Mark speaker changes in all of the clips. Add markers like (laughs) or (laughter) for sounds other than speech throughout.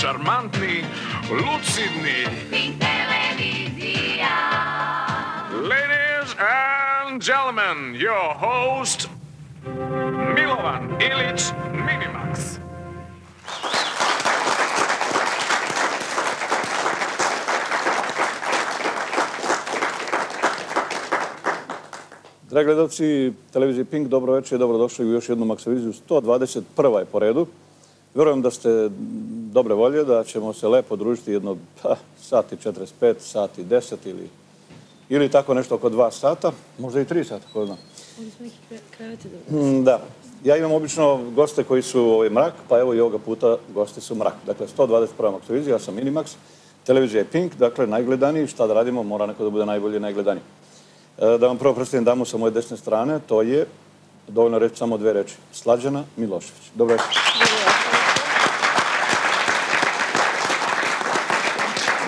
Speaker 1: šarmantni, lucidni.
Speaker 2: Pink televizija.
Speaker 1: Ladies and gentlemen, your host, Milovan Ilić Minimax.
Speaker 3: Dragi gledalci televizije Pink, dobro večer i dobrodošli u još jednu Maksoviziju. 121. je po redu. Vjerujem da ste dobre volje, da ćemo se lepo družiti jedno pa, sati 45, sati 10 ili, ili tako nešto oko dva sata, možda i tri sata, ko zna. Mm, Da. Ja imam obično goste koji su ovaj, mrak, pa evo i ovoga puta gosti su mrak. Dakle, 121. Maksovizija, ja sam Minimax, televizija je Pink, dakle, najgledaniji, šta da radimo, mora neko da bude najbolji i najgledaniji. E, Da vam prvo predstavim damu sa moje desne strane, to je, dovoljno reći samo dve reči, Slađana Milošević. Dobro večer.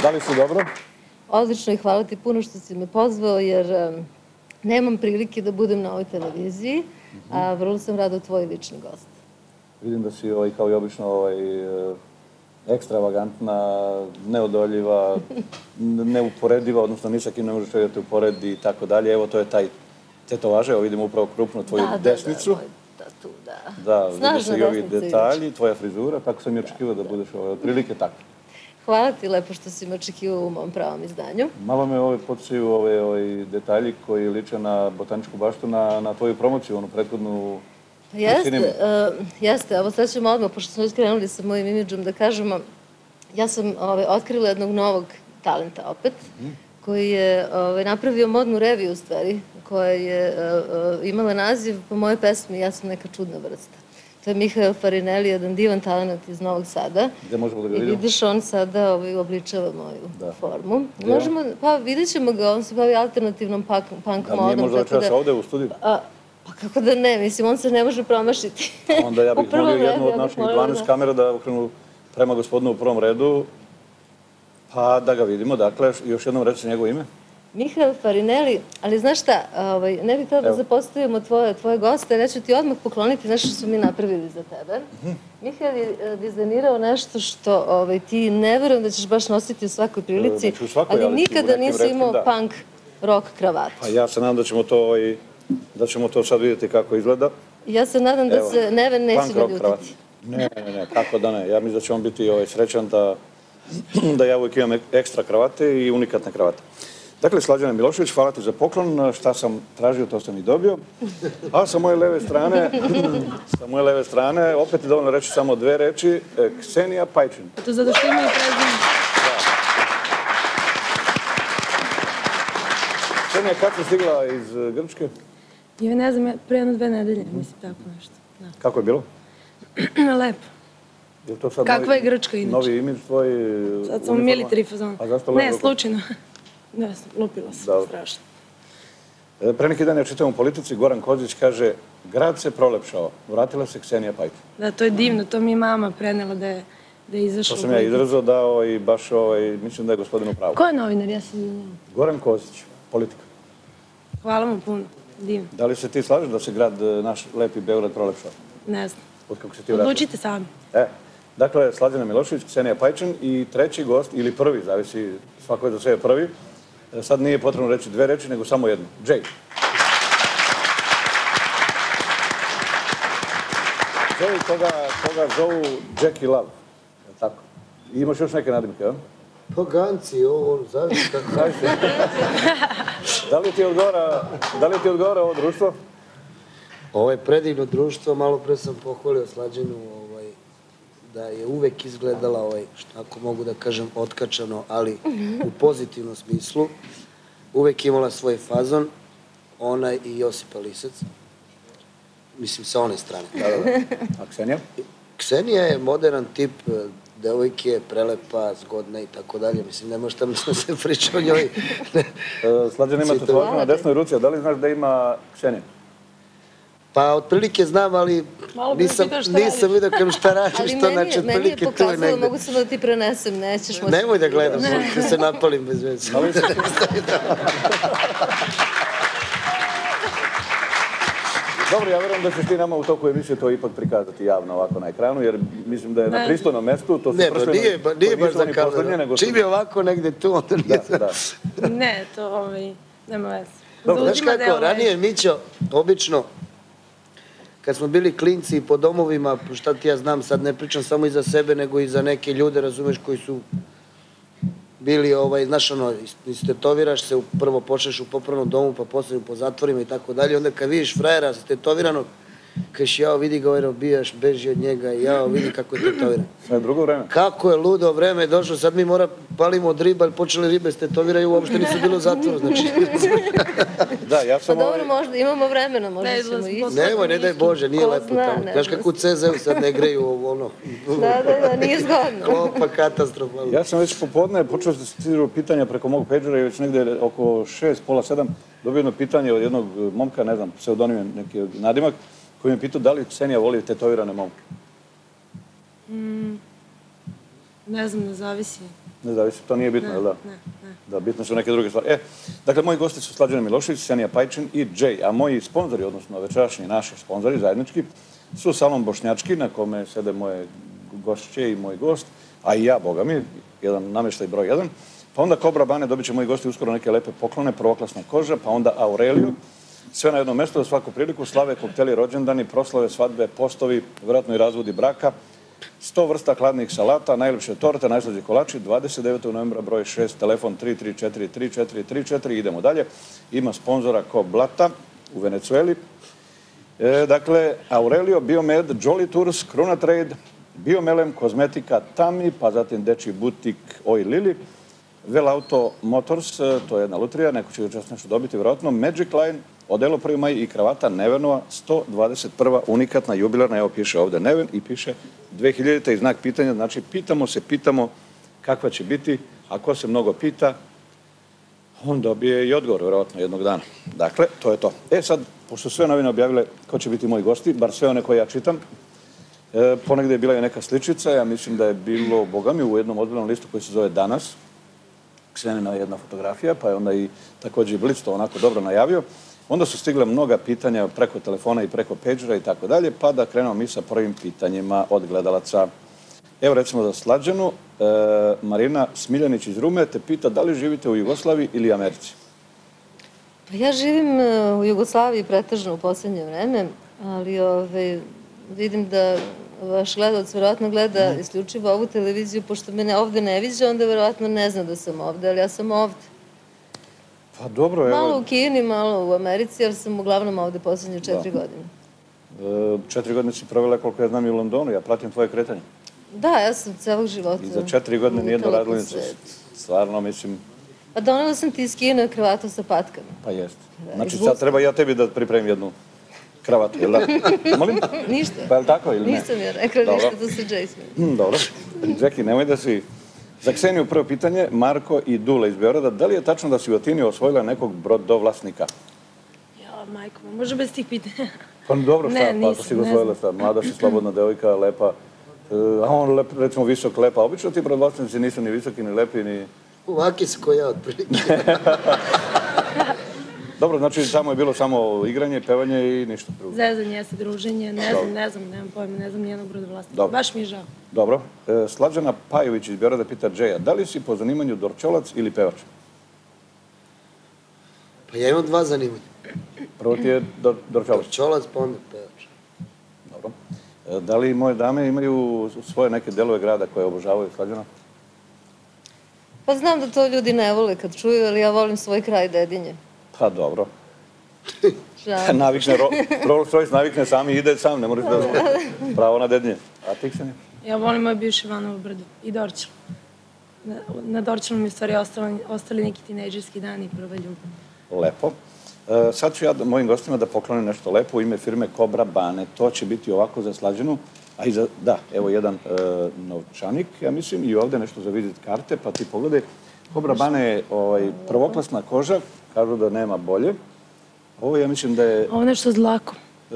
Speaker 3: Da li si dobro?
Speaker 4: Odlično i hvala ti puno što si me pozvao jer em, nemam prilike da budem na ovoj televiziji, a vrlo sam rado tvoj lični gost.
Speaker 3: Vidim da si ovaj, kao i obično ovaj, e, ekstravagantna, neodoljiva, (laughs) neuporediva, odnosno ni sa kim ne može čovjek da te uporedi i tako dalje. Evo, to je taj tetovaže, evo vidimo upravo krupno tvoju
Speaker 4: Da, da,
Speaker 3: desnicu.
Speaker 4: Da, moj tatu, da.
Speaker 3: Da, vide
Speaker 4: Snažna
Speaker 3: se i ovi detalji, tvoja frizura, tako sam i očekivao da budeš ovaj, otprilike tako.
Speaker 4: Hvala ti lepo što si me očekivao u mom pravom izdanju.
Speaker 3: Malo me ovaj podsjećaju ove, ovaj detalji koji liče na botaničku baštu, na, na tvoju promociju, onu prethodnu
Speaker 4: Pa Jeste, e, jeste, evo sad ćemo odmah, pošto smo već krenuli sa mojim imidžom, da kažemo, ja sam ovaj, otkrila jednog novog talenta opet, koji je ovaj, napravio modnu reviju u stvari, koja je e, imala naziv po mojoj pesmi Ja sam neka čudna vrsta. To je Mihael Farinelli, jedan divan talent iz Novog Sada.
Speaker 3: Gde možemo da ga
Speaker 4: I
Speaker 3: vidimo?
Speaker 4: vidiš, on sada ovaj, obličava moju
Speaker 3: Da.
Speaker 4: formu.
Speaker 3: Gde
Speaker 4: Možemo, pa vidjet ćemo ga, on se bavi alternativnom punk, punk
Speaker 3: Da nije
Speaker 4: modom.
Speaker 3: možda večeras ovde u studiju?
Speaker 4: a, pa kako da ne, mislim, on se ne može promašiti.
Speaker 3: Onda ja (laughs) bih molio jednu od naših
Speaker 4: molila
Speaker 3: 12
Speaker 4: da-
Speaker 3: kamera da okrenu prema gospodinu u prvom redu, pa da ga vidimo. Dakle, još jednom reći njegovo ime.
Speaker 4: Mihael Farinelli, ali znaš šta, ovaj, ne bih htjela da zapostavimo tvoje, tvoje goste, ja ću ti odmah pokloniti nešto što smo mi napravili za tebe.
Speaker 3: Mhm.
Speaker 4: Mihael je e, dizajnirao nešto što ovaj, ti ne verujem da ćeš baš nositi u svakoj prilici,
Speaker 3: u svakoj, ali
Speaker 4: ali nikada nisi imao
Speaker 3: da.
Speaker 4: punk rock kravatu.
Speaker 3: Pa ja se nadam da ćemo to, ovaj, da ćemo to sad vidjeti kako izgleda.
Speaker 4: Ja se nadam da
Speaker 3: Evo,
Speaker 4: se Neven neće naljutiti.
Speaker 3: Ne, ne, ne, kako da ne. Ja mislim da će on biti ovaj, srećan da, (clears throat) da ja uvijek imam ek- ekstra kravate i unikatne kravate. Dakle, Slađana Milošević, hvala ti za poklon. Šta sam tražio, to sam i dobio. A sa moje leve strane, sa moje leve strane, opet je dovoljno reći samo dve reči, e, Ksenija Pajčin.
Speaker 5: To zato što ima i.
Speaker 3: Ksenija, kad si stigla iz Grčke?
Speaker 5: Ja ne znam, pre jedno dve nedelje, mislim tako nešto. Da.
Speaker 3: Kako je bilo? (clears throat)
Speaker 5: Lepo.
Speaker 3: Je to sad
Speaker 5: Kakva
Speaker 3: novi,
Speaker 5: je Grčka inače?
Speaker 3: Novi imidž tvoj?
Speaker 5: Sad sam u
Speaker 3: uniforma?
Speaker 5: military fazonu.
Speaker 3: A zašto
Speaker 5: Ne, slučajno. Ne, lupila sam,
Speaker 3: Dobro.
Speaker 5: strašno.
Speaker 3: E, Pre neki dan ja čitam u politici, Goran Kozić kaže, grad se prolepšao, vratila se Ksenija Pajčin.
Speaker 5: Da, to je divno, to mi je mama prenela da je, da je izašla.
Speaker 3: To sam ja izrazao dao i baš ovaj, mislim da je gospodin u pravu.
Speaker 5: Ko je novinar? Ja sam.
Speaker 3: Goran Kozić, politika.
Speaker 5: Hvala mu puno. Divno.
Speaker 3: Da li se ti slažeš da se grad, e, naš lepi Beograd prolepšao?
Speaker 5: Ne znam.
Speaker 3: Od kako se ti vratila?
Speaker 5: Odlučite sami.
Speaker 3: E, dakle, Slađana Milošević, Ksenija Pajčin i treći gost, ili prvi, zavisi, svako je za sebe prvi. E, Sad nije potrebno reći dve reči, nego samo jednu. Jay. Jay, toga, toga zovu Jackie Love. Tako. I imaš još neke nadimke, a?
Speaker 6: Poganci, ovo, zašto kako... (laughs)
Speaker 3: Da li ti odgovara, da li ti odgovara ovo društvo?
Speaker 6: Ovo je predivno društvo, malo pre sam pohvalio Slađenu da je uvek izgledala, ovaj, što, ako mogu da kažem, otkačano, ali u pozitivnom smislu. Uvek imala svoj fazon, ona i Josipa Lisac. Mislim, sa one strane.
Speaker 3: Da, da, da. A Ksenija?
Speaker 6: Ksenija je modern tip devojke, prelepa, zgodna i tako dalje. Mislim, nema šta da se priča o njoj.
Speaker 3: E, Slađana ima tatuažu na desnoj ruci, a da li znaš da ima Ksenija?
Speaker 6: Pa otprilike znam, ali
Speaker 5: Malo
Speaker 6: nisam, nisam vidio kam šta radiš,
Speaker 4: Ali
Speaker 6: što znači otprilike tu je negde.
Speaker 4: mogu samo da ti prenesem, nećeš moći.
Speaker 6: Nemoj da gledam, ne. se napalim bez veze. (laughs)
Speaker 3: Dobro, ja vjerujem da ćeš ti nama u toku emisije to ipak prikazati javno ovako na ekranu, jer mislim da je na
Speaker 5: Ne.
Speaker 3: pristojnom mestu, to su
Speaker 6: Ne, pa nije, ba- nije baš za kameru. Čim je ovako negde tu, onda nije
Speaker 3: Da, da.
Speaker 5: Ne, to ovaj, nema veze.
Speaker 3: Dobro,
Speaker 6: Znaš kako, ranije. Mićo, obično, kad smo bili klinci po domovima, šta ti ja znam, sad ne pričam samo i za sebe, nego i za neke ljude, razumeš, koji su bili, ovaj, znaš ono, is- istetoviraš se, prvo počneš u popravnom domu, pa posle po zatvorima i tako dalje, onda kad vidiš frajera istetoviranog, kažeš, jao, vidi ga ovaj robijaš, beži od njega, jao, vidi kako je tetoviran.
Speaker 3: Sve je drugo vreme.
Speaker 6: Kako je ludo vreme došlo, sad mi mora palimo od riba, počeli ribe stetoviraju, uopšte nisu bili u zatvoru, znači. (laughs)
Speaker 3: Da, ja
Speaker 4: Pa
Speaker 3: sam ovaj...
Speaker 4: dobro, možda imamo vremena, možda
Speaker 5: Ne,
Speaker 4: ćemo ići.
Speaker 6: Nemoj, ne daj Bože, nije lepo tamo. Znaš
Speaker 4: zna
Speaker 6: kako u CZ-u sad ne greju ovo, ono.
Speaker 4: Da, da, da, nije zgodno. (laughs)
Speaker 6: Klopa katastrofalno.
Speaker 3: Ja sam već popodne počeo da se stiru pitanja preko mog pagera i već negde oko šest, pola sedam dobio jedno pitanje od jednog momka, ne znam, pseudonim je neki nadimak, koji me pitao da li Ksenija voli tetovirane momke.
Speaker 5: Ne znam, ne zavisi.
Speaker 3: Ne zavisi, to nije bitno,
Speaker 5: Ne,
Speaker 3: jel da?
Speaker 5: ne, ne.
Speaker 3: Da, bitne su neke druge stvari. E, dakle, moji gosti su Slađana Milošević, Senija Pajčin i Džej, a moji sponzori, odnosno večerašnji naši sponzori, zajednički, su Salon Bošnjački, na kome sede moje gošće i moj gost, a i ja, boga mi, jedan namještaj broj jedan. Pa onda Kobra Bane dobit će moji gosti uskoro neke lepe poklone, prvoklasna koža, pa onda Aureliju, sve na jednom mjestu za svaku priliku, slave, kokteli, rođendani, proslave, svadbe, postovi, vjerojatno i razvodi braka, 100 vrsta hladnih salata, najljepše torte, najslađi kolači, 29. novembra broj 6, telefon 334-3434, idemo dalje. Ima sponzora ko Blata u Venecueli. E, dakle, Aurelio, Biomed, Jolly Tours, Kruna Trade, Biomelem, Kozmetika, Tami, pa zatim Deči butik Oj Lili, Vel Auto Motors, e, to je jedna lutrija, neko će čas nešto dobiti, vjerojatno, Magic Line, Odelo Prvi maj i kravata Nevenova, 121. unikatna jubilarna, evo piše ovdje Neven i piše 2000. i znak pitanja, znači pitamo se, pitamo kakva će biti, a ko se mnogo pita, on dobije i odgovor, vjerojatno, jednog dana. Dakle, to je to. E sad, pošto sve novine objavile ko će biti moji gosti, bar sve one koje ja čitam, e, ponegdje je bila i neka sličica, ja mislim da je bilo, boga mi, u jednom odbiljnom listu koji se zove Danas, Ksenina jedna fotografija, pa je onda i također i Blitz to onako dobro najavio. Onda su stigle mnoga pitanja preko telefona i preko pagera i tako dalje, pa da krenemo mi sa prvim pitanjima od gledalaca. Evo recimo za Slađanu, e, Marina Smiljanić iz Rume te pita da li živite u Jugoslaviji ili Americi?
Speaker 4: Pa ja živim e, u Jugoslaviji pretežno u posljednje vreme, ali ove, vidim da vaš gledalac vjerojatno gleda isključivo ovu televiziju, pošto mene ovde ne viđa, onda vjerojatno ne zna da sam ovde, ali ja sam ovde.
Speaker 3: Pa dobro, evo,
Speaker 4: Malo u Kini, malo u Americi, ali sam uglavnom ovde posljednje četiri godine.
Speaker 3: e, četiri godine si provela koliko ja znam i u Londonu, ja pratim tvoje kretanje.
Speaker 4: Da, ja sam celog života.
Speaker 3: I za četiri godine
Speaker 4: po
Speaker 3: razglednicu.
Speaker 4: svetu.
Speaker 3: Stvarno, mislim,
Speaker 4: Pa donela sam ti iz Kine kravatu sa patkama.
Speaker 3: pa jest.
Speaker 4: Da,
Speaker 3: Znači sad treba ja tebi da pripremim jednu kravatu, jel da? Molim?
Speaker 4: Ništa.
Speaker 3: Pa je li tako ili ne?
Speaker 4: Nisam ja rekla ništa, to se Jason.
Speaker 3: Hmm, dobro. Džeki, nemoj da si... Za Kseniju prvo pitanje, Marko i Dule iz Beograda. Da li je tačno da si u Atini osvojila nekog brodovlasnika?
Speaker 5: Ja, majko, može bez tih pitanja.
Speaker 3: Pa dobro, šta,
Speaker 5: Ne,
Speaker 3: pa
Speaker 5: nisam,
Speaker 3: si ga osvojila šta, mlada si, slobodna devojka, lepa, e, a on lep, recimo visok, lepa. Obično ti brodovlasnici nisu ni visoki, ni lepi, ni...
Speaker 6: Ovaki su ko ja, otprilike. (laughs)
Speaker 3: Dobro, znači samo je bilo samo igranje, pevanje i ništa drugo.
Speaker 5: Zezanje, jeste druženje, ne znam, ne znam, nemam pojma, ne znam nijednog brodovlasnika.
Speaker 3: Dobro.
Speaker 5: Baš mi je žao.
Speaker 3: Dobro. E, Slađana Pajović iz Beograda pita Džeja, da li si po zanimanju dorčolac ili pevač?
Speaker 6: Pa ja imam dva zanimanja.
Speaker 3: Prvo ti je dor, dorčolac.
Speaker 6: Čolac, pa onda pevač.
Speaker 3: Dobro. E, Da li moje dame imaju svoje neke delove grada koje obožavaju Slađana?
Speaker 4: Pa znam da to ljudi ne vole kad čuju, ali ja volim svoj kraj dedinje.
Speaker 3: Pa dobro. (laughs) Navikne, ro, Rolls Royce navikne sami, ide sam, ne moraš da... Pravo na dednje. A ti Ksenija?
Speaker 5: Ja volim moje bivše Ivanovo brdo i Dorčel. Na, na Dorčelu mi stvari ostali, ostali neki tinejdžerski dani i prva ljubav.
Speaker 3: Lepo. E, sad ću ja da- mojim gostima da poklonim nešto lepo u ime firme Kobra Bane. To će biti ovako za Slađanu. A i za, da, evo jedan e, novčanik, ja mislim, i ovdje nešto za vizit karte, pa ti pogledaj. Kobra Bane je ovaj, prvoklasna koža, kažu da nema bolje. Ovo ja mislim da je
Speaker 5: Ovo nešto zlako.
Speaker 3: E,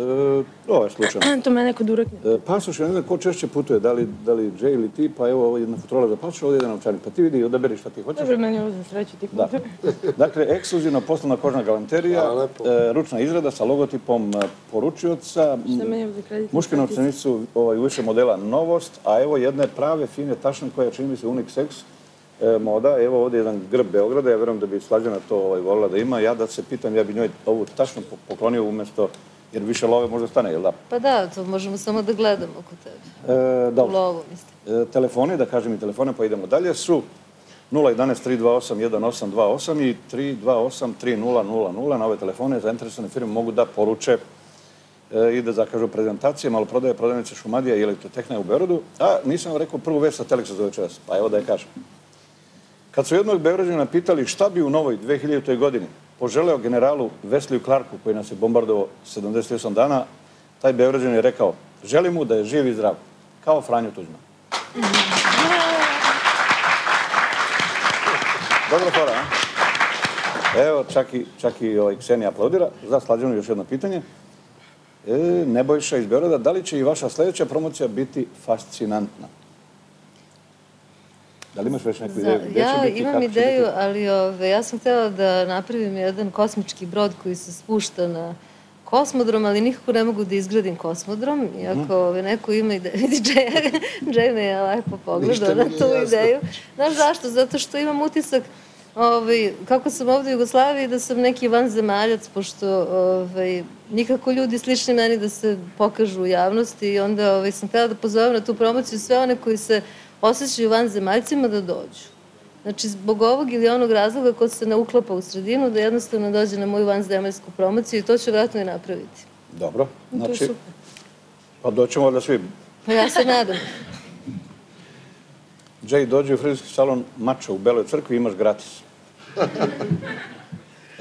Speaker 3: ovo je slučajno. (clears throat)
Speaker 5: To me neko durakne.
Speaker 3: E, pasoš, ja ne znam ko češće putuje, da li, da li Jay ili ti, pa evo ovo je jedna futrola za pasoš, ovdje je jedan novčanik. Pa ti vidi i odaberi šta ti hoćeš.
Speaker 5: Dobro, meni ovo za sreću ti kupujem. (laughs)
Speaker 3: Dakle, ekskluzivno poslovna kožna galanterija, e, ručna izrada sa logotipom e, poručioca.
Speaker 5: Šta meni je ovo za kredit?
Speaker 3: Muški novčanici su ovaj, u više modela novost, a evo jedne prave, fine tašne koja čini mi se unisex moda. Evo ovdje jedan grb Beograda, ja vjerujem da bi Slađana to ovaj, volila da ima. Ja da se pitam, ja bi njoj ovu tašnu po- poklonio umjesto, jer više love možda stane, jel da?
Speaker 4: Pa da, to možemo samo da gledamo oko tebe.
Speaker 3: E, dobro.
Speaker 4: lovu, mislim.
Speaker 3: E, telefoni, da kažem i telefone, pa idemo dalje, su 011 328 1828 i 328 3000. Na ove telefone zainteresovane firme mogu da poruče e, i da zakažu prezentacije, malo prodaje prodavnice Šumadija i Elektrotehna u Beorodu. A nisam vam rekao prvu vest sa Teleksa za večeras, pa evo da je kažem. Kad su jednog Beograđana pitali šta bi u novoj 2000. godini poželeo generalu Vesliju Clarku koji nas je bombardovao 78 dana, taj Beograđan je rekao želim mu da je živ i zdrav, kao Franjo Tuđman. Dobro fora, a? Evo, čak i, čak i ovaj, Ksenija aplaudira. Za još jedno pitanje. E, Nebojša iz Beograda, da li će i vaša sljedeća promocija biti fascinantna? Da li imaš već neku ideju? Gdje će
Speaker 4: ja
Speaker 3: biti,
Speaker 4: imam ideju,
Speaker 3: biti?
Speaker 4: ali ove, ja sam htjela da napravim jedan kosmički brod koji se spušta na kosmodrom, ali nikako ne mogu da izgradim kosmodrom. I
Speaker 3: Mhm.
Speaker 4: ove, neko ima ideju, (laughs) vidi Jay, me je lepo pogledao na tu
Speaker 6: jasno.
Speaker 4: ideju. Znaš zašto? Zato što imam utisak Ovaj, kako sam ovdje u Jugoslaviji, da sam neki vanzemaljac, pošto ovaj, nikako ljudi slični meni da se pokažu u javnosti i onda ovaj, sam htjela da pozovem na tu promociju sve one koji se osjećaju vanzemaljcima da dođu. Znači, zbog ovog ili onog razloga ko se ne uklapa u sredinu, da jednostavno dođe na moju vanzemaljsku promociju i to ću vjerojatno i napraviti.
Speaker 3: Dobro,
Speaker 5: To je
Speaker 3: znači,
Speaker 5: super.
Speaker 3: pa doćemo da svi.
Speaker 4: Pa ja se nadam.
Speaker 3: Jay, dođi u frizerski salon Mačo u Beloj crkvi, imaš gratis. (laughs)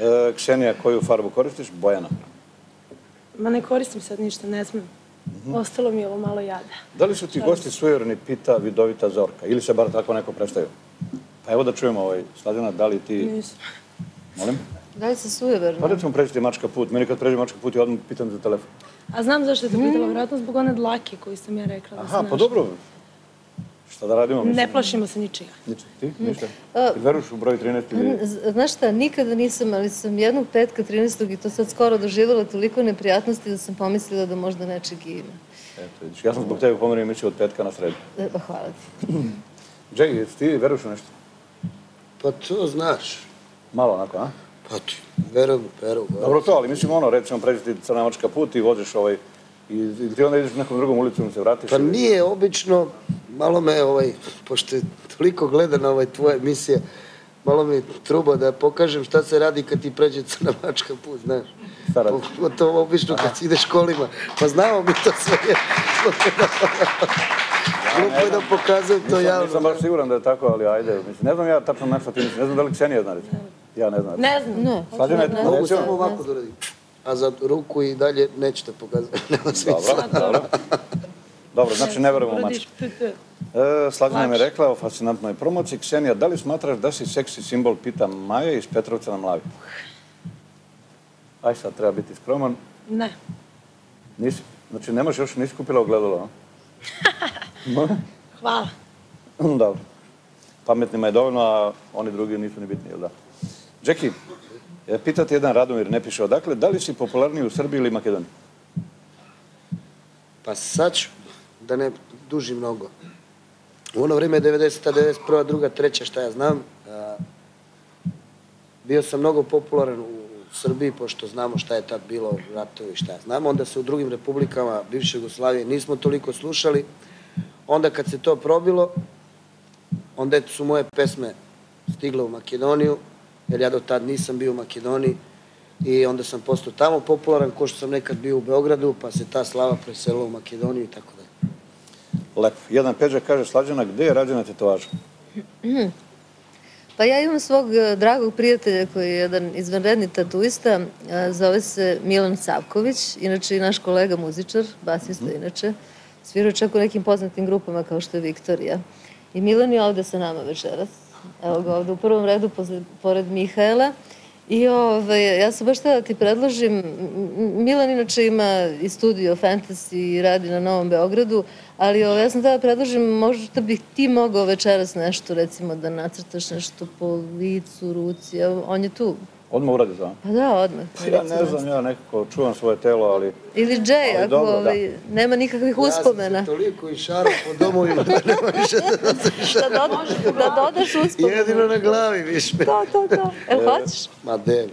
Speaker 3: E, Ksenija, koju farbu koristiš? Bojana.
Speaker 5: Ma ne koristim sad ništa, ne smijem.
Speaker 3: Mhm.
Speaker 5: Ostalo mi je ovo malo jada.
Speaker 3: Da li su ti gosti sujerni, pita vidovita Zorka? Ili se bar tako neko predstavio? Pa evo da čujemo ovaj, Slađana, da li ti...
Speaker 5: Nisam.
Speaker 3: Molim?
Speaker 4: Da li se sujeverno?
Speaker 3: Pa recimo pređi ti mačka put. Meni kad pređe mačka put, ja odmah pitam za telefon.
Speaker 5: A znam zašto je to pitala, vjerojatno zbog one dlake koju sam ja rekla da
Speaker 3: Aha,
Speaker 5: sam
Speaker 3: pa
Speaker 5: našla.
Speaker 3: dobro. Šta da radimo? mislim?
Speaker 5: Ne plašimo se ničega.
Speaker 3: Ničeg, ti? Ništa? Ili veruješ u broj 13 ili...
Speaker 4: Znaš šta, nikada nisam, ali sam jednog petka 13. i to sad skoro doživjela toliko neprijatnosti da sam pomislila da možda nečeg i ima.
Speaker 3: Eto, vidiš, ja sam zbog tebe pomerio emisiju od petka na sredu.
Speaker 4: E, pa hvala ti. (clears throat)
Speaker 3: Jay, jesi ti veruješ u nešto?
Speaker 6: Pa to znaš.
Speaker 3: Malo onako, a?
Speaker 6: Pa ti, verujem u Peru.
Speaker 3: Dobro to, ali mislim ono, recimo pređi ti crnamačka put i voziš ovaj... I, i ti onda ideš nekom drugom ulicom i se vratiš.
Speaker 6: Pa
Speaker 3: ili-
Speaker 6: nije obično, malo me, ovaj, pošto je toliko gledana ovaj tvoja emisija, malo mi truba da pokažem šta se radi kad ti pređe crna mačka put, znaš. Pogotovo obično kad si ideš kolima. Pa znamo mi to sve. je. Glupo je da pokazujem to javno.
Speaker 3: nisam baš siguran da je tako, ali ajde. Mislim, ne znam ja tačno na šta ti misliš. Ne znam da li Ksenija zna recimo. Ja ne znam.
Speaker 5: Ne znam.
Speaker 4: Ne.
Speaker 3: Slađana,
Speaker 4: Ne,
Speaker 6: Mogu samo ovako da. A za ruku i dalje nećete pokazati. (laughs) Nema smisla.
Speaker 3: Dobro, dobro. Dobro, znači ne verujemo u mačke. E, Slađana mi je rekla o fascinantnoj promociji. Ksenija, da li smatraš da si seksi simbol, pita Maja iz Petrovca na Mlavi? Aj sad, treba biti skroman.
Speaker 5: Ne.
Speaker 3: Nisi, znači nemaš još, nisi kupila ogledalo? Molim? (laughs)
Speaker 5: Hvala.
Speaker 3: Dobro. Pametnima je dovoljno, a oni drugi nisu ni bitni, jel da? Džeki, e, pitate jedan Radomir, ne piše odakle, da li si popularniji u Srbiji ili Makedoniji?
Speaker 6: Pa sad ću, da ne duži mnogo. U ono vrijeme 90. 91. druga, treća, šta ja znam, a, bio sam mnogo popularan u Srbiji, pošto znamo šta je tad bilo, ratovi, šta ja znam. Onda se u drugim republikama bivše Jugoslavije nismo toliko slušali. Onda kad se to probilo, onda su moje pesme stigle u Makedoniju, jer ja do tad nisam bio u Makedoniji i onda sam postao tamo popularan, ko što sam nekad bio u Beogradu, pa se ta slava preselila u Makedoniju i tako dalje.
Speaker 3: Lepo. Jedan Peđa kaže, Slađana, gde je rađena tetovaža?
Speaker 4: Pa ja imam svog e, dragog prijatelja koji je jedan izvanredni tatuista, e, zove se Milan Savković, inače i naš kolega muzičar, basista inače, svirao čak u nekim poznatim grupama kao što je Viktorija. I Milan je ovde sa nama večeras. Evo ga ovde u prvom redu pored Mihaela. I ovaj, ja sam baš htjela ti predložim, Milan inače ima i studio fantasy i radi na Novom Beogradu, ali ovaj, ja sam htjela predložim, možda bih ti mogao večeras nešto, recimo da nacrtaš nešto po licu, ruci, on je tu.
Speaker 3: Odmah uradi za
Speaker 4: Pa da, odmah.
Speaker 3: Ja ne znam, ja nekako čuvam svoje telo, ali
Speaker 4: Ili Jay,
Speaker 3: Ali
Speaker 4: ako
Speaker 3: dobro, da.
Speaker 4: ovaj, nema nikakvih uspomena.
Speaker 6: Ja sam se toliko išarao po domovima da nema više da se
Speaker 4: Da, doda, da dodaš uspomenu.
Speaker 6: Jedino na glavi više.
Speaker 4: To, to, to. Jel hoćeš?
Speaker 6: Ma dev.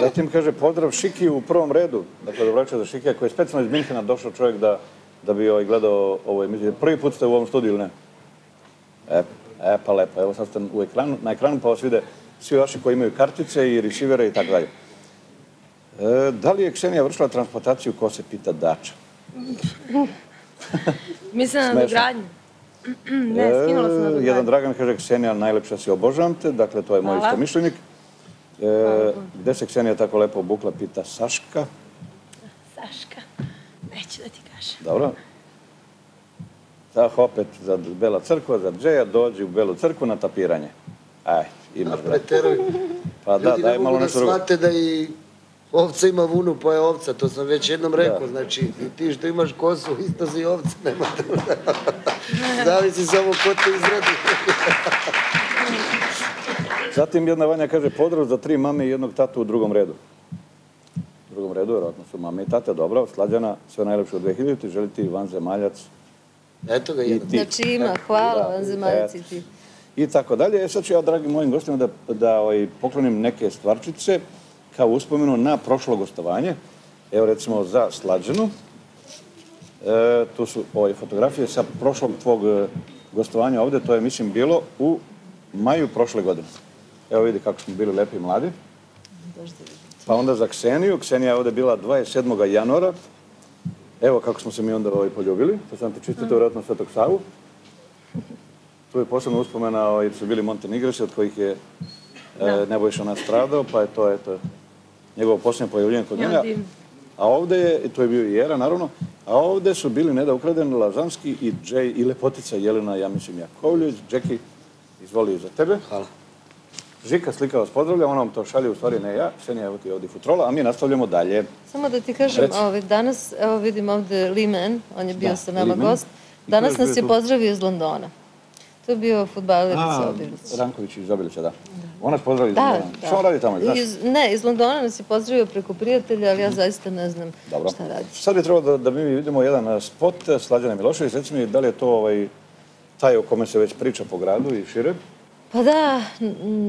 Speaker 3: Zatim kaže pozdrav Šiki u prvom redu. Dakle, dobroveče za Šikija koji je specijalno iz Minhena došao čovjek da, da bi ovaj gledao ovo emisiju. Prvi put ste u ovom studiju ili ne? E, e, pa lepo. Evo sad ste u ekranu, na ekranu pa vas vide svi vaši koji imaju kartice i rešivere i tako dalje. E, da li je Ksenija vršila transplantaciju kose, pita Dača? (laughs)
Speaker 5: Mislim na dogradnju. (clears throat) ne, skinula sam na
Speaker 3: E,
Speaker 5: dogradnju.
Speaker 3: Jedan Dragan kaže, Ksenija, najlepša si, obožavam te. Dakle, to je moj
Speaker 5: Hvala.
Speaker 3: isto mišljenik. E, gde se Ksenija tako lepo obukla, pita Saška.
Speaker 5: Saška, neću da ti kažem.
Speaker 3: Dobro. Sad opet za Bela crkva, za Džeja, dođi u Belu crkvu na tapiranje. Aj, imaš.
Speaker 6: Preteruj.
Speaker 3: Pa da,
Speaker 6: Ljudi
Speaker 3: daj
Speaker 6: ne
Speaker 3: malo
Speaker 6: mogu da
Speaker 3: nešto drugo.
Speaker 6: shvate da i ovca ima vunu, pa je ovca. To sam već jednom rekao. Znači, i ti što imaš kosu, isto si ovca. Nema to. (laughs) Zavisi samo ko te izradi. (laughs)
Speaker 3: Zatim jedna Vanja kaže, pozdrav za tri mame i jednog tatu u drugom redu. U drugom redu, vjerojatno su mame i tate, dobro. Slađana, sve najlepše u 2000, želi ti vanzemaljac
Speaker 6: Eto ga
Speaker 3: i
Speaker 6: jedan.
Speaker 4: Znači ima, hvala
Speaker 3: Da,
Speaker 4: vam zemaljaci
Speaker 3: eto.
Speaker 4: ti.
Speaker 3: I tako dalje. E sad ću ja, dragi mojim gostima, da, da ovaj, poklonim neke stvarčice kao uspomenu na prošlo gostovanje. Evo recimo za Slađanu. E, tu su ove fotografije sa prošlog tvog e, gostovanja ovde. To je, mislim, bilo u maju prošle godine. Evo vidi kako smo bili lepi i mladi. Pa onda za Kseniju. Ksenija je ovde bila 27. januara. Evo kako smo se mi onda ovaj, poljubili. To sam ti čistite, vjerojatno Svetog Savu. Tu je posebno uspomena, ovaj, jer su bili Montenegresi, od kojih je e, Nebojša nastradao, pa je to, eto, njegovo posljednje pojavljenje kod njega. A ovde je, i to je bio i Jera, naravno, a ovde su bili Neda Ukraden, Lazanski i Džej i Lepotica Jelena, ja mislim, Jakovljević. Džeki, izvoli za tebe.
Speaker 6: Hvala.
Speaker 3: Žika slika vas pozdravlja, ona vam to šalje, u stvari ne ja, Ksenija, evo ti ovdje futrola, a mi nastavljamo dalje.
Speaker 4: Samo da ti kažem, ovaj, danas, evo vidim ovde Limen, on je bio
Speaker 3: Da,
Speaker 4: sa nama gost. Danas nas je pozdravio iz Londona. To je bio futbaler iz.
Speaker 3: Ranković iz Obilića, da. Ona se pozdravlja iz Londona. Što on radi tamo, znaš?
Speaker 4: Iz, ne, iz Londona nas je pozdravio preko prijatelja, ali ja zaista ne znam
Speaker 3: Dobro.
Speaker 4: šta radi.
Speaker 3: Sad bi trebalo da, da mi vidimo jedan a, spot a, Slađana Milošević. Reci mi da li je to ovaj, taj o kome se već priča po gradu i šire.
Speaker 4: Pa da,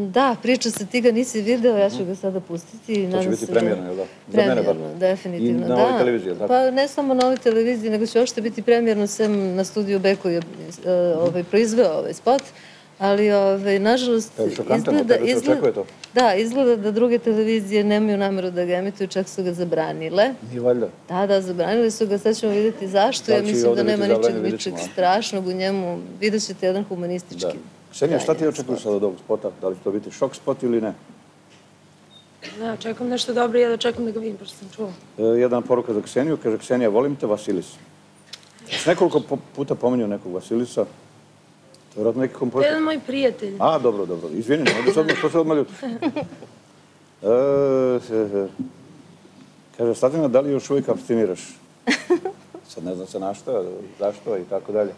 Speaker 4: da, priča se, ti ga nisi video, ja ću ga sada pustiti.
Speaker 3: To će biti
Speaker 4: se
Speaker 3: premijerno, jel da? Za mene bar.
Speaker 4: Definitivno,
Speaker 3: I na
Speaker 4: da.
Speaker 3: ovoj televiziji, jel tako?
Speaker 4: Pa ne samo na ovoj televiziji, nego će uopšte biti premijerno sem na studiju B koji je e, ovaj, proizveo ovaj spot. Ali, ovaj, nažalost,
Speaker 3: se očekuje to.
Speaker 4: da, izgleda da druge televizije nemaju nameru da ga emituju, čak su ga zabranile.
Speaker 3: Nije valjda.
Speaker 4: Da, da, zabranili su ga, sad ćemo vidjeti zašto.
Speaker 3: Da
Speaker 4: Ja
Speaker 3: će i
Speaker 4: mislim da nema ničeg, strašnog u njemu. Vidjet ćete jedan humanistički.
Speaker 3: Da. Ksenija, šta ti očekuješ sad od ovog spota? Da li će to biti šok spot ili ne?
Speaker 5: Ne, očekujem nešto dobro i ja očekujem da ga vidim, pošto sam čula.
Speaker 3: E, jedna poruka za Kseniju, kaže Ksenija, volim te, Vasilis. S nekoliko po- puta pominjao nekog Vasilisa. To je vjerojatno neki kompozitor.
Speaker 5: jedan moj prijatelj.
Speaker 3: A, dobro, dobro. Izvini, ne se odmah, što se odmah ljutiš? E, kaže, Slatina, da li još uvijek abstiniraš? Sad ne znam se na šta, zašto i tako dalje.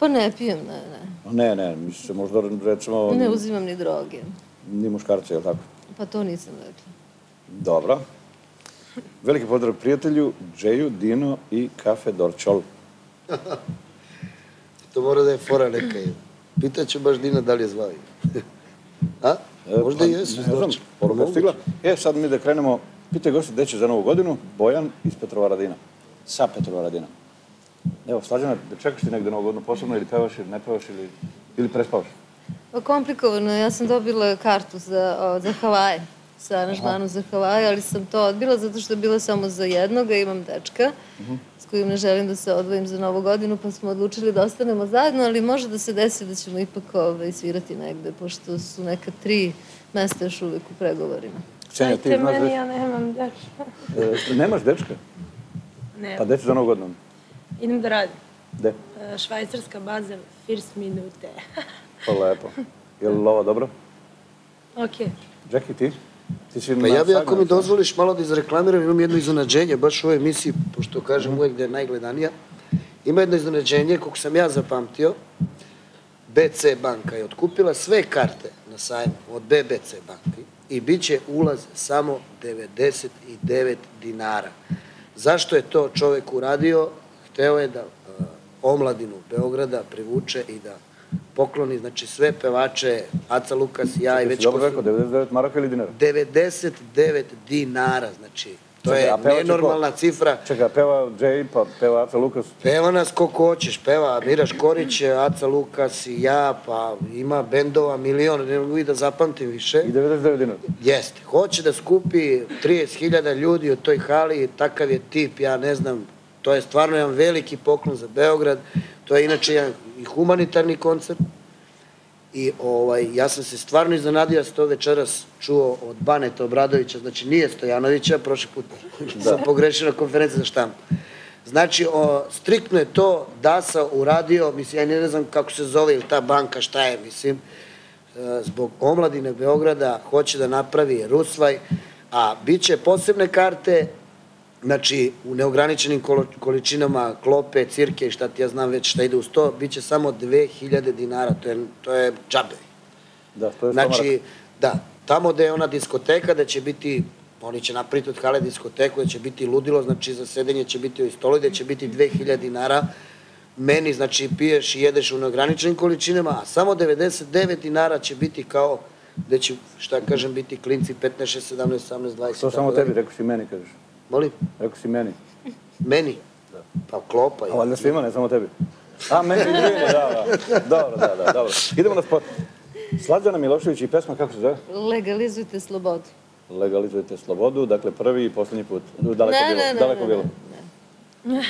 Speaker 4: Pa ne pijem, ne, ne.
Speaker 3: Ne, ne, misli se možda recimo
Speaker 4: Ne uzimam ni droge.
Speaker 3: ni muškarce, jel tako?
Speaker 4: Pa to nisam rekla.
Speaker 3: Dobro. Veliki pozdrav prijatelju, Džeju, Dino i Kafe Dorčol.
Speaker 6: To mora da je fora neka. je. Pitaću baš Dina da li je zvao. A? Možda
Speaker 3: pa,
Speaker 6: i jesu.
Speaker 3: Ne znam,
Speaker 6: znači.
Speaker 3: poruka je
Speaker 6: Moguće.
Speaker 3: stigla. E, sad mi da krenemo. Pitaj gosti gde će za novu godinu. Bojan iz Petrova Radina. Sa Petrova Radina. Evo, Slađana, da čekaš ti negde novu godinu posebno ili pevaš ili ne pevaš ili, ili prespavaš?
Speaker 4: Pa komplikovano, ja sam dobila kartu za, o, za Havaje, sa aranžmanom za Havaje, ali sam to odbila zato što je bila samo za jednoga, imam dečka s kojim ne želim da se odvojim za novu godinu, pa smo odlučili da ostanemo zajedno, ali može da se desi da ćemo ipak ovaj, svirati negde, pošto su neka tri mesta još uvijek u pregovorima.
Speaker 3: Ksenija, ti znaš
Speaker 5: meni, ja nemam dečka.
Speaker 3: E, nemaš dečka?
Speaker 5: Ne,
Speaker 3: Pa će za novu godinu?
Speaker 5: Idem da radim.
Speaker 3: Gde?
Speaker 5: E, Švajcarska baza, first minute. (laughs)
Speaker 3: Pa lepo. Je li lova dobro?
Speaker 5: ok.
Speaker 3: Jackie, ti? Ti si
Speaker 6: Pa ja bi, ako mi dozvoliš malo da izreklamiram, imam jedno iznenađenje, baš u ovoj emisiji, pošto kažem uvek da je najgledanija. Ima jedno iznenađenje, koliko sam ja zapamtio, BC banka je otkupila sve karte na sajmu od BBC banki i bit će ulaz samo 99 dinara. Zašto je to čovek uradio? Hteo je da uh, omladinu Beograda privuče i da pokloni, znači sve pevače, Aca Lukas, ja i već...
Speaker 3: dobro rekao, 99 maraka ili dinara?
Speaker 6: 99 dinara, znači, to
Speaker 3: Čekaj,
Speaker 6: je
Speaker 3: ko?
Speaker 6: nenormalna cifra.
Speaker 3: Čekaj, peva Jay, pa peva Aca Lukas.
Speaker 6: Peva nas ko hoćeš, peva Miraš Korić, Aca Lukas i ja, pa ima bendova milion, ne mogu i da zapamtim više.
Speaker 3: I 99 dinara.
Speaker 6: Jeste, hoće da skupi 30.000 ljudi u toj hali, takav je tip, ja ne znam, to je stvarno jedan veliki poklon za Beograd, to je inače jedan i humanitarni koncert, I ovaj, ja sam se stvarno iznenadio, ja sam to večeras čuo od Baneta Obradovića, znači nije Stojanovića, prošli put sam pogrešio na konferenciji za štampu. Znači, o, striktno je to DASA uradio, mislim, ja ne znam kako se zove ili ta banka, šta je, mislim, e, zbog omladine Beograda hoće da napravi Rusvaj, a bit će posebne karte, znači u neograničenim količinama klope, cirke i šta ti ja znam već šta ide uz to, bit će samo 2000 dinara, to je, to je džabe.
Speaker 3: Da, to je
Speaker 6: Znači, da, tamo gde je ona diskoteka, da će biti, oni će napraviti od hale diskoteku, da će biti ludilo, znači za sedenje će biti ovi stolovi, da će biti 2000 dinara, meni, znači, piješ i jedeš u neograničenim količinama, a samo 99 dinara će biti kao, gde će, šta kažem, biti klinci 15, 16, 17, 18, 20.
Speaker 3: To samo tebi, rekao si meni, kažeš.
Speaker 6: Molim?
Speaker 3: Rekao si meni.
Speaker 6: Meni? Pa klopa
Speaker 3: A
Speaker 6: je.
Speaker 3: valjda svima, ne samo tebi. A, meni, da, da. Dobro, da, da, dobro. Idemo na spot. Slađana Milošević i pesma, kako se zove?
Speaker 4: Legalizujte slobodu.
Speaker 3: Legalizujete slobodu, dakle prvi i poslednji put. Daleko
Speaker 4: Ne,
Speaker 3: bilo,
Speaker 4: ne, ne,
Speaker 3: daleko
Speaker 4: ne,
Speaker 3: bilo. (laughs)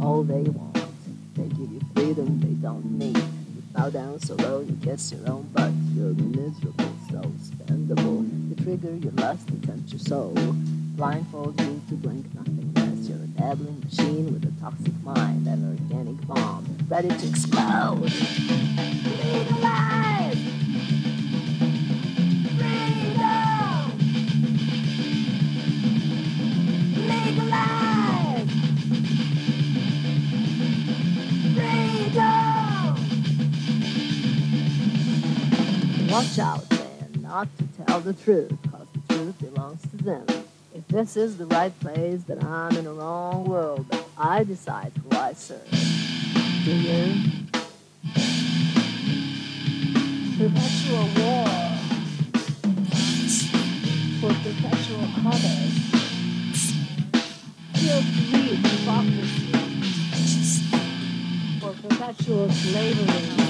Speaker 7: all they want. They give you freedom they don't need. You bow down so low you kiss your own butt. You're miserable, so spendable. You trigger your lust to tempt your soul. Blindfold you to blink nothingness. You're a dabbling machine with a toxic mind, an organic bomb ready to explode. Watch out, man, not to tell the truth, cause the truth belongs to them. If this is the right place, then I'm in a wrong world. But I decide who I serve. Do you? Perpetual war. For perpetual huddle. Feel free hypocrisy. For perpetual slavery.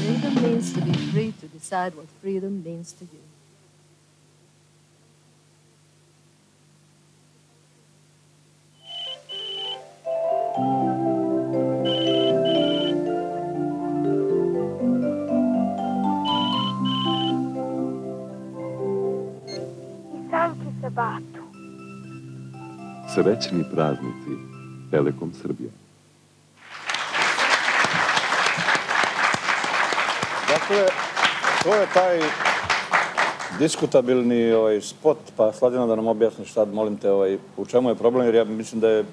Speaker 2: Freedom
Speaker 7: means to be free to decide what freedom means to you.
Speaker 2: Batu.
Speaker 8: Srećni praznici Telekom Srbija.
Speaker 3: Dakle, to je taj diskutabilni ovaj, spot, pa Slađana da nam objasniš sad, molim te, ovaj, u čemu je problem, jer ja mislim da je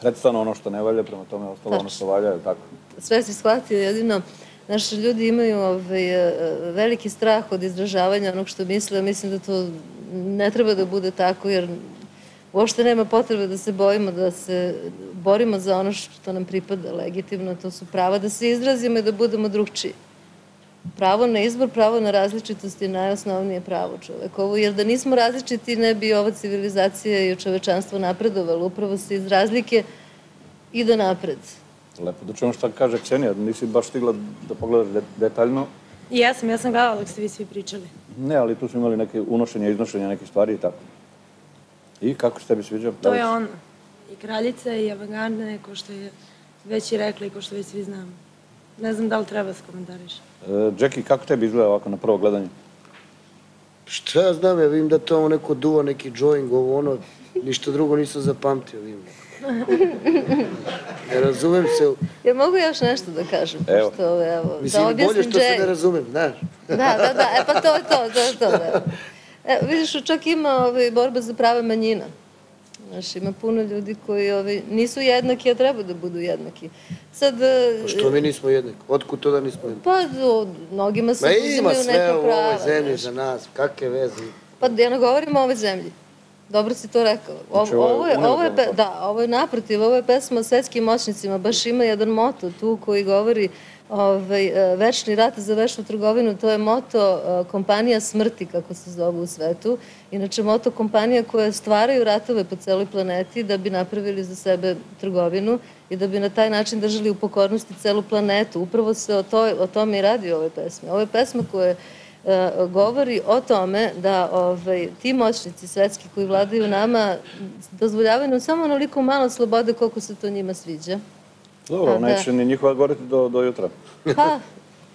Speaker 3: predstavno ono što ne valja, prema tome ostalo ono što valja, je tako?
Speaker 4: sve si shvatio, jedino naši ljudi imaju ovaj, veliki strah od izražavanja onog što misle, mislim da to ne treba da bude tako, jer uopšte nema potrebe da se bojimo, da se borimo za ono što nam pripada legitimno, to su prava da se izrazimo i da budemo drugčiji. Pravo na izbor, pravo na različitost je najosnovnije pravo čovekovo, jer da nismo različiti ne bi ova civilizacija i čovečanstvo napredovalo. Upravo se iz razlike ide napred.
Speaker 3: Lepo da čujemo šta kaže Ksenija, nisi baš stigla da pogledaš de- detaljno.
Speaker 5: I jesam, ja sam gledala dok ste vi svi pričali.
Speaker 3: Ne, ali tu smo imali neke unošenja, iznošenja nekih stvari i tako. I kako se tebi sviđa?
Speaker 5: To je ono. I kraljica i avangardne, ko što je već i rekla i ko što već svi znamo. Ne znam da li treba se komentariš.
Speaker 3: E, Jackie, kako tebi izgleda ovako na prvo gledanje?
Speaker 6: Šta ja znam, ja vidim da to neko duva, neki joint, ovo ono, ništa drugo nisam zapamtio, vidim. (laughs) Ne razumem se,
Speaker 4: Ja mogu još nešto da kažem,
Speaker 3: Evo.
Speaker 4: pošto, evo,
Speaker 6: mislim,
Speaker 4: da
Speaker 6: bolje što se ne razumem, znaš.
Speaker 4: Da, da, da, e pa to je to, to je to, da. E, vidiš, čak ima ovaj, borba za prava manjina. Znaš, ima puno ljudi koji ovaj, nisu jednaki, a treba da budu jednaki. Sad, e,
Speaker 6: Pa što mi nismo jednaki? Otkud to da nismo jednaki?
Speaker 4: pa o, mnogima se
Speaker 6: Ma ima
Speaker 4: uzimaju
Speaker 6: sve
Speaker 4: neka
Speaker 6: u ovoj
Speaker 4: prava.
Speaker 6: zemlji
Speaker 4: znaš.
Speaker 6: za nas, kakve veze.
Speaker 4: Pa ja ne govorim o ovoj zemlji. Dobro si to rekao. Ovo,
Speaker 3: Znači, ovo je
Speaker 4: ovo, je, pe- da, ovo je naprotiv, ovo je pesma o svetskim moćnicima. Baš ima jedan moto tu koji govori ovaj, e, večni rat za večnu trgovinu. To je moto e, kompanija smrti, kako se zove u svetu. Inače, moto kompanija koje stvaraju ratove po celoj planeti da bi napravili za sebe trgovinu i da bi na taj način držali u pokornosti celu planetu. Upravo se o, toj, o tome i radi u ovoj pesmi. Ovo je pesma koja govori o tome da ovaj, ti moćnici svetski koji vladaju nama dozvoljavaju nam samo onoliko malo slobode koliko se to njima sviđa.
Speaker 3: Dobro,
Speaker 4: da.
Speaker 3: neće ni njihova goreti do, do jutra.
Speaker 4: Pa,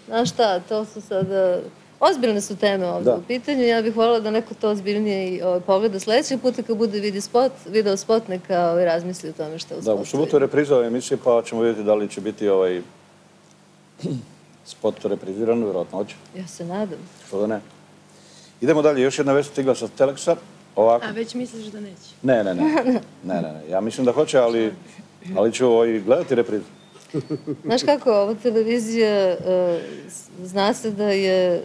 Speaker 4: znaš šta, to su sada... Ozbiljne su teme ovde
Speaker 3: Da.
Speaker 4: u pitanju. Ja bih voljela da neko to ozbiljnije i ovaj, pogleda sledećeg puta kad bude vidi spot, video spot, neka ovaj, razmisli o tome šta u
Speaker 3: Da,
Speaker 4: spotu
Speaker 3: u subotu je repriza ove emisije, pa ćemo vidjeti da li će biti ovaj spot repriziran, vjerojatno hoće,
Speaker 4: Ja se nadam.
Speaker 3: što da ne. Idemo dalje, još jedna vest stigla sa Teleksa. Ovako.
Speaker 5: A već misliš da neće?
Speaker 3: Ne, ne, ne. (laughs) Ne, ne, ne. Ja mislim da hoće, ali, ali ću ovaj, gledati reprizu.
Speaker 4: Znaš kako, ova televizija, e, zna se da je e,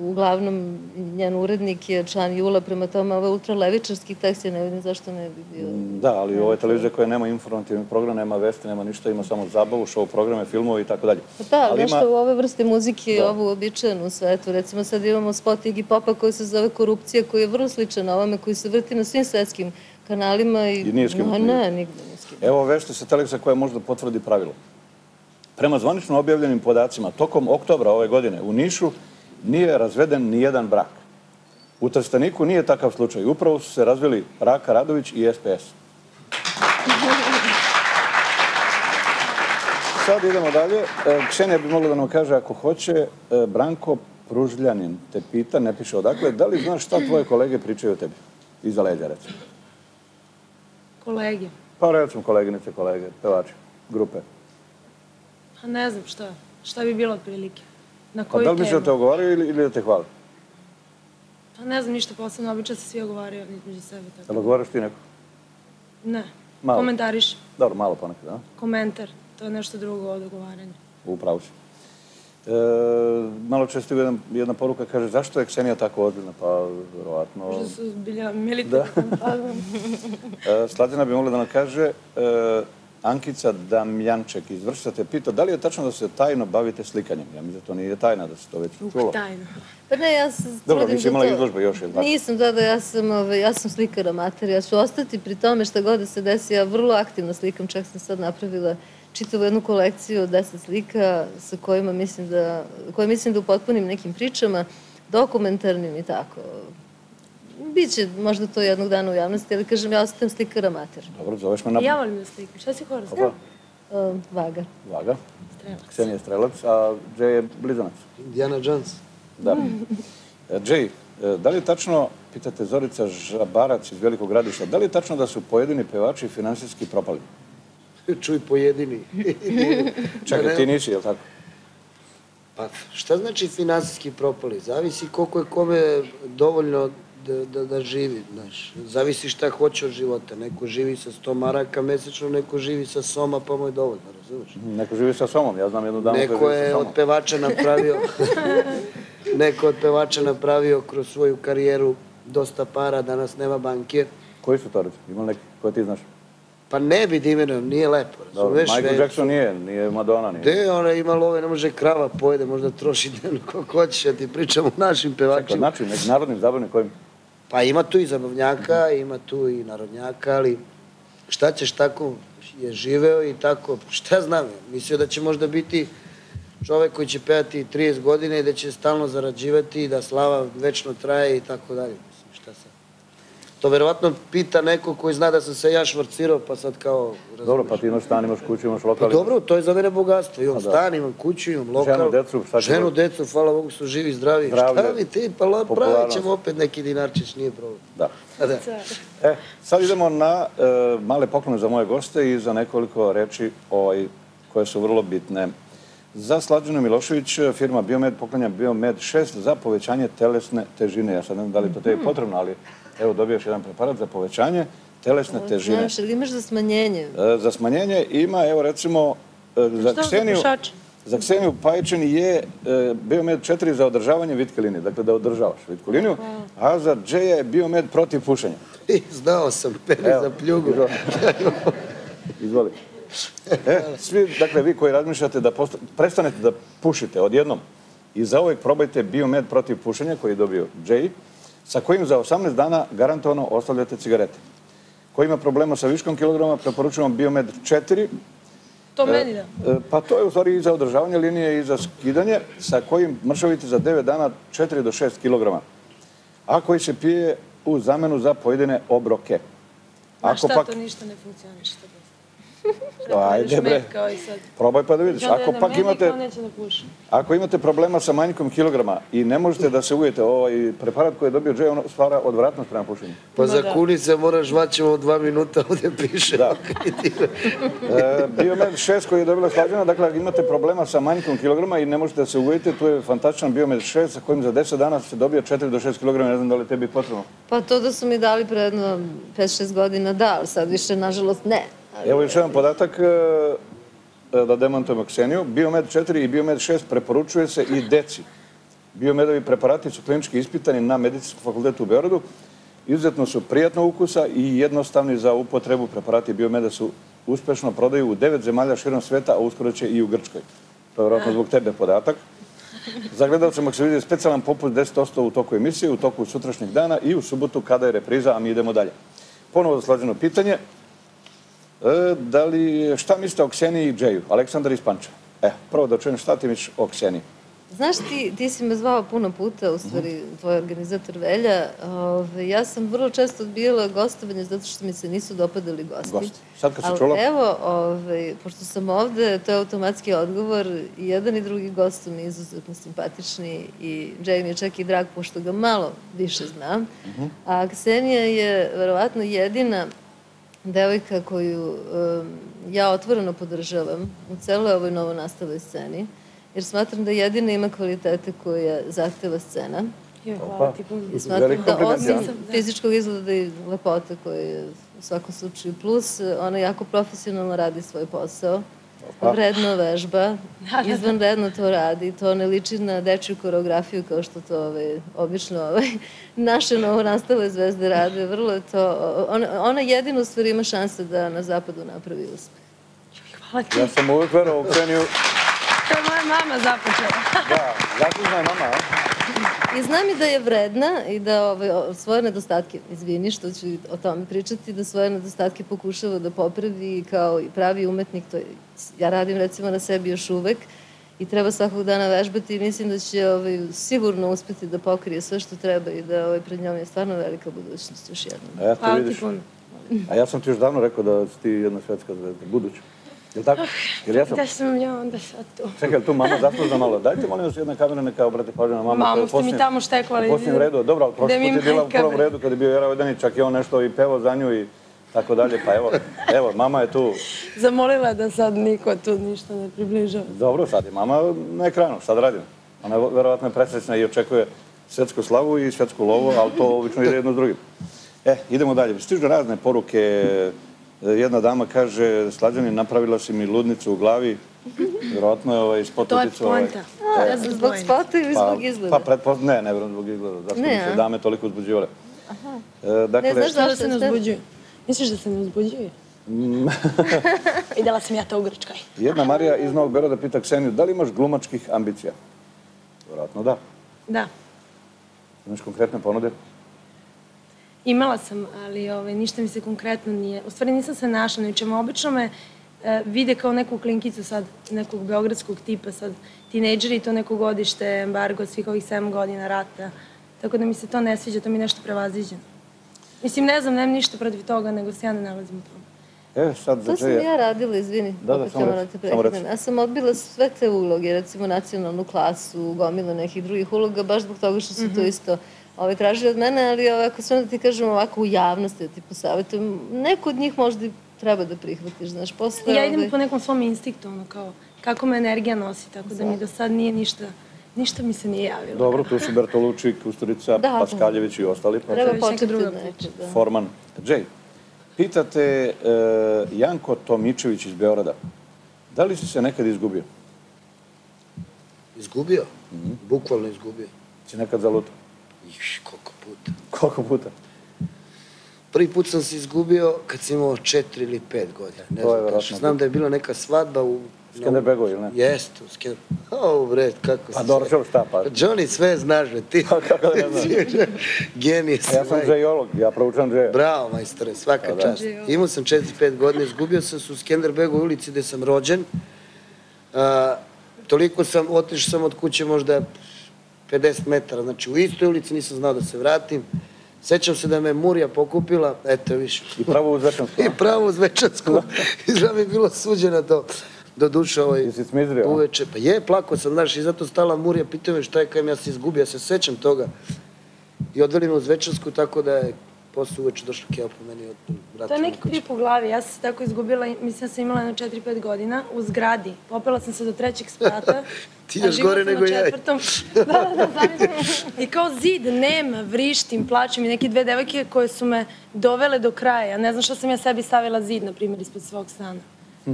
Speaker 4: uglavnom njen urednik je član Jula, prema tome ovo je ultralevičarski tekst, ja ne vidim zašto ne bi bio.
Speaker 3: Da, ali ovo je televizija koja nema informativni program, nema vesti, nema ništa, ima samo zabavu, show programe, filmove i tako dalje.
Speaker 4: Pa da,
Speaker 3: Ali
Speaker 4: znaš
Speaker 3: ima-
Speaker 4: što u ove vrste muzike i
Speaker 3: Da.
Speaker 4: ovu običajenu u svetu. Recimo sad imamo spot Iggy Popa koji se zove Korupcija, koji je vrlo sličan ovome, koji se vrti na svim svetskim kanalima. I,
Speaker 3: I nije
Speaker 4: No,
Speaker 3: nigde.
Speaker 4: ne, nigde nije skinut.
Speaker 3: Evo vešta sa Teleksa koja možda potvrdi pravilo. Prema zvanično objavljenim podacima, tokom oktobra ove godine u Nišu nije razveden ni jedan brak. U Trsteniku nije takav slučaj. Upravo su se razvili Raka Radović i SPS. Sad idemo dalje. E, Ksenija bi mogla da nam kaže ako hoće. E, Branko Pružljanin te pita, ne piše odakle, da li znaš šta tvoje kolege pričaju o tebi? Iza leđa, recimo.
Speaker 5: Kolege.
Speaker 3: Pa recimo koleginice, kolege, pevači, grupe.
Speaker 5: Pa ne znam šta. Šta bi bilo otprilike? Na
Speaker 3: Pa
Speaker 5: koju
Speaker 3: da li da te ogovaraju ili, ili da te hvale?
Speaker 5: Pa ne znam ništa posebno, obično se svi ogovaraju između sebe. Tako.
Speaker 3: Jel ogovaraš ti neko?
Speaker 5: Ne.
Speaker 3: Malo.
Speaker 5: Komentariš.
Speaker 3: Dobro, malo ponekad, da?
Speaker 5: Komentar. To je nešto drugo od ogovaranja.
Speaker 3: Upravo si. E, malo često jedna, jedna poruka kaže zašto je Ksenija tako ozbiljna? Pa, verovatno...
Speaker 5: Možda su bilja milite.
Speaker 3: Da.
Speaker 5: Da. (laughs)
Speaker 3: E, Slatina bi mogla da nam kaže, e, Ankica Damjanček iz Vršca te pita da li je tačno da se tajno bavite slikanjem? Ja mislim da to nije tajna, da se to već čulo.
Speaker 5: Tajno.
Speaker 4: Pa ne, ja se
Speaker 3: Dobro, nisi imala
Speaker 4: to-
Speaker 3: izložbe još, jel?
Speaker 4: Nisam, da, da, ja sam, ovaj, ja sam slikar amater, ja ću ostati pri tome šta god da se desi, ja vrlo aktivno slikam, čak sam sad napravila čitavu jednu kolekciju od deset slika sa kojima mislim da, koje mislim da upotpunim nekim pričama, dokumentarnim i tako. Biće možda to jednog dana u javnosti, ali kažem, ja ostajem slikar amater.
Speaker 3: Dobro, zoveš me na...
Speaker 5: Ja volim da slikam. Šta si horoskop?
Speaker 3: Opa,
Speaker 4: Uh, vaga.
Speaker 3: Vaga.
Speaker 5: Strelac.
Speaker 3: Ksenija je strelac, a Jay je blizanac.
Speaker 6: Indiana Jones.
Speaker 3: Da. E, Jay, e, da li je tačno, pitate Zorica Žabarac iz Velikog gradišta, da li je tačno da su pojedini pevači finansijski propali? (laughs)
Speaker 6: Čuj pojedini. (laughs)
Speaker 3: Čekaj, ti nisi, jel tako?
Speaker 6: Pa šta znači finansijski propali? Zavisi koliko je kome dovoljno da, da, da živi, znaš. Zavisi šta hoće od života. Neko živi sa 100 maraka mesečno, neko živi sa soma, pa mu je dovoljno, razumeš?
Speaker 3: Neko živi sa somom, ja znam jednu damu koja
Speaker 6: Neko
Speaker 3: živi sa
Speaker 6: je od pevača napravio, (laughs) neko od pevača napravio kroz svoju karijeru dosta para, danas nema banke.
Speaker 3: Koji su to? Ima neki koje ti znaš?
Speaker 6: Pa ne bi da imenujem, nije lepo. Razumeš,
Speaker 3: Michael Jackson nije, nije Madonna, nije.
Speaker 6: Gde ona ima love, ne može krava pojede, možda troši (laughs) dnevno kako hoćeš, ja ti pričam o našim
Speaker 3: Čekaj,
Speaker 6: pevačima.
Speaker 3: znači, međunarodnim zabavnim kojim?
Speaker 6: Pa ima tu i zabavnjaka, ima tu i narodnjaka, ali šta ćeš tako je živeo i tako, šta znam, mislio da će možda biti čovek koji će pevati 30 godina i da će stalno zarađivati i da slava večno traje i tako dalje. To verovatno pita neko koji zna da sam se ja švarcirao, pa sad kao...
Speaker 3: Dobro, pa ti imaš stan, imaš kuću, imaš lokal.
Speaker 6: Pa dobro, to je za mene bogatstvo. Imam
Speaker 3: Pa
Speaker 6: stan, imam kuću, imam lokal.
Speaker 3: Ženu, decu, šta
Speaker 6: Ženu, decu, hvala Bogu su živi, zdravi.
Speaker 3: Zdravlje,
Speaker 6: Šta mi ti, pa pravit ćemo opet neki dinarčić, nije problem.
Speaker 3: Da.
Speaker 6: A da.
Speaker 3: E, sad idemo na e, male poklone za moje goste i za nekoliko reči ovaj, koje su vrlo bitne. Za Slađanu Milošević firma Biomed poklanja Biomed 6 za povećanje telesne težine. Ja sad ne znam da li je to tebi potrebno, ali evo dobiješ jedan preparat za povećanje telesne težine.
Speaker 4: Znaš, ili imaš za smanjenje?
Speaker 3: E, za smanjenje ima, evo recimo, e, za Kseniju,
Speaker 5: pušače?
Speaker 3: za Kseniju Pajčin je e, Biomed 4 za održavanje vitke linije, dakle da održavaš vitku liniju, a za Džeja je Biomed protiv pušenja.
Speaker 6: I, znao sam,
Speaker 3: Evo,
Speaker 6: za pljugu.
Speaker 3: izvoli. E, svi, dakle, vi koji razmišljate da posta- prestanete da pušite odjednom i za uvek probajte Biomed protiv pušenja koji je dobio Jay, sa kojim za 18 dana garantovano ostavljate cigarete. Ko ima problema sa viškom kilograma, preporučujemo Biomed 4,
Speaker 5: To meni da.
Speaker 3: E, Pa to je u stvari i za održavanje linije i za skidanje, sa kojim mršavite za 9 dana 4 do 6 kg. A koji se pije u zamenu za pojedine obroke.
Speaker 5: A šta
Speaker 3: pak,
Speaker 5: to ništa ne funkcioniše? Šta
Speaker 3: Ajde bre,
Speaker 5: sad.
Speaker 3: probaj pa da vidiš. Ako pak imate, ako imate problema sa manjkom kilograma i ne možete da se ujete, ovaj preparat koji je dobio Jay, on stvara odvratnost prema pušenju.
Speaker 6: Pa za
Speaker 5: da.
Speaker 6: kunice moraš žvaćemo dva minuta, (laughs) ovde piše.
Speaker 3: Da. (laughs) E, Biomed 6 koji je dobila slađena, dakle ako imate problema sa manjkom kilograma i ne možete da se ujete, tu je fantastičan Biomed 6 sa kojim za 10 dana se dobija 4 do 6 kg, ne znam da li tebi potrebno.
Speaker 4: Pa to da su mi dali pre jedno 5-6 godina, da, ali sad više, nažalost, ne.
Speaker 3: Evo još jedan podatak e, e, da demantujemo Kseniju. Biomed 4 i Biomed 6 preporučuje se i deci. Biomedovi preparati su klinički ispitani na Medicinskom fakultetu u Beogradu. Izuzetno su prijatno ukusa i jednostavni za upotrebu. Preparati Biomeda su uspešno prodaju u devet zemalja širom sveta, a uskoro će i u Grčkoj. To je vjerojatno zbog tebe podatak. Za gledalce se vidi specijalan popust 10% u toku emisije, u toku sutrašnjeg dana i u subotu kada je repriza, a mi idemo dalje. Ponovo zaslađeno pitanje. E, da li, šta mislite o Kseniji i Džeju? Aleksandar iz Pančeva. E, prvo da čujem šta ti misliš o Kseniji.
Speaker 4: Znaš, ti, ti si me zvao puno puta, u stvari, tvoj organizator Velja. Ove, ja sam vrlo često odbijala gostovanje zato što mi se nisu dopadali gosti.
Speaker 3: Gosti. Sad kad
Speaker 4: Ali
Speaker 3: čula?
Speaker 4: evo, ove, pošto sam ovde, to je automatski odgovor. I jedan i drugi gost su mi izuzetno simpatični i Jay mi je čak i drag, pošto ga malo više znam.
Speaker 3: Mhm.
Speaker 4: A Ksenija je verovatno jedina devojka koju ja otvoreno podržavam u celoj ovoj novonastaloj sceni, jer smatram da jedina ima kvalitete koje zahteva scena.
Speaker 5: Joj, hvala ti puno.
Speaker 4: I smatram da osim fizičkog izgleda i lepote koje je u svakom slučaju plus, ona jako profesionalno radi svoj posao. Vredno vežba, izvanredno to radi, to ne liči na dečju koreografiju kao što to ovaj, obično ovaj, naše novonastale zvezde rade. Vrlo je to, ona, ona jedino u stvari ima šanse da na zapadu napravi uspeh.
Speaker 5: Hvala ti.
Speaker 3: Ja sam uvek verovao u Kseniju.
Speaker 5: To je moja mama započela.
Speaker 3: Da, zaslužna je mama, a?
Speaker 4: I znam i da je vredna i da ovaj, svoje nedostatke, izvini što ću o tome pričati, da svoje nedostatke pokušava da popravi i kao i pravi umetnik. To je, ja radim recimo na sebi još uvek i treba svakog dana vežbati i mislim da će ovaj, sigurno uspeti da pokrije sve što treba i da ovaj, pred njom je stvarno velika budućnost još jednom.
Speaker 3: Eto
Speaker 5: Hvala ti
Speaker 3: vidiš. A ja sam ti još davno rekao da si ti jedna svetska zvezda, buduća. Je li tako? Jel ja sam?
Speaker 5: Da sam ja onda sad tu.
Speaker 3: Čekaj, jel tu mama zaslužna malo? Dajte molim vas jedna kamera neka obrati pažnju na mamu.
Speaker 5: Mamu
Speaker 3: je
Speaker 5: ste mi tamo štekvali.
Speaker 3: U posljednjem redu, dobro, ali prošli put je bila u prvom redu kad je bio Jera Vodanić, čak i on nešto i pevao za nju i tako dalje. Pa evo, evo, mama je tu.
Speaker 5: Zamolila da sad niko tu ništa ne približava.
Speaker 3: Dobro, sad je mama na ekranu, da radimo? Ona je verovatno je presrećna i očekuje svetsku slavu i svetsku lovu, ali to obično ide jedno s drugim. E, idemo dalje. Stižu razne poruke. Jedna dama kaže, slađani, napravila si mi ludnicu u glavi. Verovatno je ovaj, spot
Speaker 5: To je
Speaker 3: ovaj,
Speaker 4: zbog spota ili zbog izgleda?
Speaker 3: Pa, pretpost... ne, ne zbog izgleda. Zašto bi se dame toliko uzbuđivale? E, dakle,
Speaker 4: Ne, znaš
Speaker 5: da
Speaker 4: Zašto
Speaker 5: se ne uzbuđuju? Misliš da se ne uzbuđuju? (laughs) Videla sam ja to u Grčkoj.
Speaker 3: Jedna Marija iz Novog Beroda pita Kseniju, da li imaš glumačkih ambicija? Vjerojatno da.
Speaker 5: Da.
Speaker 3: Imaš konkretne ponude?
Speaker 5: Imala sam, ali ovaj, ništa mi se konkretno nije... U stvari nisam se našla, ničemu. Obično me e, vide kao neku klinkicu sad, nekog beogradskog tipa, sad tinejdžeri, to neko godište, embargo, svih ovih 7 godina rata. Tako da mi se to ne sviđa, to mi je nešto prevaziđeno. Mislim, ne znam, nemam ništa protiv toga, nego se ja ne nalazim u tome.
Speaker 3: E, sad za
Speaker 4: To sam ja radila, izvini.
Speaker 3: Da, da, samo
Speaker 4: prekinem.
Speaker 3: reci.
Speaker 4: Ja sam odbila sve te uloge, recimo nacionalnu klasu, gomila nekih drugih uloga, baš zbog toga što su
Speaker 5: Mhm.
Speaker 4: to isto ovaj, tražili od mene, ali ovaj, ako sve da ti kažem ovako u javnosti, da ti posavjetujem, neko od njih možda i treba da prihvatiš, znaš, posle...
Speaker 5: Ja idem
Speaker 4: ovaj,
Speaker 5: po nekom svom instinktu, ono kao, kako me energija nosi, tako da mi do sad nije ništa, ništa mi se nije javilo.
Speaker 3: Dobro, tu su Bertolucci, Kusturica,
Speaker 4: Da.
Speaker 3: Paskaljević i ostali. Pa
Speaker 4: Treba početi
Speaker 5: druga
Speaker 4: nečeg, da.
Speaker 3: Forman. Džej, pitate e, Janko Tomičević iz Beograda, da li si se nekad izgubio?
Speaker 6: Izgubio? Bukvalno izgubio.
Speaker 3: Si nekad zalutao?
Speaker 6: Iš, koliko puta.
Speaker 3: Koliko puta?
Speaker 6: Prvi put sam se izgubio kad sam imao četiri ili pet godina. Ne znam tačno. Znam da je bila neka svadba u...
Speaker 3: Skenderbegu, ili ne?
Speaker 6: Jeste, u Skender... O, bre, kako
Speaker 3: Pa
Speaker 6: se
Speaker 3: dobro,
Speaker 6: sve-
Speaker 3: šta pa?
Speaker 6: Johnny sve znaš, bre, ti. (laughs)
Speaker 3: Pa kako da ne znam? (laughs)
Speaker 6: Genije
Speaker 3: A ja sam džejolog, ja proučam džeja.
Speaker 6: Bravo, majstore, svaka
Speaker 3: Pa
Speaker 6: čast. Imao sam 4-5 godina, izgubio sam se u Skenderbegu ulici gde sam rođen. A, toliko sam, otišao sam od kuće možda 50 metara, znači u istoj ulici nisam znao da se vratim. Sećam se da me Murija pokupila, eto više.
Speaker 3: I pravo u Zvečansku. (laughs)
Speaker 6: I pravo uz Večansku. (laughs) Izgleda mi je bilo suđeno to. Do duše ovaj... Uveče. Pa je, plako sam, znaš, i zato stala Murija, pitao me šta je, kajem ja se izgubio, ja se sećam toga. I odveli me uz Večansku, tako da je posle uveče došla Keo po meni od
Speaker 5: To
Speaker 6: vrata
Speaker 5: je neki trip u glavi. Ja sam se tako izgubila, mislim da sam imala jedno 4-5 godina u zgradi. Popela sam se do trećeg sprata. (laughs)
Speaker 6: Ti još gore
Speaker 5: na
Speaker 6: nego ja.
Speaker 5: četvrtom. (laughs) da, da, da. I kao zid, nema, vrištim, plačem i neke dve devojke koje su me dovele do kraja. Ja ne znam što sam ja sebi stavila zid, na primjer, ispod svog stana.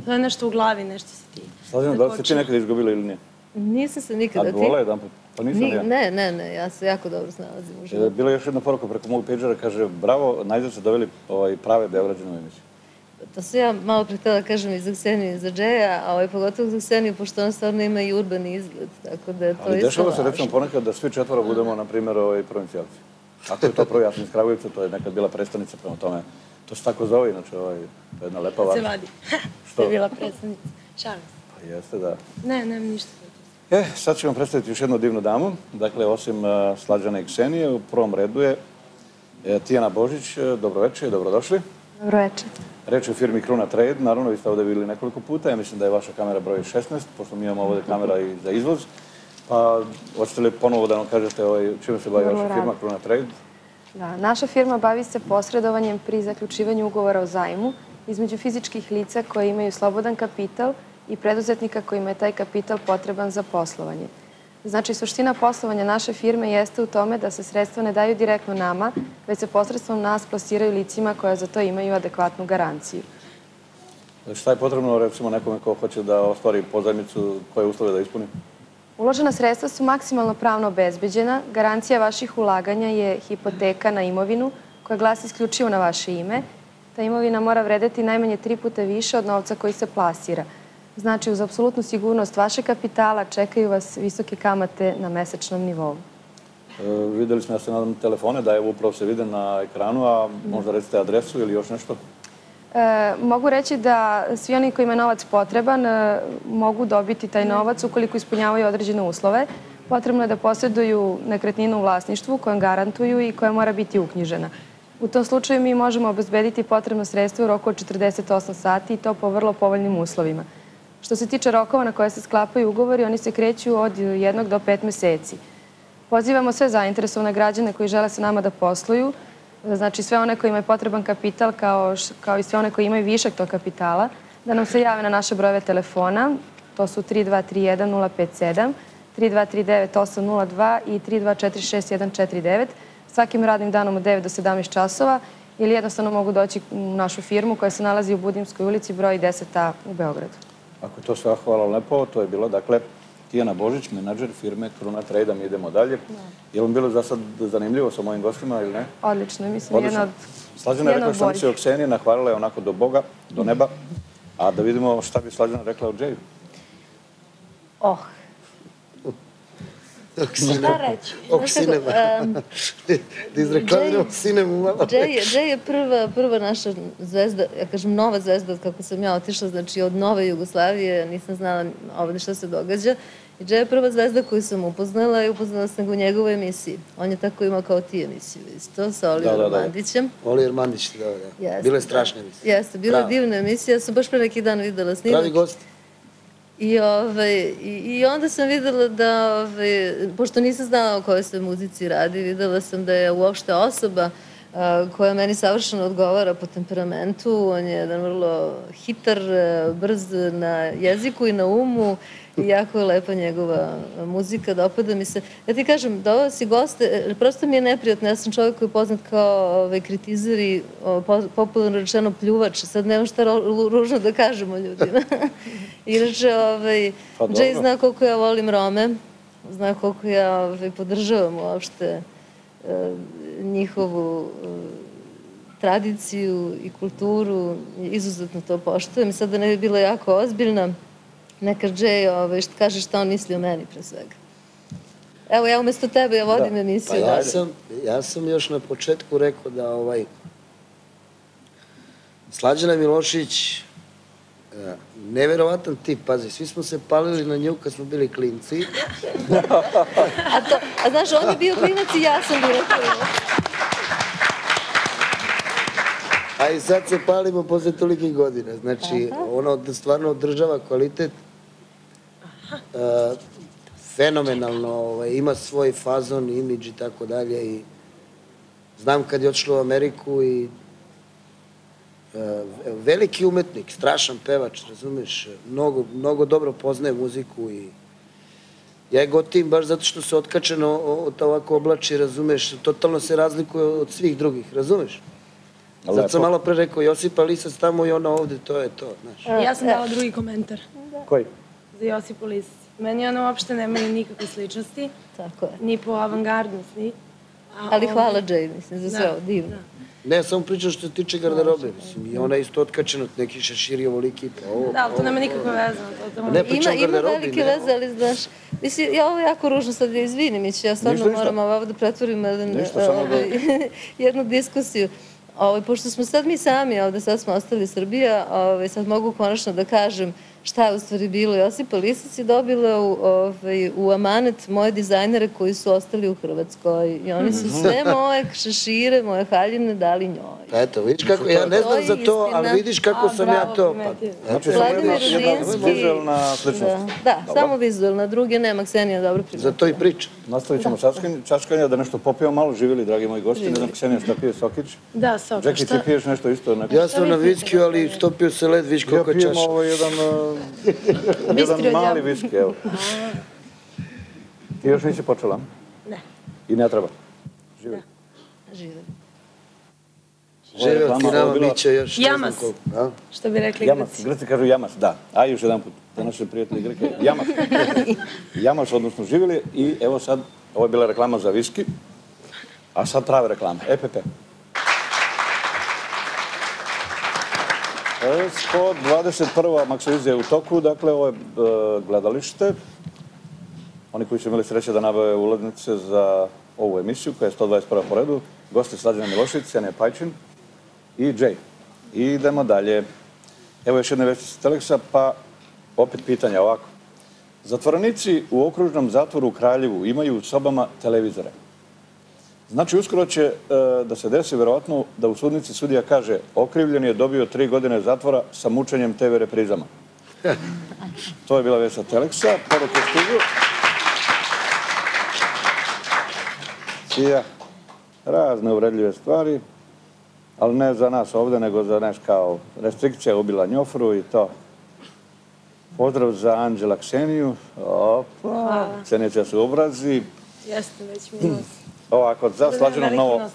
Speaker 5: To je nešto u glavi, nešto si ti.
Speaker 3: Slažem, da li ste ti
Speaker 5: zakočila.
Speaker 3: nekad izgubila ili nije?
Speaker 4: Nisam se
Speaker 3: A
Speaker 4: nikada... ti-
Speaker 3: dvola jedan put? Pa nisam
Speaker 4: Ni-
Speaker 3: ja.
Speaker 4: Ne, ne, ne, ja se jako dobro snalazim u životu.
Speaker 3: Bila je još jedna poruka preko mog pagera, kaže, bravo, najzad ste doveli ovaj, prave Beograđane u emisiju.
Speaker 4: To sam ja malo pre htjela da kažem i za Kseniju i za Džeja, a ovaj, pogotovo za Kseniju, pošto ona stvarno ima i urbani izgled, tako da je to
Speaker 3: Ali dešava se recimo ponekad da svi četvoro budemo, na primjer, ovaj, provincijalci. Ako je to prvo, ja sam iz Kragujevca, to je nekad bila predstavnica prema tome. To se tako zove, inače, ovaj, to je jedna lepa
Speaker 5: Se
Speaker 3: vaša.
Speaker 5: vadi.
Speaker 3: Što?
Speaker 5: Što je bila predstavnica. Šalim se.
Speaker 3: Pa jeste, da.
Speaker 5: Ne, nemam ništa.
Speaker 3: E, sad ću vam predstaviti još jednu divnu damu. Dakle, osim uh, Slađane i Ksenije, u prvom redu je e, Tijana Božić. E, Dobroveče, dobrodošli.
Speaker 9: Dobro večer.
Speaker 3: Reč je o firmi Kruna Trade, naravno vi ste ovdje bili nekoliko puta, ja mislim da je vaša kamera broj 16, pošto mi imamo ovdje kamera i za izvoz. Pa, hoćete li ponovo da nam kažete ovaj, čime se bavi
Speaker 9: Vrlo
Speaker 3: vaša firma Kruna Trade?
Speaker 9: Da, naša firma bavi se posredovanjem pri zaključivanju ugovora o zajmu između fizičkih lica koji imaju slobodan kapital i preduzetnika kojima je taj kapital potreban za poslovanje. Znači, suština poslovanja naše firme jeste u tome da se sredstva ne daju direktno nama, već se posredstvom nas plasiraju licima koja za to imaju adekvatnu garanciju.
Speaker 3: Znači, šta je potrebno, recimo, nekome ko hoće da ostvari pozajmicu, koje uslove da ispuni?
Speaker 9: Uložena sredstva su maksimalno pravno obezbeđena. Garancija vaših ulaganja je hipoteka na imovinu koja glasi isključivo na vaše ime. Ta imovina mora vredeti najmanje tri puta više od novca koji se plasira. Znači, uz apsolutnu sigurnost vašeg kapitala čekaju vas visoke kamate na mesečnom nivou.
Speaker 3: E, videli smo da ste nadam telefone, da evo upravo se vide na ekranu, a možda recite adresu ili još nešto?
Speaker 9: E, mogu reći da svi oni kojima je novac potreban e, mogu dobiti taj novac ukoliko ispunjavaju određene uslove. Potrebno je da posjeduju nekretninu u vlasništvu kojom garantuju i koja mora biti uknjižena. U tom slučaju mi možemo obezbediti potrebno sredstvo u roku od 48 sati i to po vrlo povoljnim uslovima. Što se tiče rokova na koje se sklapaju ugovori, oni se kreću od jednog do pet meseci. Pozivamo sve zainteresovane građane koji žele sa nama da posluju, znači sve one kojima je potreban kapital kao, kao i sve one koji imaju višak tog kapitala, da nam se jave na naše brojeve telefona, to su 3231 057, 3239 802 i 3246 149, svakim radnim danom od 9 do 17 časova ili jednostavno mogu doći u našu firmu koja se nalazi u Budimskoj ulici broj 10a u Beogradu.
Speaker 3: Ako je to sve hvala lepo, to je bilo, dakle, Tijana Božić, menadžer firme Kruna Trade, mi idemo dalje. Je li bilo za sad zanimljivo sa mojim gostima ili ne?
Speaker 9: Odlično, mislim, jedna od...
Speaker 3: Slađana je rekla što misli o
Speaker 9: boljih.
Speaker 3: Kseniji, nahvalila je onako do Boga, do neba. A da vidimo šta bi Slađana rekla o Džeju.
Speaker 4: Oh, šta reći? (laughs)
Speaker 6: Ok,
Speaker 4: Znaš kako,
Speaker 6: sinema.
Speaker 4: em, (laughs)
Speaker 6: da izreklamiramo sinemu malo.
Speaker 4: Jay, je- Jay je prva, prva naša zvezda, ja kažem nova zvezda od kako sam ja otišla, znači od nove Jugoslavije, nisam znala ovdje šta se događa. I Jay je prva zvezda koju sam upoznala i upoznala sam ga u njegovoj emisiji. On je tako imao kao ti emisiju isto, sa Oliverom
Speaker 3: da, da.
Speaker 4: Mandićem.
Speaker 6: Oliver Mandić, da, da.
Speaker 4: Jeste,
Speaker 6: Bile
Speaker 4: da.
Speaker 6: strašne emisije.
Speaker 4: Jeste, bila je divna emisija, ja sam baš pre neki dan videla snimak.
Speaker 6: Pravi gost.
Speaker 4: I, ovaj, i, onda sam videla da, ovaj, pošto nisam znala o kojoj se muzici radi, videla sam da je uopšte osoba a, koja meni savršeno odgovara po temperamentu. On je jedan vrlo hitar, brz na jeziku i na umu jako je lepa njegova muzika, dopada mi se. Ja ti kažem, da si goste, prosto mi je neprijatno, ja sam čovjek koji je poznat kao ovaj, kritizer i popularno rečeno pljuvač, sad nemam šta ružno da kažemo ljudima. (laughs) Inače, ovaj,
Speaker 3: Pa
Speaker 4: Jay zna koliko ja volim Rome, zna koliko ja ovaj, podržavam uopšte e, njihovu e, tradiciju i kulturu, izuzetno to poštujem. Sad da ne bi bila jako ozbiljna, neka Jay ovaj, što kaže šta on misli o meni pre svega. Evo, ja umjesto tebe, ja vodim
Speaker 3: Da.
Speaker 4: emisiju.
Speaker 6: Pa ja sam, ja sam još na početku rekao da ovaj Slađana Milošić e, neverovatan tip, pazi, svi smo se palili na nju kad smo bili klinci. (laughs)
Speaker 4: A, to, a znaš, on je bio klinac i ja sam bila klinac.
Speaker 6: A i sad se palimo posle tolikih godina. Znači, ona od- stvarno održava kvalitet. E, fenomenalno, ovaj, ima svoj fazon, imidž i tako dalje. I znam kad je otišla u Ameriku i e, veliki umetnik, strašan pevač, razumeš, mnogo, mnogo dobro poznaje muziku i ja je gotivim baš zato što se otkačeno o- o- ovako oblači, razumeš, totalno se razlikuje od svih drugih, razumeš? Zato sam malo pre rekao, Josipa Lisac tamo i ona ovde, to je to, znaš.
Speaker 5: Ja sam dala drugi komentar
Speaker 3: Koji?
Speaker 5: Za Josipu Lisic. Meni ona uopšte nemaju nikakve sličnosti,
Speaker 4: Tako je.
Speaker 5: ni po avangardnosti.
Speaker 4: Ali
Speaker 5: ovaj-
Speaker 4: hvala Jay, mislim, za sve
Speaker 5: Da,
Speaker 4: ovo divno.
Speaker 6: Ne, samo pričam što se tiče garderobe, mislim, i ona je isto otkačena od nekih šeširi ovoliki, pa ovo,
Speaker 5: Da, ali to
Speaker 6: ovo,
Speaker 5: nema
Speaker 6: ovo.
Speaker 5: nikakve veze. To, to
Speaker 6: Ne pričam
Speaker 4: Ima,
Speaker 6: o
Speaker 4: ima
Speaker 6: garderobi,
Speaker 4: velike
Speaker 6: ne.
Speaker 4: veze, ali znaš, mislim, ja ovo jako ružno sad ja izvinim, ja stvarno moram ovo da pretvorim
Speaker 3: da-
Speaker 4: ovaj, (laughs) jednu diskusiju. Ovaj, pošto smo sad mi sami ovde, sad smo ostali Srbija, ovaj, sad mogu konačno da kažem šta je u stvari bilo. Josipa Lisac je dobila u, ovaj, u amanet moje dizajnere koji su ostali u Hrvatskoj i oni su sve moje šešire, moje haljine dali njoj.
Speaker 6: Pa eto, vidiš kako, ja ne znam za to, ali vidiš kako
Speaker 5: A,
Speaker 6: sam ja to, pa.
Speaker 3: Znači, samo jedna,
Speaker 4: Vladimir
Speaker 3: jedna
Speaker 4: Ružinski.
Speaker 3: vizualna sličnost.
Speaker 4: Da, da samo vizualna, druge nema, Ksenija dobro
Speaker 6: za
Speaker 4: primetila.
Speaker 6: to i pričam.
Speaker 3: Nastavit ćemo čačkanje, da nešto popijemo malo, živjeli, dragi moji gosti. Ne znam, Ksenija, šta pije Sokić?
Speaker 5: Da, sok.
Speaker 3: Jackie, ti piješ nešto isto? Neko?
Speaker 6: Ja sam na viskiju, ali stopio se led,
Speaker 3: Ja
Speaker 6: koliko je
Speaker 3: pijem
Speaker 6: čaša.
Speaker 3: ovo jedan, uh, jedan mali viski, evo. Ti još nisi počela?
Speaker 5: Ne.
Speaker 3: I ne treba. Živi.
Speaker 4: Živeli.
Speaker 3: Ovo je
Speaker 6: Živeo
Speaker 3: reklama,
Speaker 6: ti nama,
Speaker 3: bila-
Speaker 6: biće još ne znam koliko.
Speaker 5: Što bi rekli
Speaker 3: Jamas,
Speaker 5: Grci.
Speaker 3: Grci kažu jamas, da. A još jedan put, za naše prijatelje Grke, jamas. (laughs) jamas, odnosno živjeli i evo sad, ovo je bila reklama za viski, a sad prave reklame, EPP. E, 121. Maksovizija je u toku, dakle ovo je e, gledalište. Oni koji su imali sreće da nabave ulaznice za ovu emisiju, koja je 121. po redu, gosti Slađana Milošić, Senija Pajčin i Jay. Idemo dalje. Evo još jedne vesti sa Teleksa, pa opet pitanja ovako. Zatvorenici u okružnom zatvoru u Kraljevu imaju u sobama televizore. Znači, uskoro će e, da se desi verovatno da u sudnici sudija kaže okrivljen je dobio tri godine zatvora sa mučenjem TV reprizama. (laughs) to je bila vest sa Teleksa. Poruke stigu. Sija. Razne uvredljive stvari, ali ne za nas ovde, nego za neš kao restrikcija ubila njofru i to. Pozdrav za Anđela Kseniju. Opa, Ksenija će se obrazi.
Speaker 5: Jeste, već milost.
Speaker 3: Ovako, za slađeno novo,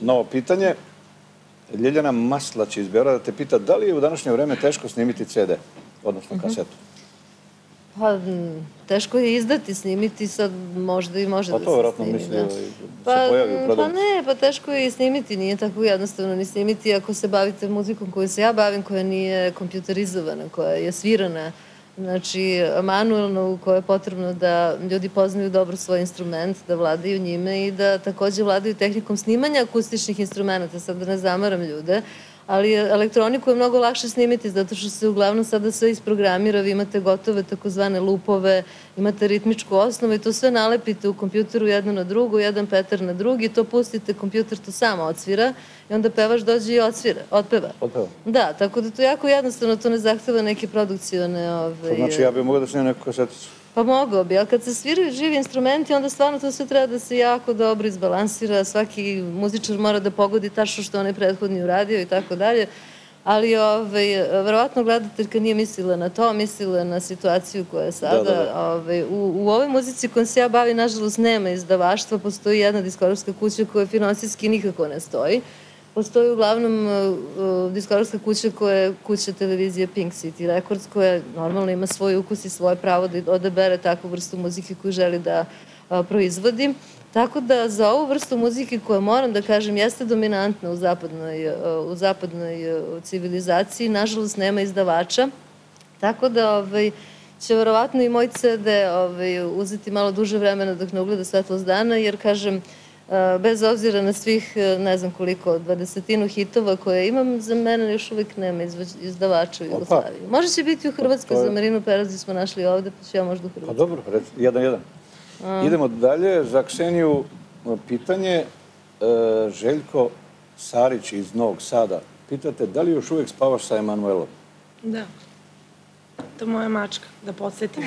Speaker 3: novo pitanje. Ljeljana Maslać iz Beograda te pita da li je u današnje vreme teško snimiti CD, odnosno kasetu?
Speaker 4: Pa, teško je izdati, snimiti sad možda i može
Speaker 3: Pa
Speaker 4: da
Speaker 3: to
Speaker 4: se
Speaker 3: vjerojatno
Speaker 4: snimi.
Speaker 3: misli,
Speaker 4: da.
Speaker 3: ovaj, se
Speaker 4: Pa,
Speaker 3: pojavi u
Speaker 4: pa
Speaker 3: prodavnici.
Speaker 4: ne, pa teško je i snimiti, nije tako jednostavno ni snimiti ako se bavite muzikom koju se ja bavim, koja nije kompjuterizovana, koja je svirana, znači manuelno u kojoj je potrebno da ljudi poznaju dobro svoj instrument, da vladaju njime i da takođe vladaju tehnikom snimanja akustičnih instrumenta, sad da ne zamaram ljude, ali elektroniku je mnogo lakše snimiti zato što se uglavnom sada sve isprogramira, vi imate gotove takozvane lupove, imate ritmičku osnovu i to sve nalepite u kompjuteru jedno na drugo, jedan petar na drugi, to pustite, kompjuter to samo odsvira i onda pevač dođe i odsvira, otpeva.
Speaker 3: Otpeva.
Speaker 4: Da, tako da to jako jednostavno, to ne zahteva neke produkcione... Ove,
Speaker 3: Znači ja bih mogao da snimam neku kaseticu.
Speaker 4: Pa mogao bi, ali kad se sviraju živi instrumenti, onda stvarno to sve treba da se jako dobro izbalansira, svaki muzičar mora da pogodi tačno što on je prethodni uradio i tako dalje. Ali, ovaj, verovatno gledateljka nije mislila na to, mislila na situaciju koja je sada.
Speaker 3: Da, da, da.
Speaker 4: Ovaj, u, u ovoj muzici kojom se ja bavim, nažalost, nema izdavaštva, postoji jedna diskografska kuća koja finansijski nikako ne stoji. Postoji uglavnom uh, uh, diskografska kuća koja je kuća televizije Pink City Records, koja normalno ima svoj ukus i svoje pravo da odabere takvu vrstu muzike koju želi da uh, proizvodi. Tako da za ovu vrstu muzike koja, moram da kažem, jeste dominantna u zapadnoj, uh, u zapadnoj civilizaciji, nažalost nema izdavača. Tako da ovaj, će verovatno i moj CD ovaj, uzeti malo duže vremena dok ne ugleda svetlost dana, jer kažem, bez obzira na svih, e, ne znam koliko, dvadesetinu hitova koje imam, za mene još uvijek nema izdavača u Jugoslaviji. Može će biti u Hrvatskoj,
Speaker 3: je-
Speaker 4: za Marinu Perazi smo našli ovde, pa ću ja možda u
Speaker 3: Pa
Speaker 4: Hrvatskoj.
Speaker 3: dobro, reci, jedan, jedan. Idemo dalje. Za Kseniju e, pitanje. E, Željko Sarić iz Novog Sada. Pitate, da li još uvijek spavaš sa Emanuelom?
Speaker 5: Da. To je moja mačka, da podsjetim.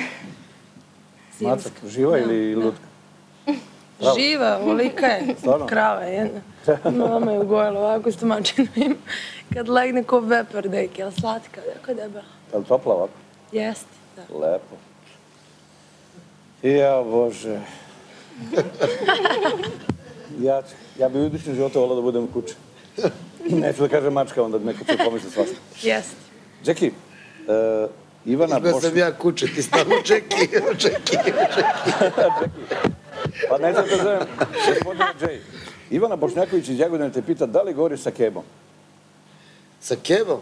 Speaker 3: Macak, živa ili lutka? Bravo.
Speaker 5: Živa, olika je.
Speaker 3: Stvarno?
Speaker 5: Krava je jedna. Mama je ugojila ovako s tumačinu ima. Kad legne ko veper, deki, ali slatka, jako je debela.
Speaker 3: Je li topla ovako?
Speaker 5: Jeste, da.
Speaker 3: Lepo. Ja, Bože. (laughs) ja, ja bi u idućem životu volao da budem kuće. Neću da kažem mačka, onda neko će pomisli svašta.
Speaker 5: Jeste.
Speaker 3: Džeki, uh, Ivana
Speaker 6: Izgleda sam
Speaker 3: Bošnić...
Speaker 6: ja kuće, ti stalno čeki, (laughs) čeki. (laughs)
Speaker 3: Pa neću da zovem gospodine Džej. Ivana Bošnjaković iz Jagodine te pita da li govori sa Kebom?
Speaker 6: Sa Kebom?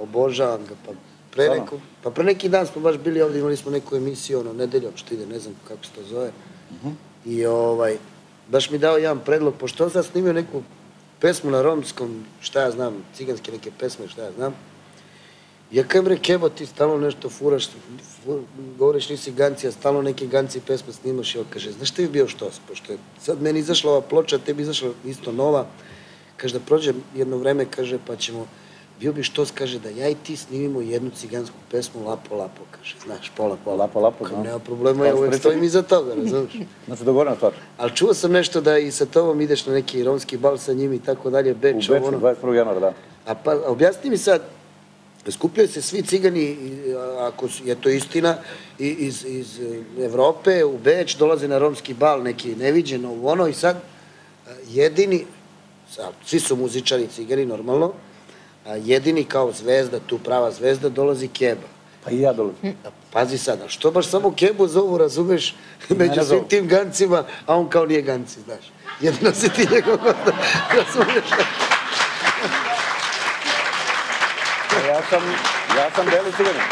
Speaker 6: Obožavam ga. Pa pre, neko, pa pre neki dan smo baš bili ovdje, imali smo neku emisiju, ono, nedeljom što ide, ne znam kako se to zove. I ovaj, baš mi dao jedan predlog, pošto on sad snimio neku pesmu na romskom, šta ja znam, ciganske neke pesme, šta ja znam. Ja kajem re, Kebo, ti stalno nešto furaš, fur, govoriš nisi ganci, a stalno neke ganci pesme snimaš i on kaže, znaš šta bi bio štos, pošto je sad meni izašla ova ploča, tebi izašla isto nova, kaže da prođe jedno vreme, kaže, pa ćemo, bio bi štos, kaže, da ja i ti snimimo jednu cigansku pesmu Lapo Lapo, kaže, znaš, pola pola.
Speaker 3: Lapo, lapo, znam.
Speaker 6: nema problema, ja uvek stojim iza toga, razumiješ? (laughs)
Speaker 3: Znači, dogovorena stvar.
Speaker 6: Ali čuo sam nešto da i sa tobom ideš na neki romski bal sa njim i tako dalje,
Speaker 3: U
Speaker 6: Beč,
Speaker 3: Beču,
Speaker 6: ono.
Speaker 3: 21. januara, da.
Speaker 6: A pa objasni mi sad, skupljaju se svi cigani, ako je to istina, iz, iz e, Evrope u Beč, dolaze na romski bal, neki neviđeno u ono i sad jedini, svi su muzičari cigani normalno, a jedini kao zvezda, tu prava zvezda, dolazi Keba.
Speaker 3: Pa i ja dolazim.
Speaker 6: A Pazi sad, a što baš samo Kebu zovu, razumeš, među svim tim gancima, a on kao nije ganci, znaš. Jedino si ti njegov (laughs) razumeš?
Speaker 3: Pa ja sam, ja sam beli ciganin.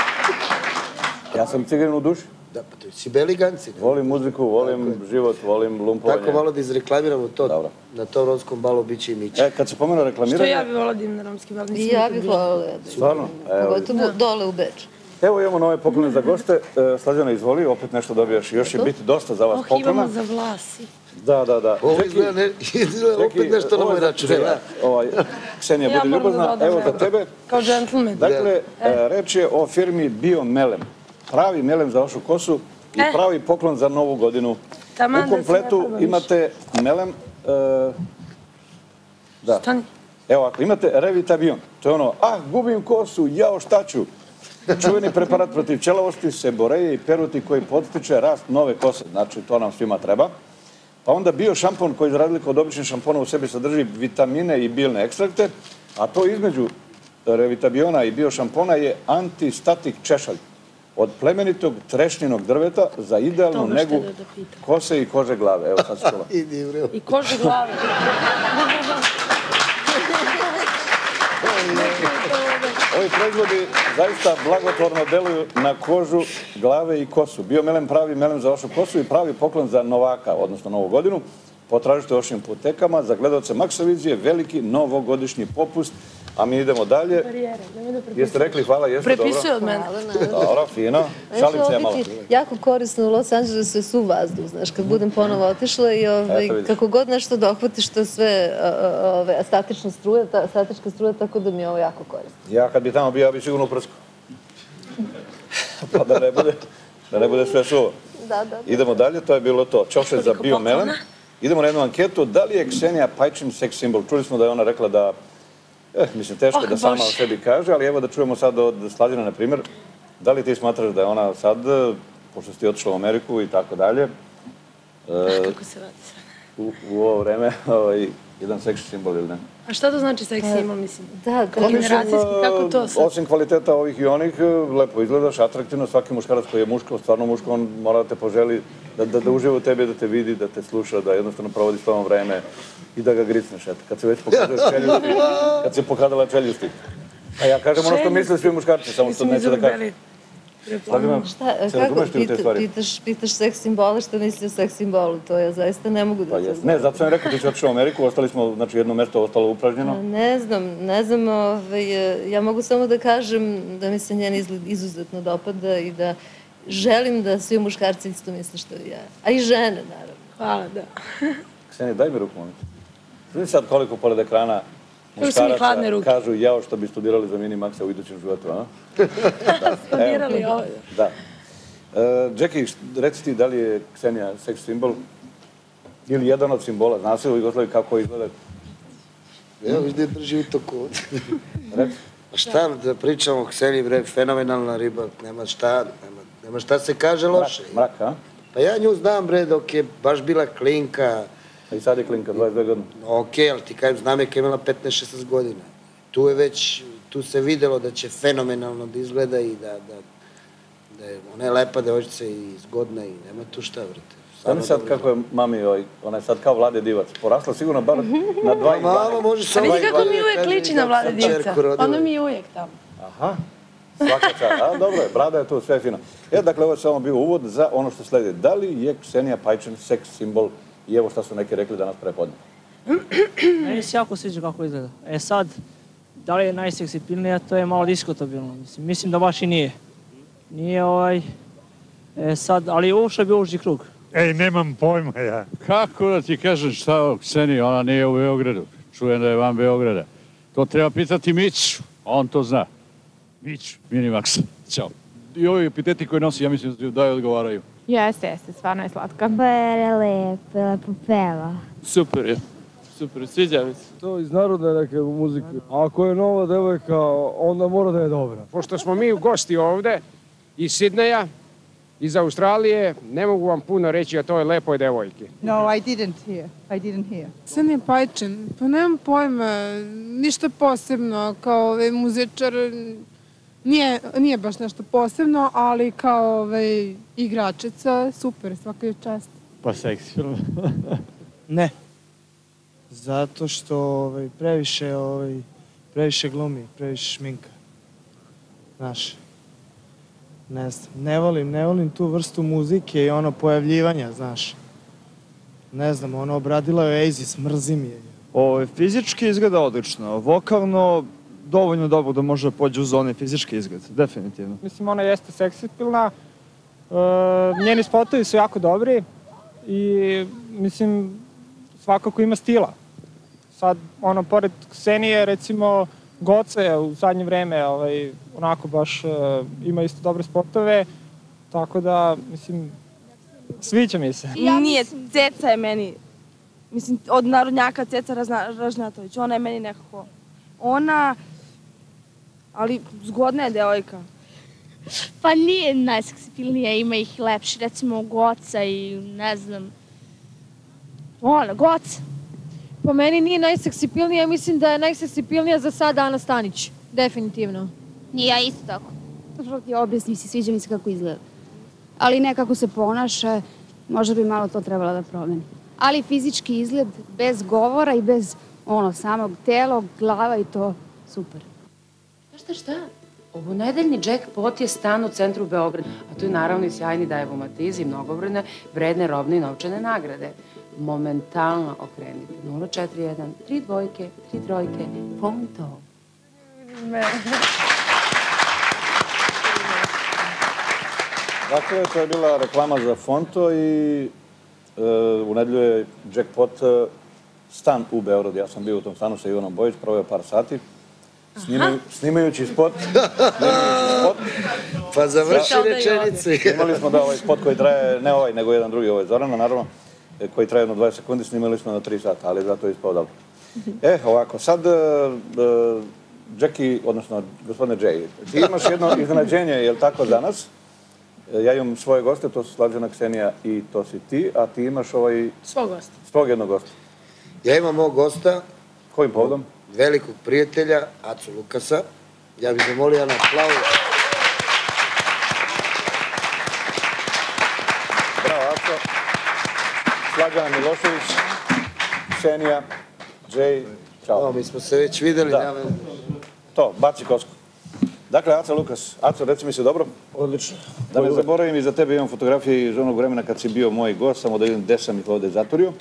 Speaker 3: Ja sam ciganin u duši.
Speaker 6: Da, pa to si beli?
Speaker 3: Volim muziku, volim život, volim lumpovanje.
Speaker 6: Tako malo da izreklamiramo to.
Speaker 3: Dobro.
Speaker 6: Na tom romskom balu bit će i Mića.
Speaker 3: E, kad se pomenu
Speaker 5: Što
Speaker 3: reklamiranje...
Speaker 5: ja bih volila da im na romski bal.
Speaker 4: I ja bih voljela da
Speaker 3: Stvarno? Evo,
Speaker 4: Pogotovo dole u Beču.
Speaker 3: evo imamo nove poklone za goste. E, Slađana, izvoli, opet nešto dobijaš. Još će biti dosta za vas
Speaker 5: Oh,
Speaker 3: poklona.
Speaker 5: imamo za vlasi.
Speaker 3: Da, da, da.
Speaker 6: Ovo izgleda, ne, (laughs) izgleda
Speaker 3: čeki,
Speaker 6: opet nešto na moj račun.
Speaker 3: Ovaj, Ksenija,
Speaker 5: Ja
Speaker 3: budi
Speaker 5: dodam
Speaker 3: Evo za tebe.
Speaker 5: Kao džentlmen.
Speaker 3: Dakle, e, reč je o firmi Bio Melem. Pravi melem za vašu kosu i
Speaker 5: E.
Speaker 3: pravi poklon za novu godinu.
Speaker 5: Taman
Speaker 3: U
Speaker 5: se
Speaker 3: kompletu imate melem... e, da.
Speaker 5: Stani.
Speaker 3: Evo, ako imate Revitabion, to je ono, ah, gubim kosu, jao, šta ću? Čuveni preparat protiv ćelavosti, seboreje i peruti koji podstiče rast nove kose. Znači, to nam svima treba. Pa onda bio šampon koji za razliku od običnih šampona u sebi sadrži vitamine i biljne ekstrakte, a to između revitabiona i bio šampona je antistatik češalj. od plemenitog trešnjenog drveta za idealnu negu kose i kože glave. Evo sad (laughs)
Speaker 6: bre.
Speaker 5: I kože glave. (laughs) (laughs)
Speaker 3: Ovi proizvodi zaista blagotvorno deluju na kožu, glave i kosu. Bio melem pravi melem za vašu kosu i pravi poklon za novaka, odnosno novu godinu. Potražite u vašim putekama. Za gledalce Maksovizije veliki novogodišnji popust. A mi idemo dalje. Jeste rekli hvala, jeste
Speaker 5: Prepisuje
Speaker 3: dobro?
Speaker 5: od mene.
Speaker 3: Dobro, fino. Šalim se ja malo.
Speaker 4: jako korisno u Los Angelesu je su vazduh, znaš, kad budem ponovo otišla i ovaj, kako god nešto dohvatiš, to je sve ove, statična struja, ta, statička struja, tako da mi je ovo jako korisno.
Speaker 3: Ja kad bi tamo bio, ja bi sigurno uprsko. Pa da ne bude, da ne bude sve suvo.
Speaker 4: Da, da.
Speaker 3: Idemo dalje, to je bilo to. Čoše za
Speaker 5: poklona?
Speaker 3: Idemo na jednu anketu. Da li je Ksenija Pajčin seks simbol? Čuli smo da je ona rekla da, eh, mislim, teško
Speaker 5: Oh,
Speaker 3: da sama o sebi kaže, ali evo da čujemo sad od Slađana, na primjer. Da li ti smatraš da je ona sad, eh, pošto si ti otišla u Ameriku i tako dalje, eh,
Speaker 5: Kako se vadi
Speaker 3: u, u ovo vreme, ovaj, jedan seks simbol ili ne?
Speaker 5: A šta to znači seks simbol, mislim?
Speaker 4: Da,
Speaker 5: Generacijski, kako to sad?
Speaker 3: Osim kvaliteta ovih i onih, lepo izgledaš, atraktivno, svaki muškarac koji je muško, stvarno muško, on mora da te poželi, da, da, da uživa u tebi, da te vidi, da te sluša, da jednostavno provodi s tobom vreme i da ga gricneš, eto, kad se već pokazuješ (laughs) čeljusti, kad se pokazala čeljusti. A ja kažem ono što misle svi muškarci, samo što neću da kažem. Slađana,
Speaker 4: Šta,
Speaker 3: se
Speaker 4: kako,
Speaker 3: ti te stvari?
Speaker 4: pitaš, pitaš seks simbole, šta misli o seks simbolu, to ja zaista ne mogu da
Speaker 3: Pa jes. Ne, zato sam rekao, ti si otišao u Ameriku, ostali smo, znači jedno mesto ostalo upražnjeno.
Speaker 4: Ne znam, ne znam, ovaj, ja mogu samo da kažem da mi se njen izgled izuzetno dopada i da želim da svi muškarci isto misle što i ja. A i žene, naravno.
Speaker 5: Hvala, da.
Speaker 3: Ksenija, daj mi ruku, molim. Znaš sad koliko pored ekrana muškaraca kažu jao što bi studirali za mini maksa u idućem životu, a? (laughs)
Speaker 5: Studirali ovo.
Speaker 3: Da. E, Jackie, reci ti da li je Ksenija seks simbol ili jedan od simbola, zna se u Jugoslaviji kako izgleda?
Speaker 6: Evo gdje drži utoku. (laughs)
Speaker 3: Reci.
Speaker 6: Šta da pričamo o Kseniji, bre, fenomenalna riba, nema šta, nema, nema šta se kaže
Speaker 3: Mrak,
Speaker 6: loše.
Speaker 3: mrak, a?
Speaker 6: Pa ja nju znam, bre, dok je baš bila klinka,
Speaker 3: I sad je klinka, 22 godine.
Speaker 6: ok, ali ti kažem, znam je imala 15-16 godina. Tu je već, tu se videlo da će fenomenalno da izgleda i da, da, da je, ona je lepa devojčica i zgodna i nema tu šta, brate.
Speaker 3: Znam sad
Speaker 6: dobro
Speaker 3: kako je mami, ona je sad kao Vlade Divac, porasla sigurno bar na dva i
Speaker 6: Mama,
Speaker 5: A
Speaker 6: samo...
Speaker 5: vidi kako mi uvijek liči na vlade
Speaker 6: rodila.
Speaker 5: Ono mi je uvijek tamo.
Speaker 3: Aha, svaka čast. A, dobro je, brada je tu, sve je fino. E, dakle, ovo je samo bio uvod za ono što sledi. Da li je Ksenija Pajčin seks simbol i evo šta su neki rekli danas prepodne? (clears throat)
Speaker 10: Meni se jako sviđa kako izgleda. E sad, da li je najseksipilnija, to je malo diskutabilno. Mislim, mislim da baš i nije. Nije ovaj... E sad, ali ušao je bio uži krug.
Speaker 11: Ej, nemam pojma ja.
Speaker 12: Kako da ti kažem šta o Kseniji, ona nije u Beogradu. Čujem da je van Beograda. To treba pitati Miću, on to zna. Mić, Minimax, ćao. I ovi epiteti koji nosi, ja mislim da je odgovaraju.
Speaker 13: Jeste, jeste, stvarno je slatka.
Speaker 2: Prelepo, lepo peva.
Speaker 14: Super je. Super, sviđa mi se.
Speaker 15: To iz narodne neke muzike. Ako je nova devojka, onda mora da je dobra.
Speaker 16: Pošto smo mi u gosti ovde iz Sidneja, iz Australije, ne mogu vam puno reći o toj lepoj devojki.
Speaker 17: No, I didn't hear. I didn't hear.
Speaker 18: Ksenija Pajčin, pa nemam pojma, ništa posebno, kao ovaj, muzičar, nije, nije baš nešto posebno, ali kao ovaj, igračica, super, svaka je čast.
Speaker 14: Pa seksi. (laughs)
Speaker 19: Ne. Zato što ovaj, previše, ovaj, previše glumi, previše šminka. Znaš, ne znam, ne volim, ne volim tu vrstu muzike i ono pojavljivanja, znaš. Ne znam, ono obradila je Oasis, mrzim je.
Speaker 20: Ovaj, fizički izgleda odlično, vokalno dovoljno dobro da može pođe u zone fizički izgled, definitivno.
Speaker 21: Mislim, ona jeste seksipilna, e, njeni spotovi su jako dobri i, mislim, svakako ima stila. Sad, ono, pored Ksenije, recimo, Goce u zadnje vreme, ovaj, onako baš e, ima isto dobre spotove, tako da, mislim, sviđa mi se.
Speaker 22: Nije, Ceca je meni, mislim, od narodnjaka Ceca Ražnjatović, ona je meni nekako, ona, ali zgodna je devojka.
Speaker 23: Pa nije najseksipilnija, ima ih lepši, recimo Goca i ne znam, ona, Goca.
Speaker 24: Po meni nije najseksipilnija, mislim da je najseksipilnija za sada Ana Stanić. Definitivno.
Speaker 23: Nije ja isto tako.
Speaker 25: što ti objasnim si, sviđa mi se kako izgleda. Ali ne kako se ponaša, možda bi malo to trebala da promeni. Ali fizički izgled bez govora i bez ono samog tela, glava i to super.
Speaker 26: Znaš šta šta? Ovo nedeljni jackpot je stan u centru Beograda, a tu je naravno i sjajni Dajevo Matiz i mnogobrojne vredne robne i novčane nagrade. Momentalno okrenite 041 3 dvojke, 3 trojke, Fonto.
Speaker 3: Dakle, to je bila reklama za Fonto i e, u nedelju je jackpot e, stan u Beogradu. Ja sam bio u tom stanu sa Ivanom Bojić, proveo par sati. Snimaju, snimajući spot. Snimajući spot.
Speaker 6: Pa završi rečenicu.
Speaker 3: Snimali smo da ovaj spot koji traje, ne ovaj, nego jedan drugi, ovaj Zorana, naravno, e, koji traje jedno 20 sekundi, snimali smo na 3 sata, ali zato je ispao dobro. E, ovako, sad, Jackie, odnosno gospodine Jay, ti imaš jedno iznenađenje, je li tako, za nas? E, Ja imam svoje goste, to su Slađana Ksenija i to si ti, a ti imaš ovaj
Speaker 5: Svog gosta.
Speaker 3: svog jednog gosta.
Speaker 6: Ja imam mog gosta,
Speaker 3: Kojim povodom?
Speaker 6: Velikog prijatelja, Acu Lukasa. Ja bih zamolio na aplauz.
Speaker 3: Bravo, Aco. Slađana Milošević, Ksenija, Jay, čao.
Speaker 6: O, mi smo se već videli.
Speaker 3: Da.
Speaker 6: nema-
Speaker 3: To, baci kosku. Dakle, Aca Lukas. Aco, reci mi se dobro?
Speaker 20: Odlično.
Speaker 3: Da ne zaboravim, iza tebe imam fotografije iz onog vremena kad si bio moj gost, samo da vidim gde sam ih ovde zaturio.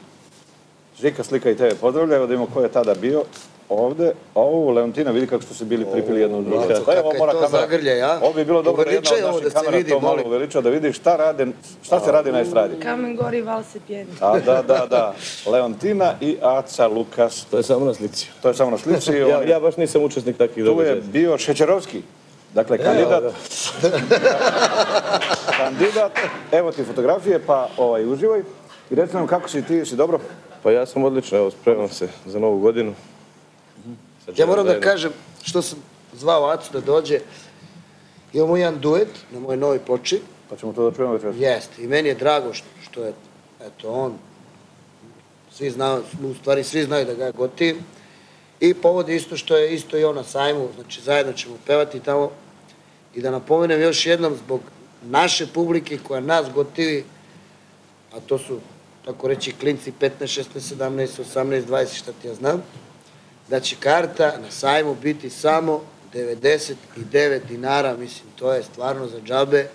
Speaker 3: Žika slika i tebe pozdravlja, evo da imamo ko je tada bio ovde. Ovo, Leontina, vidi kako ste se bili pripili jedno drugo.
Speaker 6: Aco,
Speaker 3: Šta je
Speaker 6: to
Speaker 3: kamera?
Speaker 6: zagrljaj, a?
Speaker 3: Ovo bi bilo dobro da jedna od naših kamera
Speaker 6: vidi,
Speaker 3: to malo
Speaker 6: molim.
Speaker 3: uveliča, da vidi šta, rade, šta se radi na estradi.
Speaker 5: Kamen gori, val se pjeni.
Speaker 3: A, da, da, da. Leontina i Aca Lukas.
Speaker 14: To je samo na slici.
Speaker 3: To je samo na slici.
Speaker 14: Ja, ja baš nisam učesnik takvih
Speaker 3: Tu je
Speaker 14: događaja.
Speaker 3: bio Šećerovski. Dakle, kandidat. (laughs) kandidat. Evo ti fotografije, pa ovaj, uživaj. I reci nam kako si ti, si dobro?
Speaker 14: Pa ja sam odlično, evo, spremam se za novu godinu. Sad
Speaker 6: Ja moram da kažem što sam zvao Acu da dođe. Imamo jedan duet na mojoj novoj ploči.
Speaker 3: Pa ćemo to da čujemo večeras.
Speaker 6: Jeste. I meni je drago što, što je, eto, on, svi znaju, u stvari svi znaju da ga gotivim. I povod je isto što je isto i on na sajmu, znači zajedno ćemo pevati tamo. I da napomenem još jednom, zbog naše publike koja nas gotivi, a to su, tako reći, klinci 15, 16, 17, 18, 20, šta ti ja znam, da će karta na sajmu biti samo 99 dinara, mislim, to je stvarno za džabe.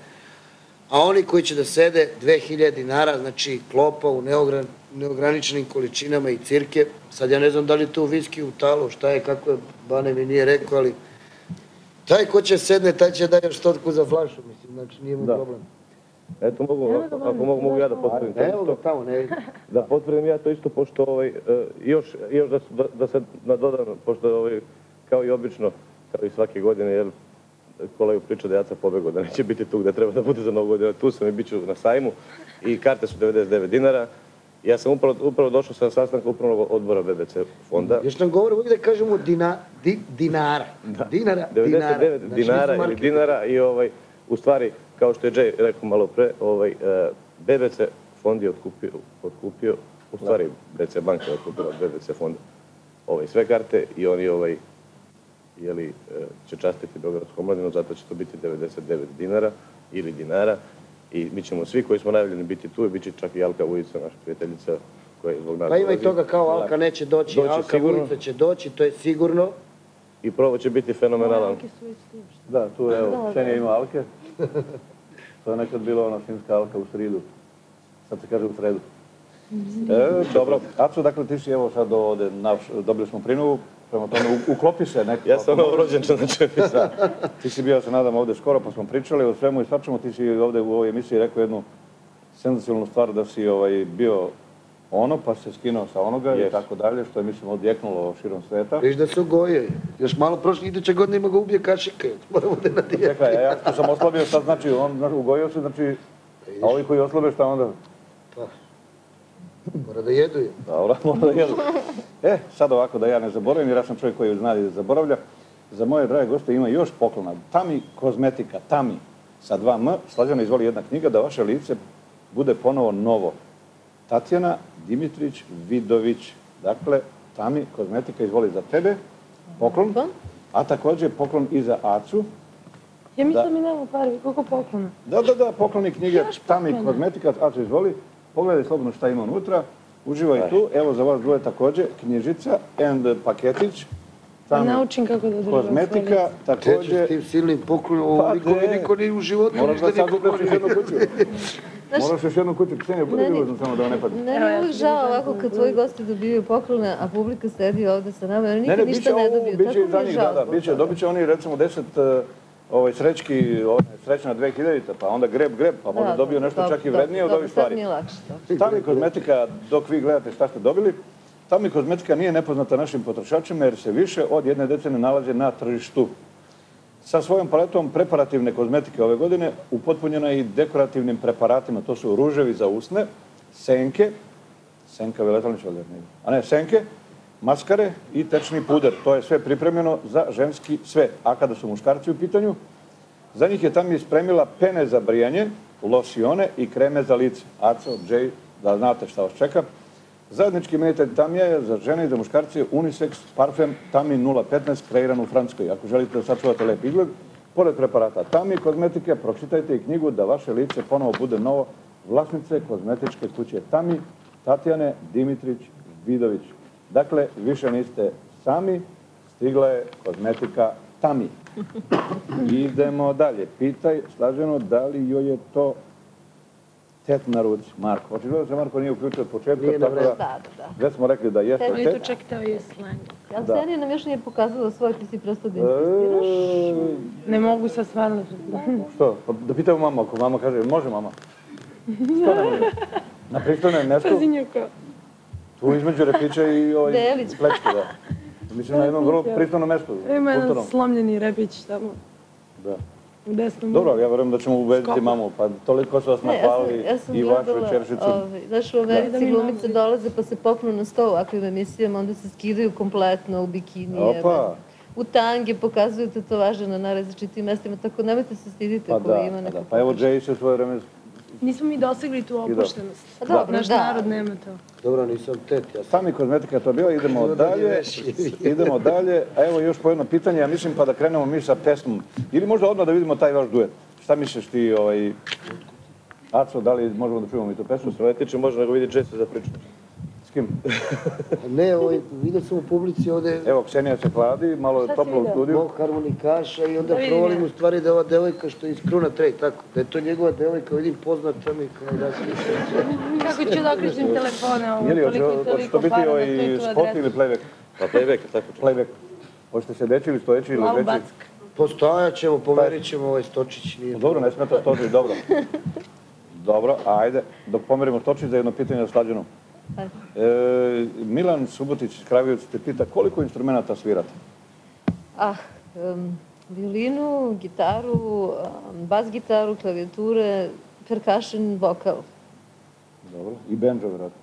Speaker 6: A oni koji će da sede 2000 dinara, znači klopa u neogran, neograničenim količinama i cirke, sad ja ne znam da li je to viski u talo, šta je, kako je, Bane mi nije rekao, ali taj ko će sedne, taj će da još stotku za flašu, mislim, znači nije mu problem.
Speaker 14: Eto, mogu, ako mogu, mogu ja da potvrdim to
Speaker 6: Evo ga tamo, ne.
Speaker 14: Da potvrdim ja to isto, pošto ovaj, e, još, još da, da, da se nadodam, pošto ovaj, kao i obično, kao i svake godine, jer kolega priča da Jaca pobegao, da neće biti tu gde treba da bude za novu godinu. Tu sam i bit ću na sajmu i karte su 99 dinara. Ja sam upravo, upravo došao sa sastanka upravnog odbora BBC fonda.
Speaker 6: Još nam govore uvijek da kažemo dina, di, dinara. Dinara,
Speaker 14: 99
Speaker 6: dinara. Znači,
Speaker 14: dinara ili dinara i ovaj, u stvari, kao što je Jay rekao malo pre, ovaj, e, BBC fond je otkupio, otkupio u stvari BC banka je otkupila BBC fonda ovaj, sve karte i oni ovaj, jeli, e, će častiti Beogradsku omladinu, zato će to biti 99 dinara ili dinara i mi ćemo svi koji smo najavljeni biti tu i bit će čak i Alka Vujica, naša prijateljica koja je zbog nas
Speaker 6: Pa ima i toga kao Alka neće doći,
Speaker 14: Doći
Speaker 6: Alka
Speaker 14: sigurno.
Speaker 6: Vujica će doći, to je sigurno.
Speaker 14: I prvo će biti fenomenalan.
Speaker 3: Da, tu je, evo, Ksenija ima alke. (laughs) To je nekad bila ona finska alka u sridu. Sad se kaže u sredu. E, dobro. Aco, dakle, ti si evo sad naš, dobili smo prinovu, prema tome u- uklopi se neko.
Speaker 14: Ja sam novorođen, znači. (laughs)
Speaker 3: Da. Ti si bio, se nadam, ovde skoro, pa smo pričali o svemu i svačemu. Ti si ovde u ovoj emisiji rekao jednu senzacionalnu stvar da si ovaj, bio ono, pa se skinuo sa onoga i tako dalje, što je, mislim, odjeknulo širom sveta.
Speaker 6: Viš da se ugojio. Još malo prošle, iduće godine ima ga ubije kašika. (laughs) Moramo da na dijete.
Speaker 3: Čekaj, ja što sam oslabio, šta znači, on ugojio se, znači, a ovi koji oslabe, šta onda?
Speaker 6: Mora da jedu je.
Speaker 3: Dobro, (laughs) mora da jedu. E, sad ovako da ja ne zaboravim, jer ja sam čovjek koji zna i da zaboravlja. Za moje drage goste ima još poklona. Tami kozmetika, Tami, sa dva M. Slađana izvoli jedna knjiga da vaše lice bude ponovo novo. Tatjana Dimitrić Vidović. Dakle, Tami kozmetika izvoli za tebe. Poklon. A takođe poklon i za Acu.
Speaker 5: Ja mislim da mi nemamo pare, koliko poklona.
Speaker 3: Da, da, da, pokloni knjige, Tami kozmetika, Aco izvoli, pogledaj slobodno šta ima unutra, uživaj tu, evo za vas dvoje također, knjižica and paketić,
Speaker 5: Da
Speaker 3: Tami
Speaker 5: naučim kako da
Speaker 3: kozmetika, također...
Speaker 6: S tim silnim poklonom,
Speaker 3: Pa,
Speaker 6: niko, niko nije u životu ništa
Speaker 3: da
Speaker 6: nije
Speaker 3: kuću. Moraš još jednu kuću, Ksenija, bude ljubazno samo da ne padne.
Speaker 27: Meni je uvijek žao ovako kad tvoji gosti dobijaju poklone, a publika sedi ovdje sa nama, oni nikad ništa ne dobiju.
Speaker 3: biće
Speaker 27: Tako
Speaker 3: i za njih, da, da, biće, dobit će oni recimo deset eh, ovaj, srećki, ovaj, srećna 2000 pa onda greb, greb, pa možda
Speaker 27: Da,
Speaker 3: dobiju nešto čak i vrednije od ovih stvari. Tami kozmetika, dok vi gledate šta ste dobili, Tami kozmetika nije nepoznata našim potrošačima jer se više od jedne decenije nalaze na tržištu. Sa svojom paletom preparativne kozmetike ove godine upotpunjena je i dekorativnim preparatima. To su ruževi za usne, senke, senka Veletalnić a ne senke, maskare i tečni puder. To je sve pripremljeno za ženski sve. A kada su muškarci u pitanju, za njih je tamo spremila pene za brijanje, losione i kreme za lice. Aco, Jay, da znate šta vas čeka. Zajednički imenitelj Tamija je za žene i za muškarce unisex parfem Tami 015 kreiran u Francuskoj. Ako želite da sačuvate lep izgled, pored preparata Tami kozmetike, pročitajte i knjigu da vaše lice ponovo bude novo vlasnice kozmetičke kuće Tami, Tatjane Dimitrić Vidović. Dakle, više niste sami, stigla je kozmetika Tami. (laughs) Idemo dalje. Pitaj slaženo da li joj je to tet na ruci. Marko. Očigledno se Marko nije uključio od početka.
Speaker 6: Nije
Speaker 3: tako.
Speaker 27: Da, da, da.
Speaker 3: Već smo rekli da jeste tet.
Speaker 5: čak teo je slang.
Speaker 27: Ali
Speaker 3: Da.
Speaker 27: Senija nam još nije pokazala svoj, ti si prosto da insistiraš.
Speaker 3: E,
Speaker 5: Ne mogu sad stvarno.
Speaker 3: Što? Pa Da pitamo mamu, ako mama kaže, može mama? Što ne može? Na pristojnom (laughs) mjestu,
Speaker 5: Pazinjaka.
Speaker 3: tu između repića i ovaj
Speaker 27: Delić.
Speaker 3: plečke, da. Mislim na jednom vrlo pristojnom mjestu,
Speaker 5: Ima jedan slomljeni repić tamo
Speaker 3: Da.
Speaker 5: Desnom.
Speaker 3: Dobro, ali ja verujem da ćemo ubediti mamu, pa toliko su vas
Speaker 27: Ne, ja sam,
Speaker 3: nahvalili
Speaker 27: ja
Speaker 3: i vašu
Speaker 27: gledala,
Speaker 3: čeršicu.
Speaker 27: ovaj, znaš, u Americi
Speaker 5: Da.
Speaker 27: glumice dolaze pa se popnu na sto ovakvim emisijama, onda se skidaju kompletno u bikinije.
Speaker 3: Opa.
Speaker 27: U tange pokazuju tetovaže na najrazličitim mestima, tako nemojte se stidite
Speaker 3: Pa
Speaker 27: ako
Speaker 3: da,
Speaker 27: ima
Speaker 3: pa
Speaker 27: neko
Speaker 3: da. Pa evo Jay u svoje vreme...
Speaker 5: Nismo mi dosegli tu opuštenost.
Speaker 27: Pa dobro,
Speaker 5: Naš
Speaker 27: da.
Speaker 5: narod nema to.
Speaker 6: Dobro, nisam tet, ja sam
Speaker 3: Sami kozmetika je to bila, idemo dalje. idemo dalje. A evo još po jedno pitanje, ja mislim pa da krenemo mi sa pesmom. Ili možda odmah da vidimo taj vaš duet. Šta misliš ti, ovaj... Aco, da li možemo da čujemo mi tu pesmu?
Speaker 14: Što ne tiče, može nego vidi Jesse za priču.
Speaker 3: S kim? (laughs)
Speaker 6: Ne, ovaj, vidio sam u publici ovde
Speaker 3: Evo, Ksenija se hladi, malo je toplo u studiju.
Speaker 6: mog harmonikaša i onda provalim u stvari da ova devojka što je iz Kruna Trade, tako, da je to njegova devojka, vidim poznata mi kao da se (laughs)
Speaker 5: Kako ću da telefone ovo?
Speaker 3: Je li,
Speaker 5: toliko i
Speaker 3: to biti ovaj
Speaker 5: i
Speaker 3: spot ili playback?
Speaker 14: Pa playback, tako.
Speaker 3: Playback. Hoćete sedeći ili stojeći ili
Speaker 5: backa.
Speaker 6: Postojat ćemo, pomerit ćemo ovaj stočić. Nije
Speaker 3: Dobro, ne smeta stočić, dobro. (laughs) Dobro, ajde, dok pomerimo stočić za jedno pitanje za slađenu. E, Milan Subotić iz Kragujevac te pita koliko instrumenta svirate?
Speaker 27: Ah, em, violinu, gitaru, bas gitaru, klavijature, percussion, vokal.
Speaker 3: Dobro. I banjo, vjerojatno.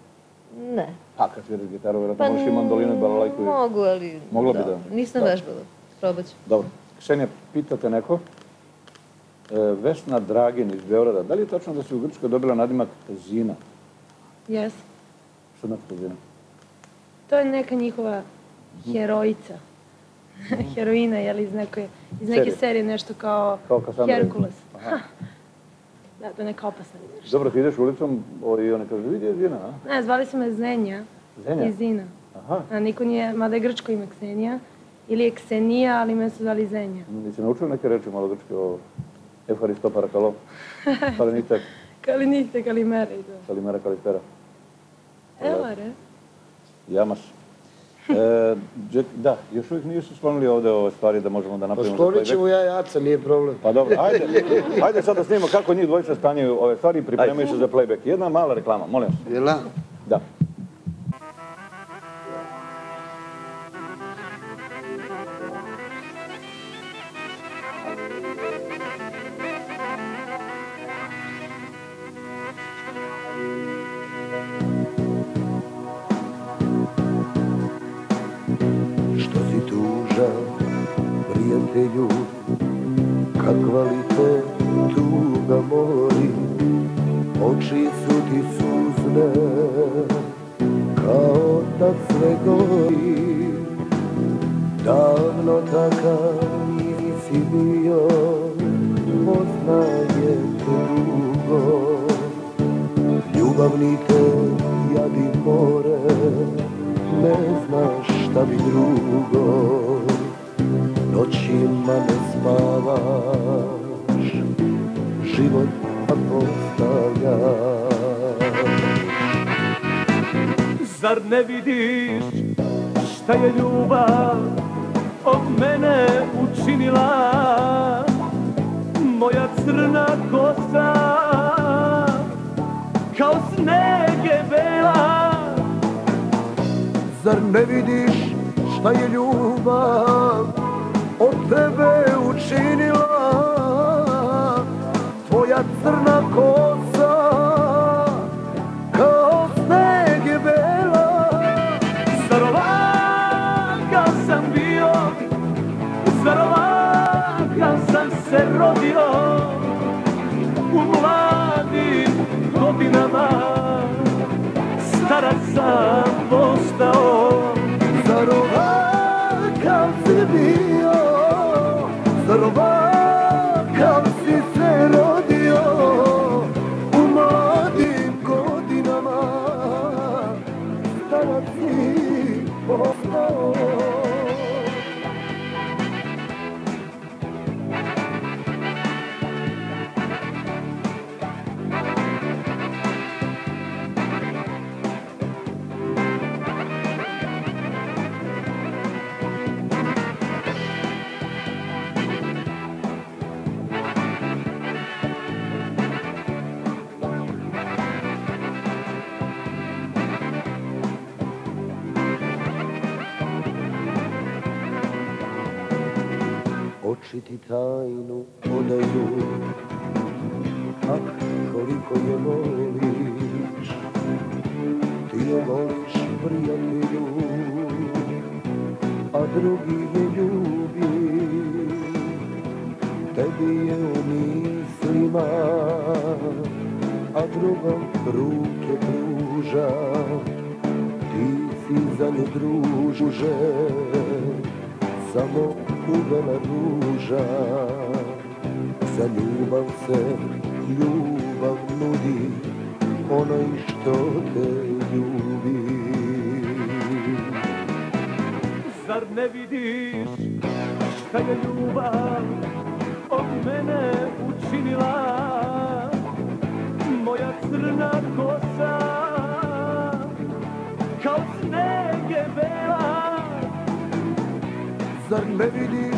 Speaker 27: Ne.
Speaker 3: A kad sviraš gitaru, vjerojatno
Speaker 27: Pa
Speaker 3: možeš i mandolinu i balalajku.
Speaker 27: mogu, ali...
Speaker 3: Mogla bi
Speaker 27: dobro.
Speaker 3: da.
Speaker 27: Nisam
Speaker 3: Dobro.
Speaker 27: vežbala. Probat ću.
Speaker 3: Dobro. Ksenija, pitate neko? E, Vesna Dragin iz Beograda. Da li je tačno da si u Grčkoj dobila nadimak Zina?
Speaker 5: Yes.
Speaker 3: Što znači to
Speaker 5: je neka njihova herojica. (laughs) Heroina, je li iz neke, iz neke
Speaker 3: Serije.
Speaker 5: serije nešto kao,
Speaker 3: Kao.
Speaker 5: Herkules. Da, to je neka opasna riječ.
Speaker 3: Dobro, ti ideš ulicom i ona kaže, vidi je Zina, a?
Speaker 5: Ne, zvali su me Zenja.
Speaker 3: Zenja?
Speaker 5: I Zina.
Speaker 3: Aha.
Speaker 5: A niko nije, mada je grčko ime Ksenija. Ili je Ksenija, ali me su zvali Zenja. (laughs)
Speaker 3: Nisi naučio neke reči malo grčke o Evharisto Parakalo? (laughs) Kalinite,
Speaker 5: Kalinite, Kalimere i to.
Speaker 3: Kalimera Kalispera.
Speaker 5: Elare.
Speaker 3: Jamas. E, da, još uvijek nisu sklonili ovdje ove stvari da možemo da
Speaker 6: Pa
Speaker 3: napravimo za
Speaker 6: sklonit ćemo ja i Aca, nije problem.
Speaker 3: Pa dobro, ajde, ajde sad da snimamo kako njih dvojica stanjaju ove stvari i pripremaju se za playback. Jedna mala reklama, molim vas.
Speaker 6: Jela?
Speaker 3: Da.
Speaker 6: Prijatelju, kakva li te tuga mori, oči su ti suzne, kao da sve gori. Davno takav nisi bio, poznaje drugo Ljubavnike jadi more Ne znaš šta bi drugo Noćima ne spavaš Život postavljaš
Speaker 28: Zar ne vidiš šta je ljubav od mene učinila? Moja crna kosa kao sneg je bela.
Speaker 6: Zar ne vidiš šta je ljubav tebe učinila. Tvoja crna kosa kao sneg je bela.
Speaker 28: Zar ovakav sam bio, zar ovakav sam se rodio. U mladim godinama starac sam postao.
Speaker 6: Zar ovakav si bio, Zar
Speaker 28: ne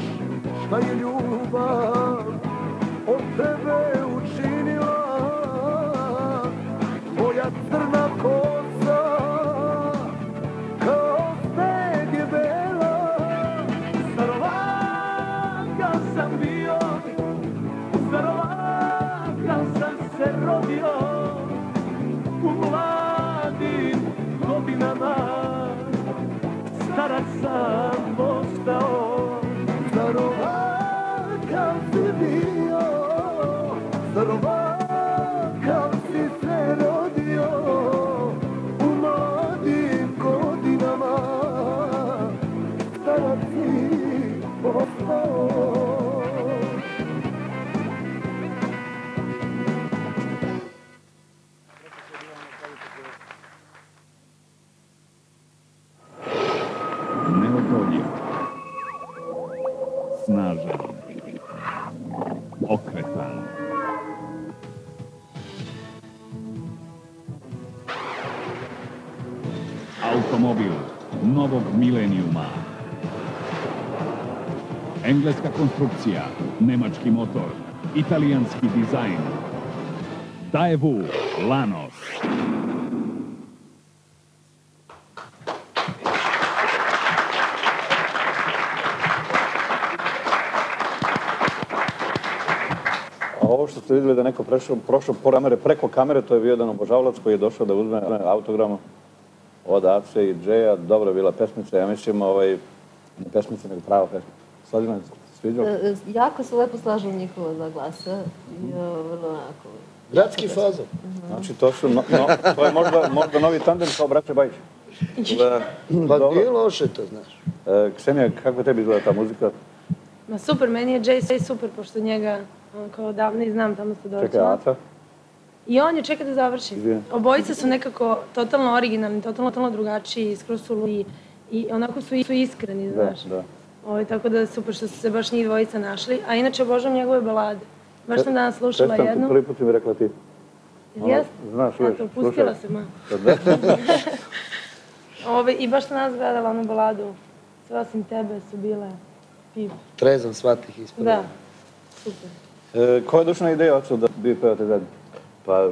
Speaker 1: konstrukcija, nemački motor, italijanski dizajn. Daewoo Lanos.
Speaker 3: Ovo što ste vidjeli da je neko prešao, prošao preko kamere, to je bio jedan obožavalac koji je došao da uzme autogram od Ace i Džeja. Dobra je bila pesmica, ja mislim, ovaj, ne pesmica, nego prava pesmica. Sladina, sviđa?
Speaker 4: E, Jako se lepo slažu njihova dva glasa. I, e, vrlo onako...
Speaker 14: Gradski fazon.
Speaker 3: Znači, to su, no, no, to je možda, možda novi tandem kao braće Bajić. (laughs)
Speaker 14: Da. Pa nije loše to, znaš.
Speaker 3: E, Ksenija, kako tebi izgleda ta muzika?
Speaker 5: Ma super, meni je Jay super, pošto njega ono kao davno i znam, tamo se dođe.
Speaker 3: Čekaj, Aca.
Speaker 5: I on je, čeka da završim.
Speaker 3: Izvini.
Speaker 5: Obojice su nekako totalno originalni, totalno, totalno drugačiji, skroz su ludi i onako su, su iskreni,
Speaker 3: Da,
Speaker 5: znaš.
Speaker 3: da.
Speaker 5: Ovaj, tako da super što su se baš njih dvojica našli. A inače obožavam njegove balade. Baš sam danas slušala
Speaker 3: Čestam ti,
Speaker 5: jednu.
Speaker 3: prvi put si mi rekla ti. Ono,
Speaker 5: Jes?
Speaker 3: Znaš,
Speaker 5: Ja
Speaker 3: uvijek.
Speaker 5: to pustila sam, a.
Speaker 3: Da. (laughs)
Speaker 5: Ove, I baš sam danas gledala onu baladu. Sve osim tebe su bile pip.
Speaker 6: Trezan shvatih ispred.
Speaker 5: Da, super.
Speaker 3: E, koja je došla ideja, da vi pevate zajedno?
Speaker 14: Pa,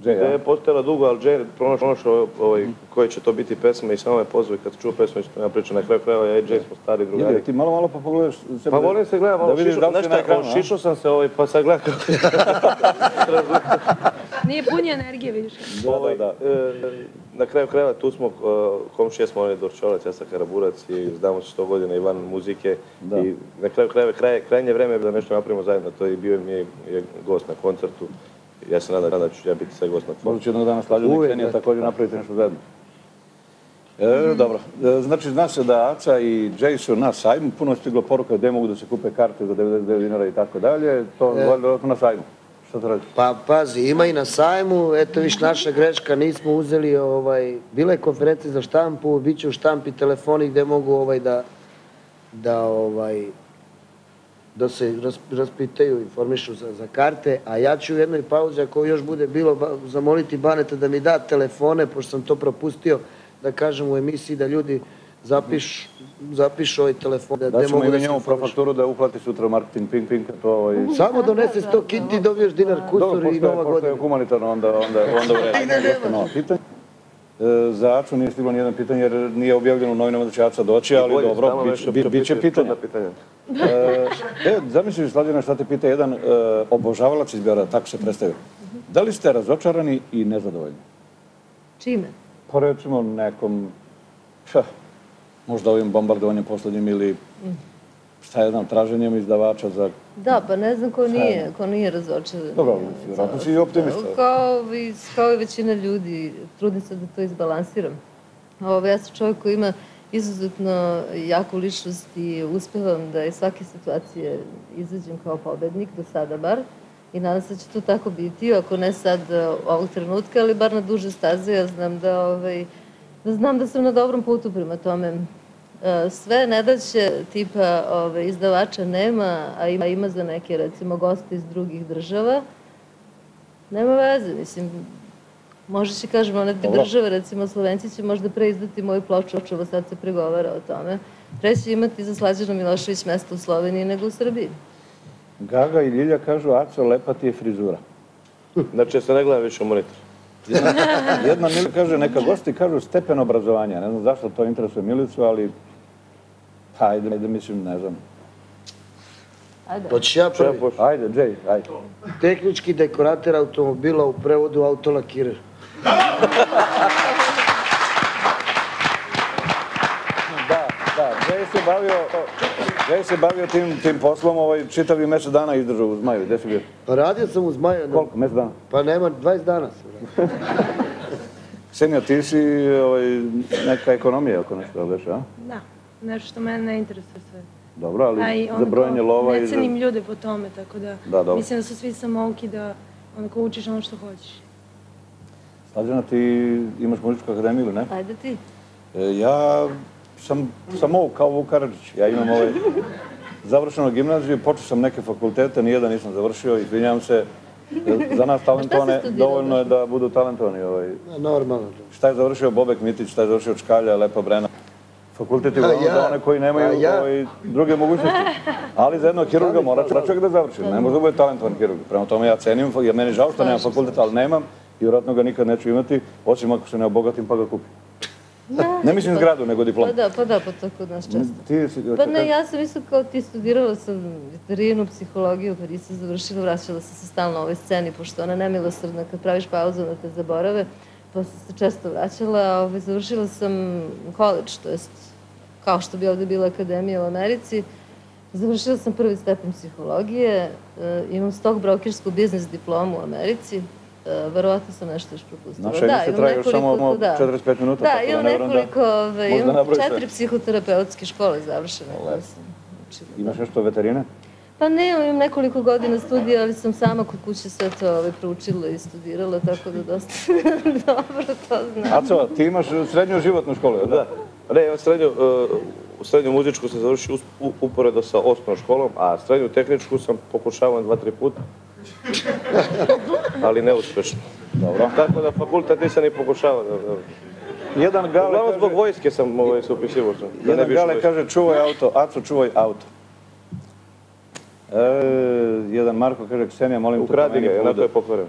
Speaker 14: ideja je postojala dugo, ali Jay je pronašao ovaj, koji će to biti pesma i samo me pozvao i kad čuo pesmu, što ja pričam na kraju krajeva, ja i Jay smo stari drugari.
Speaker 3: Jeli, ti malo, malo pa pogledaš sebe.
Speaker 14: Pa volim se gledam,
Speaker 3: da
Speaker 14: malo
Speaker 3: da li
Speaker 14: znaš šta, šišao sam se ovaj, pa sad gledam kako... (laughs)
Speaker 5: Nije pun je energije više.
Speaker 14: Ovaj, e, na kraju krajeva tu smo, komšije smo, on je Dorčolac, ja sam Karaburac i znamo se 100 godina i van muzike.
Speaker 3: Da.
Speaker 14: I na kraju krajeva, kraj, krajnje vreme je da nešto napravimo zajedno, to je bio mi je, je gost na koncertu. Ja se nadam da ću ja biti sad gost na koncertu.
Speaker 3: Možda će jednog dana
Speaker 14: Uvijek,
Speaker 3: Ksenija također napraviti nešto zajedno. E, Dobro, E, znači zna se da Aca i Jay su na sajmu, puno je stiglo poruka gdje mogu da se kupe karte za 99 dinara i tako dalje, to
Speaker 6: E.
Speaker 3: valjda na sajmu. Šta to radi?
Speaker 6: Pa pazi, ima i na sajmu, eto viš naša greška, nismo uzeli ovaj, bila je konferencija za štampu, bit će u štampi telefoni gdje mogu ovaj da, da ovaj, da se ras, raspitaju, informišu za, za karte, a ja ću u jednoj pauzi, ako još bude bilo, ba- zamoliti Baneta da mi da telefone, pošto sam to propustio, da kažem u emisiji da ljudi zapiš, zapišu ovaj telefon, da,
Speaker 3: Da ćemo i njemu profakturu da uplati sutra marketing ping ping, to ovaj...
Speaker 6: Samo donese 100 kinti, dobiješ dinar kusur
Speaker 3: Dobro,
Speaker 6: i
Speaker 3: pošto je,
Speaker 6: nova
Speaker 3: pošto je
Speaker 6: godina.
Speaker 3: humanitarno, onda, onda, onda redu. Jeste novo pitanje. E, Za Acu nije stiglo nijedan pitanje jer nije objavljeno u novinama da će Aca doći, ali
Speaker 14: bolje,
Speaker 3: dobro, bit,
Speaker 14: nešto
Speaker 3: bit, bit će
Speaker 14: pitaju,
Speaker 3: pitanja. E, e, zamisliš, Sladina, šta te pita jedan e, obožavalac iz Beograda, tako se predstavio. Da li ste razočarani i nezadovoljni?
Speaker 4: Čime?
Speaker 3: Pa recimo nekom, ha, možda ovim bombardovanjem posljednjim ili šta ja znam, traženjem izdavača za...
Speaker 4: Da, pa ne znam ko nije,
Speaker 3: je?
Speaker 4: ko nije razočaran.
Speaker 3: Dobro, vjerojatno si i optimista.
Speaker 4: Kao kao i većina ljudi, trudim se da to izbalansiram. Ovo, ja sam čovjek koji ima izuzetno jaku ličnost i uspevam da iz svake situacije izađem kao pobednik, do sada bar. I nadam se da će to tako biti, ako ne sad e, ovog trenutka, ali bar na duže staze. Ja znam da, ovaj, da znam da sam na dobrom putu prema tome. E, Sve nedaće tipa ove, izdavača nema, a ima, ima za neke recimo goste iz drugih država. Nema veze, mislim, možda će kažemo one te države, recimo Slovenci će možda pre izdati moju ploču, ovo sad se pregovara o tome. Pre će imati za Slađana Milošević mesto u Sloveniji nego u Srbiji.
Speaker 3: Gaga i Ljilja kažu, Aco, lepa ti je frizura.
Speaker 14: Znači, ja se ne gledam više u monitor.
Speaker 3: Jedna, jedna Mili kaže, neka gosti kažu stepen obrazovanja. Ne znam zašto to interesuje Milicu, ali ajde, ajde, mislim, ne znam.
Speaker 4: Ajde.
Speaker 6: Hoćeš ja prvi?
Speaker 3: Ajde, Jay, ajde.
Speaker 6: Tehnički dekorator automobila u prevodu autolakirer. (laughs)
Speaker 3: Da, da, Jay se bavio, Jay se bavio tim, tim poslom ovaj, čitavi mjesec dana izdržao u Zmaju. Gde si bio?
Speaker 6: Pa radio sam u Zmaju.
Speaker 3: Koliko? Mjesec dana?
Speaker 6: Pa nema, 20 dana sam. radio. (laughs)
Speaker 3: Ksenija, ti si ovaj, neka ekonomija oko nešto, ali a?
Speaker 5: Da, nešto što mene ne interesuje sve.
Speaker 3: Dobro, ali
Speaker 5: A i
Speaker 3: za
Speaker 5: ono
Speaker 3: brojanje lova i
Speaker 5: Ne
Speaker 3: za...
Speaker 5: cenim ljude po tome, tako da,
Speaker 3: Da, dobro.
Speaker 5: mislim da su svi samouki da onako učiš ono što hoćeš.
Speaker 3: Slađana, ti imaš muzičku akademiju ili ne?
Speaker 4: Ajde ti.
Speaker 3: E, Ja sam samo kao Vuk Karadžić. Ja imam ovaj završenu gimnaziju, počeo sam neke fakultete, nijedan nisam završio, izvinjavam se. Za nas (laughs) talentovane dovoljno je da budu talentovani. Ovaj.
Speaker 6: Normalno.
Speaker 3: Šta je završio Bobek Mitić, šta je završio Čkalja, Lepa Brena. Fakultet je uglavnom
Speaker 6: ja?
Speaker 3: za one koji nemaju
Speaker 6: ja?
Speaker 3: ovaj, druge mogućnosti. Ali za jednog hirurga mora čovjek da završi. Ne može da bude talentovan hirurg. Prema tome ja cenim, jer meni žao što nemam fakultet, ali nemam i vjerojatno ga nikad neću imati, osim ako se ne obogatim pa ga kupim. Ne mislim zgradu, nego diplom.
Speaker 4: Pa da, pa da, pa to kod nas često.
Speaker 3: Ti si,
Speaker 4: Pa ne, ja sam isto kao ti studirala sam veterinu, psihologiju, kad nisam završila, vraćala sam se stalno ovoj sceni, pošto ona nemilosrdna, kad praviš pauzu da te zaborave, pa sam se često vraćala, a ovaj, završila sam college, to jest kao što bi ovdje bila akademija u Americi. Završila sam prvi stepen psihologije, e, imam stockbrokersku biznis diplomu u Americi, E, verovatno sam nešto još propustila.
Speaker 3: Naša emisija
Speaker 4: imam
Speaker 3: traje još samo
Speaker 4: da.
Speaker 3: 45 minuta,
Speaker 4: Da,
Speaker 3: da
Speaker 4: imam
Speaker 3: da
Speaker 4: nekoliko, ovaj,
Speaker 3: možda
Speaker 4: imam četiri psihoterapeutske škole završene. učila.
Speaker 3: Imaš nešto veterine?
Speaker 27: Pa ne, imam nekoliko godina studija, ali sam sama kod kuće sve to ovaj, proučila i studirala, tako da dosta (laughs) dobro to znam.
Speaker 3: Aco, ti imaš srednju životnu školu, jel da?
Speaker 14: Ne, imam srednju, uh, srednju muzičku sam završio uporedo sa osnovnom školom, a srednju tehničku sam pokušavan dva, tri puta. (laughs) ali neuspešno.
Speaker 3: Dobro.
Speaker 14: Tako da fakultet nisam ni pokušavao. Da, da.
Speaker 3: Jedan gale
Speaker 14: Uglavnom
Speaker 3: kaže-
Speaker 14: zbog vojske sam ovaj, se Da ne
Speaker 3: Jedan gale kaže čuvaj auto, Aco čuvaj auto. E, jedan Marko kaže Ksenija, molim te
Speaker 14: Ukradi
Speaker 3: promeni
Speaker 14: ga, je pokvaren.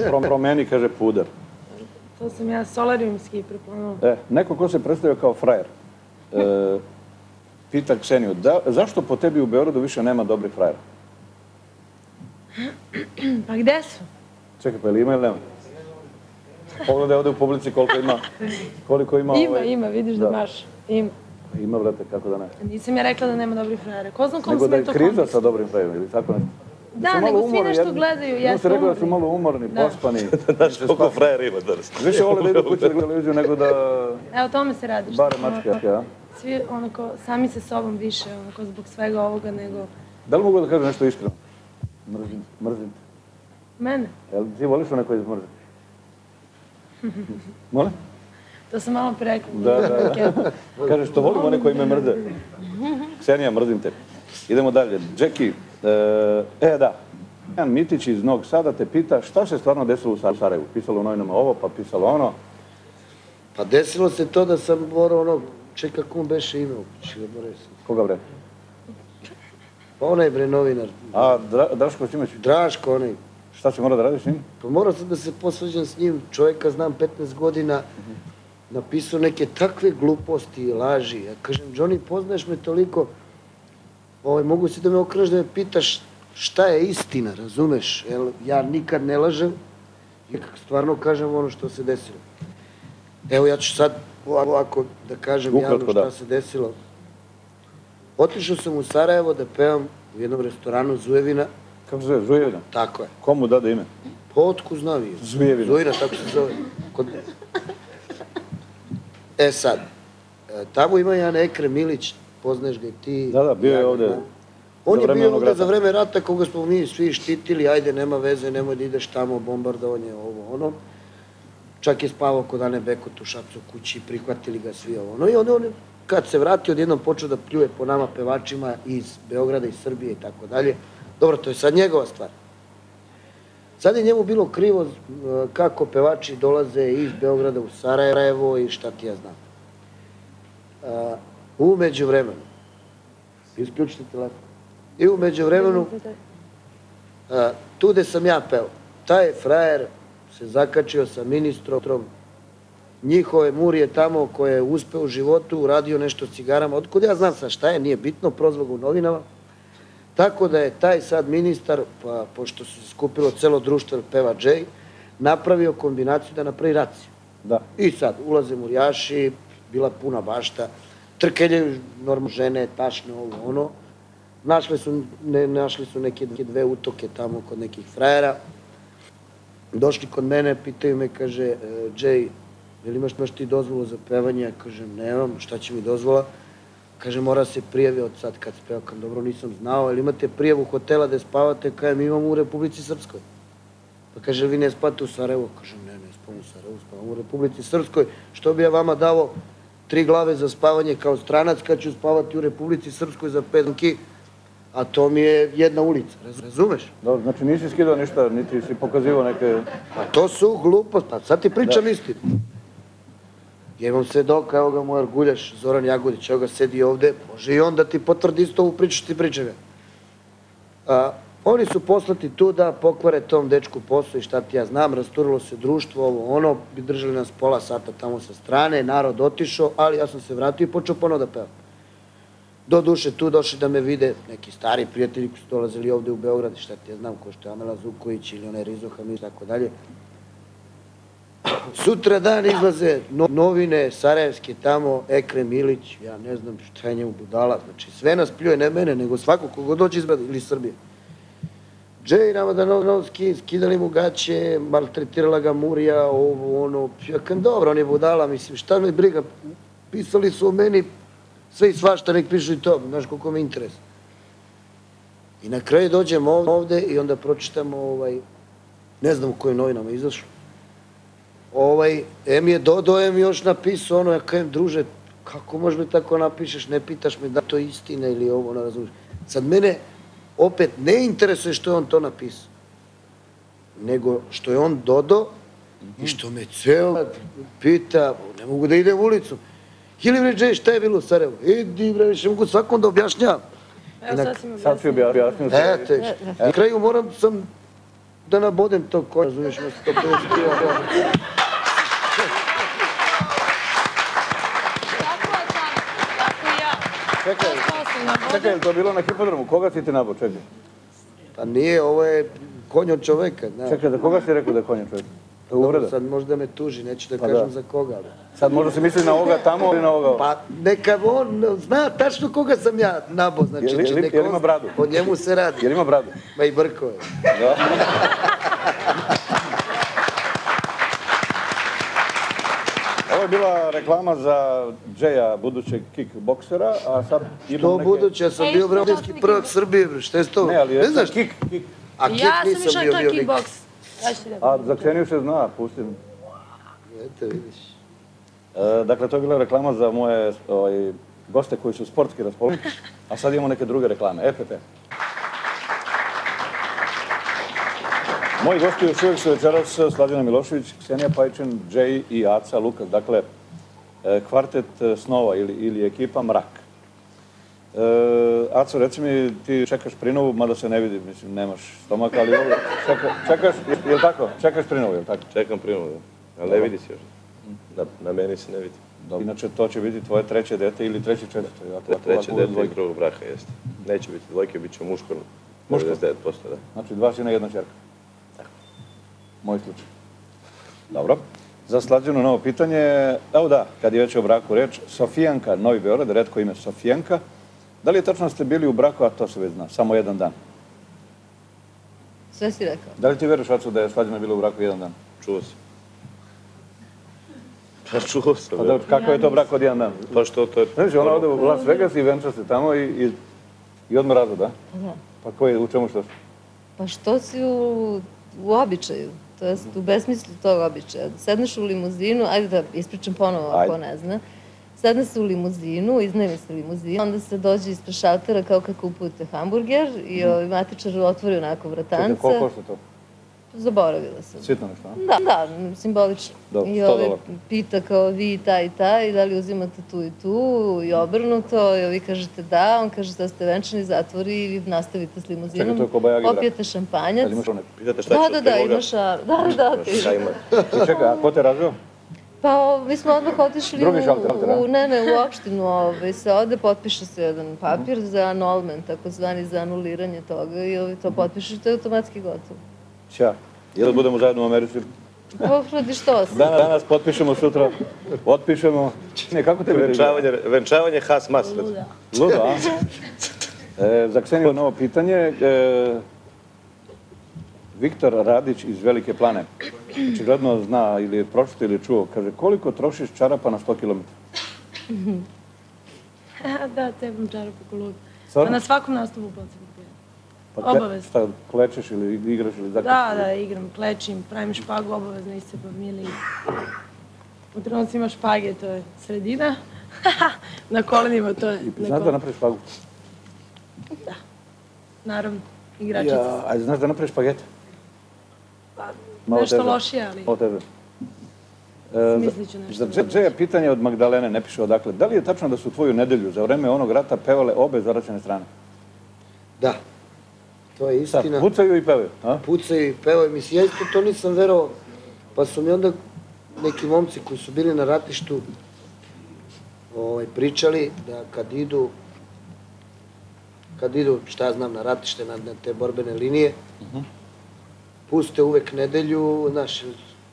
Speaker 3: Prom- Promeni, kaže puder.
Speaker 5: To sam ja solarijumski preplanovala.
Speaker 3: E, neko ko se predstavio kao frajer, e, pita Kseniju, da, zašto po tebi u Beogradu više nema dobrih frajera? (clears throat)
Speaker 5: Pa gde su?
Speaker 3: Čekaj, pa ili ima ili nema? Pogledaj ovdje u publici koliko ima, (laughs) koliko ima...
Speaker 5: Ima,
Speaker 3: ovaj-
Speaker 5: ima, vidiš da
Speaker 3: Da.
Speaker 5: baš. Ima.
Speaker 3: Ima, brate, kako da ne.
Speaker 5: Nisam ja rekla da nema dobrih frajera. Ko zna kom
Speaker 3: Nego da je kriza sa dobrim frajerima ili tako nešto.
Speaker 5: Da, nego svi nešto
Speaker 3: jedni-
Speaker 5: gledaju, jesu
Speaker 3: se rekao da su malo umorni,
Speaker 5: Da.
Speaker 3: pospani. (laughs)
Speaker 14: Znaš koliko frajera ima danas?
Speaker 3: Više vole da idu kući da gledaju televiziju nego da
Speaker 5: Evo, o tome se radi. što
Speaker 3: bare
Speaker 5: smo
Speaker 3: mačke, ja.
Speaker 5: Svi onako, sami se sobom više, onako, zbog svega ovoga nego
Speaker 3: Da li mogu da kažem nešto iskreno? Mrzim, mrzim te.
Speaker 5: mene.
Speaker 3: Jel ti voliš one koji izmrze? (laughs) Molim?
Speaker 5: To sam malo prerekla.
Speaker 3: Da, da, da. (laughs) Kaže što volim one koji me mrze. Ksenija, mrzim te. Idemo dalje. Džeki, e, e da, Jan Mitić iz Novog Sada te pita šta se stvarno desilo u Sarajevu. Pisalo u novinama ovo, pa pisalo ono.
Speaker 6: Pa desilo se to da sam morao ono, čekaj kako mu beše ime sam.
Speaker 3: Koga bre?
Speaker 6: Pa onaj bre novinar.
Speaker 3: A, Dra, Draško Čimeć?
Speaker 6: Draško onaj.
Speaker 3: Šta si morao da radiš s njim?
Speaker 6: Pa morao sam da se posvađam s njim, čovjeka znam 15 godina, napisao neke takve gluposti i laži. Ja kažem, Johnny, poznaješ me toliko, ovaj, mogu si da me okreneš da me pitaš šta je istina, razumeš? Jer ja nikad ne lažem, ja stvarno kažem ono što se desilo. Evo ja ću sad ovako da kažem javno
Speaker 3: Ukratko,
Speaker 6: šta
Speaker 3: da.
Speaker 6: se desilo. Otišao sam u Sarajevo da pevam u jednom restoranu Zujevina.
Speaker 3: Kako zove? Zujevina?
Speaker 6: Tako je.
Speaker 3: Komu dade ime?
Speaker 6: Pa otku znam je.
Speaker 3: Zujevina.
Speaker 6: Zujevina, tako se zove. Kod... E sad, e, tamo ima jedan Ekrem Milić, poznaješ ga i ti.
Speaker 3: Da, da, bio je
Speaker 6: ja znam. On je bio
Speaker 3: rata.
Speaker 6: za vreme rata koga smo mi svi štitili, ajde nema veze, nemoj da ideš tamo, bombardovanje, ovo, ono. Čak je spavao kod Ane Bekot u Šapcu kući, prihvatili ga svi ovo. ono. I on, on, kad se vratio, odjednom počeo da pljuje po nama pevačima iz Beograda, iz Srbije i tako dalje. Dobro, to je sad njegova stvar. Sad je njemu bilo krivo e, kako pevači dolaze iz Beograda u Sarajevo i šta ti ja znam. E, U međuvremenu, isključite telefon, i u međuvremenu, e, tu gde sam ja peo, taj frajer se zakačio sa ministrom njihove murije tamo koje je uspeo u životu, uradio nešto s cigarama, otkud ja znam sa šta je, nije bitno, prozvao ga u novinama, tako da je taj sad ministar, pa, pošto se skupilo celo društvo peva Jay, napravio kombinaciju da napravi raciju.
Speaker 3: Da.
Speaker 6: I sad ulaze murjaši, bila puna bašta, trkelje normalno žene, tašne, ovo, ono. Našli su, ne, našli su neke dve utoke tamo kod nekih frajera. Došli kod mene, pitaju me, kaže, e, Jay, jel imaš imaš ti dozvolu za pevanje? Ja kažem, nemam, šta će mi dozvola? Kaže, mora se prijavi od sad kad speva. Kažem, dobro, nisam znao, jel imate prijavu hotela da spavate? Kaže, mi imamo u Republici Srpskoj. Pa kaže, vi ne spavate u Sarajevu? Kažem, ne, ne spavam u Sarajevu, spavam u Republici Srpskoj. Što bi ja vama dao tri glave za spavanje kao stranac kad ću spavati u Republici Srpskoj za pet dnki, a to mi je jedna ulica, raz- razumeš?
Speaker 3: Dobro, znači nisi skidao ništa, niti si pokazivao neke...
Speaker 6: Pa to su gluposti, pa sad ti pričam istinu. Ja imam svedoka, evo ga moj arguljaš, Zoran Jagodić, evo ga sedi ovde, može i on da ti potvrdi isto ovu priču ti pričam oni su poslati tu da pokvare tom dečku posao i šta ti ja znam, rasturilo se društvo, ovo ono, bi držali nas pola sata tamo sa strane, narod otišao, ali ja sam se vratio i počeo ponovo da pevam. Do duše tu došli da me vide neki stari prijatelji koji su dolazili ovde u Beograd, šta ti ja znam, ko što je Amela Zuković ili onaj Rizo Hamid i tako dalje. Sutra dan izlaze no- novine, Sarajevske tamo, Ekrem Ilić, ja ne znam šta je njemu budala, znači sve nas pljuje, ne mene, nego svako kogo dođe iz ili Srbije. Džej Ramadanovski, skidali mu gaće, maltretirala ga Murija, ovo, ono, ja kam dobro, on je budala, mislim, šta me briga, pisali su o meni sve i svašta, nek pišu i to, znaš koliko me interes. I na kraju dođemo ovde i onda pročitamo, ovaj, ne znam u kojim novinama izašlo. Ovaj, M je dodao, M još napisao ono, ja kajem, druže, kako možeš mi tako napišeš, ne pitaš me da to je istina ili ovo, ne razumiješ. Sad mene opet ne interesuje što je on to napisao, nego što je on dodao i što me ceo pita, ne mogu da idem ulicom. Ili bre, Džej, šta je bilo u Sarajevu? Idi bre, više mogu svakom da objašnjavam.
Speaker 5: Evo sad si mi
Speaker 3: Sad si
Speaker 5: objasnio.
Speaker 6: E, na kraju moram sam da nabodem to konja, razumiješ, na 150 kila.
Speaker 3: Čekaj, čekaj, je li to bilo na hipodromu? Koga si ti nabao? Čekaj.
Speaker 6: Pa nije, ovo je konj od čoveka.
Speaker 3: Čekaj, za koga si rekao da je konja čovjek? To je
Speaker 6: Dobro,
Speaker 3: uvreda.
Speaker 6: sad možda me tuži, neću da
Speaker 3: Pa
Speaker 6: kažem
Speaker 3: da.
Speaker 6: za koga. ali.
Speaker 3: Sad možda se misli na ovoga tamo ili na ovoga?
Speaker 6: Pa neka on zna tačno koga sam ja nabo, znači
Speaker 3: Jel- jel-
Speaker 6: neka
Speaker 3: jel
Speaker 6: on-
Speaker 3: ima bradu?
Speaker 6: O njemu se radi.
Speaker 3: Jer ima bradu?
Speaker 6: Ma i brko je.
Speaker 3: Da. (laughs) je bila reklama za Džeja, budućeg kickboksera, a sad
Speaker 6: To
Speaker 3: imam neke...
Speaker 6: buduće, ja sam bio bratinski prvak Srbije, bre, šta je to?
Speaker 3: Ne, ali
Speaker 6: ne znaš?
Speaker 3: kik, kik.
Speaker 6: A kik
Speaker 5: Ja sam
Speaker 6: nisam
Speaker 5: išla
Speaker 6: bio bio
Speaker 5: to kickboks. Ja ću ti da
Speaker 3: A za Kseniju se zna, pustim.
Speaker 6: Eto, vidiš.
Speaker 3: E, dakle, to je bila reklama za moje ovaj, goste koji su sportski raspoloženi, a sad imamo neke druge reklame. EPP. Moji gosti još uvijek su večeras Slađana Milošević, Ksenija Pajčin, Džej i Aca Lukas. Dakle, e, kvartet e, snova ili, ili ekipa Mrak. E, Aco, reci mi, ti čekaš prinovu, mada se ne vidi, mislim, nemaš stomak, ali ovo, čeka, čekaš, je li tako? Čekaš prinovu, je li tako?
Speaker 14: Čekam prinovu, ali ne vidi se još. Na, na meni se ne vidi.
Speaker 3: Inače, to će biti tvoje treće dete ili treće četvrto. Ako,
Speaker 14: je
Speaker 3: ako-
Speaker 14: treće
Speaker 3: ako
Speaker 14: dete iz drugog braka, jeste. Neće biti dvojke, bit će muško.
Speaker 3: Muško?
Speaker 14: 99%, da.
Speaker 3: Znači, dva sina i jedna čerka. Moj slučaj. Dobro. Za slađeno novo pitanje, evo da, kad je već o braku reč, Sofijanka, Novi Beograd, redko ime Sofijanka. Da li je tačno ste bili u braku, a to se već zna, samo jedan dan?
Speaker 4: Sve si rekao.
Speaker 3: Da li ti veruješ, Aco, da je slađena bila u braku jedan dan?
Speaker 14: Čuo sam. (laughs) Pa čuo sam.
Speaker 3: Pa da, kakav je to brak od jedan dan?
Speaker 14: Pa što to je...
Speaker 3: Znači, ona ode u Las Vegas i venča se tamo i, i, i odmah razvod, da?
Speaker 4: Pa da.
Speaker 3: Pa ko je, u čemu što?
Speaker 4: Pa što si u, u običaju? To jest u besmislu tog običaja. Sedneš u limuzinu, ajde da ispričam ponovo ako ne zna. Sedne se u limuzinu, iznajmi se limuzinu, onda se dođe ispred šaltera kao kad kupujete hamburger i ovaj matičar otvori onako vratance.
Speaker 3: Čekaj, koliko košta to?
Speaker 4: Zaboravila sam.
Speaker 3: Sitno nešto, a?
Speaker 4: Da, da, simbolično.
Speaker 3: Dobro,
Speaker 4: I
Speaker 3: 100
Speaker 4: ovaj
Speaker 3: dolara.
Speaker 4: pita kao vi taj i taj, da li uzimate tu i tu i obrnuto, i vi kažete da, on kaže da ste venčani, zatvori i vi nastavite s limuzinom,
Speaker 3: Čekaj, to je ko Bajagi brak.
Speaker 4: popijete šampanjac.
Speaker 3: Jel imaš one?
Speaker 14: Pitate šta
Speaker 4: Da,
Speaker 14: će
Speaker 4: da, da,
Speaker 14: priloga?
Speaker 4: imaš, a, da, da, ti.
Speaker 14: Šta ima?
Speaker 3: I čekaj, a ko te razveo?
Speaker 4: Pa o, mi smo odmah otišli
Speaker 3: Drugi
Speaker 4: u,
Speaker 3: šalter, šalter, a?
Speaker 4: u, ne, ne, u opštinu, ovaj, se ode, potpiše se jedan papir za annulment, takozvani za anuliranje toga i ovaj, to potpišeš, to je automatski gotovo.
Speaker 3: Ća. Jel budemo zajedno u Americi?
Speaker 4: Pofradi što si?
Speaker 3: Danas, danas potpišemo, sutra otpišemo. Ne, kako te?
Speaker 14: Venčavanje, venčavanje has mas.
Speaker 3: Ludo, a? E, za Kseniju novo pitanje. E, Viktor Radić iz Velike plane. Očigledno zna ili je pročito ili čuo. Kaže, koliko trošiš čarapa na 100 km? (laughs)
Speaker 5: da, tebam.
Speaker 3: Stvarno?
Speaker 5: Pa na svakom nastupu podsjetim.
Speaker 3: Pa
Speaker 5: Obavezno.
Speaker 3: Šta, klečeš ili igraš ili
Speaker 5: Da, da, igram, klečim, pravim špagu, obavezno iscepam ili... U trenucima špage, to je sredina. (laughs) na kolenima to je...
Speaker 3: I
Speaker 5: na
Speaker 3: znaš da napraviš špagu?
Speaker 5: Naravno, igračica.
Speaker 3: Ja, ajde, znaš da napraviš špagete?
Speaker 5: Pa,
Speaker 3: Malo
Speaker 5: nešto lošije, ali...
Speaker 3: Malo teže. E,
Speaker 5: Smislit ću nešto
Speaker 3: za Dže- Džeja pitanje od Magdalene, ne piše odakle. Da li je tačno da su tvoju nedelju za vreme onog rata pevale obe zaraćene strane?
Speaker 6: Da, to je
Speaker 3: Šta,
Speaker 6: istina.
Speaker 3: pucaju i pevaju, a?
Speaker 6: Pucaju i pevaju. Mislim, ja isto to nisam verovao. Pa su mi onda neki momci koji su bili na ratištu ovaj, pričali da kad idu kad idu, šta znam, na ratište, na, na te borbene linije,
Speaker 3: Mhm.
Speaker 6: puste uvek nedelju, znaš,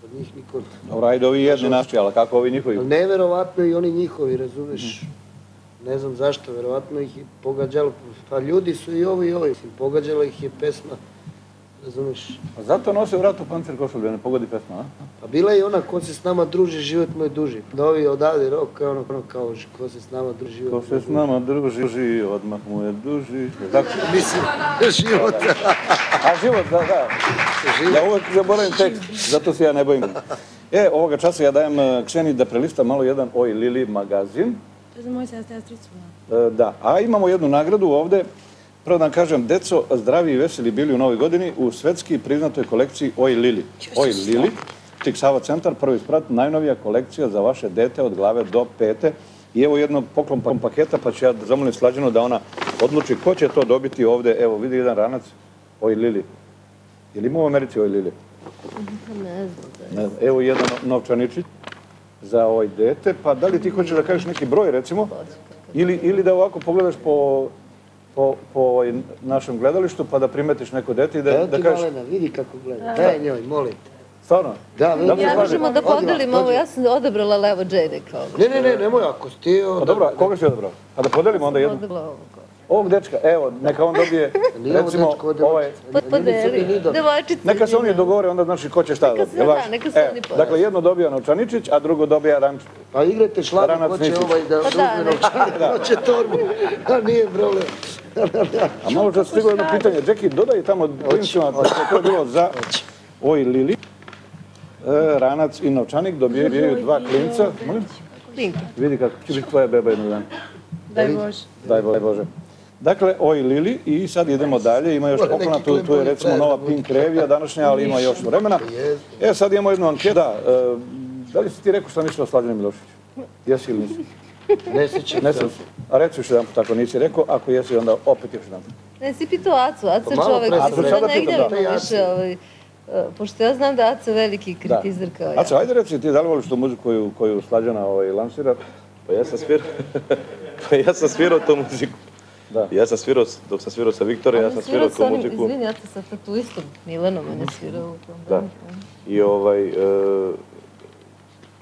Speaker 6: od njih niko...
Speaker 3: Dobro, ajde ovi jedni naši, ali kako ovi njihovi?
Speaker 6: Neverovatno i oni njihovi, razumeš? Ne znam zašto, verovatno ih je pogađalo, pa ljudi su i ovi i ovi, mislim, pogađala ih je pesma razumeš?
Speaker 3: A zato nose u ratu pancir košulju, ne pogodi pesma, a?
Speaker 6: Pa bila je ona ko se s nama druži, život mu je duži. Da ovi odavde rok, kao ono, ono kao ko se s nama druži, život
Speaker 3: Ko se s nama druži, odmah mu je duži. Tako? (laughs)
Speaker 6: Mislim, život.
Speaker 3: A život, da, da. Ja uvek zaboravim tekst, zato se ja ne bojim. E, ovoga časa ja dajem eh, Kseni da prelista malo jedan Oj Lili magazin.
Speaker 5: To je za moju sestricu.
Speaker 3: E, Da, a imamo jednu nagradu ovde. Prvo da vam kažem, deco, zdravi i veseli bili u novoj godini u svetski priznatoj kolekciji Oj Lili. Oj Lili, Tik Sava centar, prvi sprat, najnovija kolekcija za vaše dete od glave do pete. I evo jednog poklon pa- paketa, pa ću ja zamolim Slađanu da ona odluči ko će to dobiti ovde. Evo, vidi jedan ranac, Oj Lili. Je li ima u Americi Oj Lili?
Speaker 27: Ne znam.
Speaker 3: Ne znam. Evo jedan no- novčaničić za ovaj dete, pa da li ti hoćeš da kažeš neki broj recimo, ili, ili da ovako pogledaš po, po, po ovaj našem gledalištu pa da primetiš neko dete i da,
Speaker 6: Evo
Speaker 3: da
Speaker 6: ti
Speaker 3: kažeš,
Speaker 6: Malena, vidi kako gleda. Daj njoj, molim te.
Speaker 3: stvarno?
Speaker 6: Da,
Speaker 3: Da
Speaker 27: Ja možemo da podelimo ovo, ja sam odabrala levo Jane kao.
Speaker 6: Ne, ne, ne, nemoj, ako si ti...
Speaker 3: Pa dobro, koga si odabrao? Pa da podelimo onda jednu.
Speaker 27: Odabrala ovo.
Speaker 3: Ovog dečka, evo, neka on dobije, (laughs) recimo,
Speaker 6: dečko, ovo
Speaker 3: ovaj.
Speaker 27: Podeli, devojčice.
Speaker 3: neka se oni dogovore, onda znači ko će šta
Speaker 27: Neka se, da, neka se
Speaker 3: E,
Speaker 27: oni podele.
Speaker 3: Dakle, jedno dobija novčaničić, a drugo dobija ranč.
Speaker 6: Pa igrajte šlagu,
Speaker 3: Ranac
Speaker 6: ko će ovaj da
Speaker 27: Pa
Speaker 6: uzme
Speaker 27: da,
Speaker 6: novčanik, (laughs) ko će torbu. A nije problem.
Speaker 3: A malo čas stiglo jedno pitanje. Džeki, dodaj tamo klincima, to je bilo za Oj Lili. E, ranac i novčanik dobijaju dva klinca. Molim?
Speaker 27: Klinke.
Speaker 3: Vidi kako će biti tvoja beba jednog dana.
Speaker 5: Daj Bože.
Speaker 3: Daj Bo- Bože. Dakle, Oj Lili i sad idemo dalje. Ima još poklona,
Speaker 6: neki
Speaker 3: tu, tu je recimo nova Pink Revija današnja, ali ima još vremena. E, sad imamo jednu anketu. Da, e, da li si ti rekao šta misliš o Milošiću? Jesi ili nisi? (laughs)
Speaker 6: Ne sjećam
Speaker 3: Ne. A reci još jedan put ako nisi rekao, ako jesi onda opet još jedan put.
Speaker 27: Ne, si pitao Acu, Aca čovek
Speaker 6: pre
Speaker 27: koji
Speaker 6: sam
Speaker 27: se
Speaker 3: rekao.
Speaker 27: da ne
Speaker 3: Sada pitam,
Speaker 27: gnjavimo
Speaker 6: da.
Speaker 27: više, ovaj, e, pošto ja znam da je Aca veliki kritizer kao ja.
Speaker 3: Aco, ajde reci ti, da li voliš tu muziku koju, koju Slađana ovaj, lansira?
Speaker 14: Pa ja sam svirao, (laughs) pa ja sam svirao tu muziku.
Speaker 3: Da.
Speaker 14: Ja sam svirao, dok sam svirao sa Viktorom, ja sam svirao tu muziku.
Speaker 27: Izvini, ja sam sa tatuistom Milanom, on je svirao u tom
Speaker 14: Da. I ovaj, e,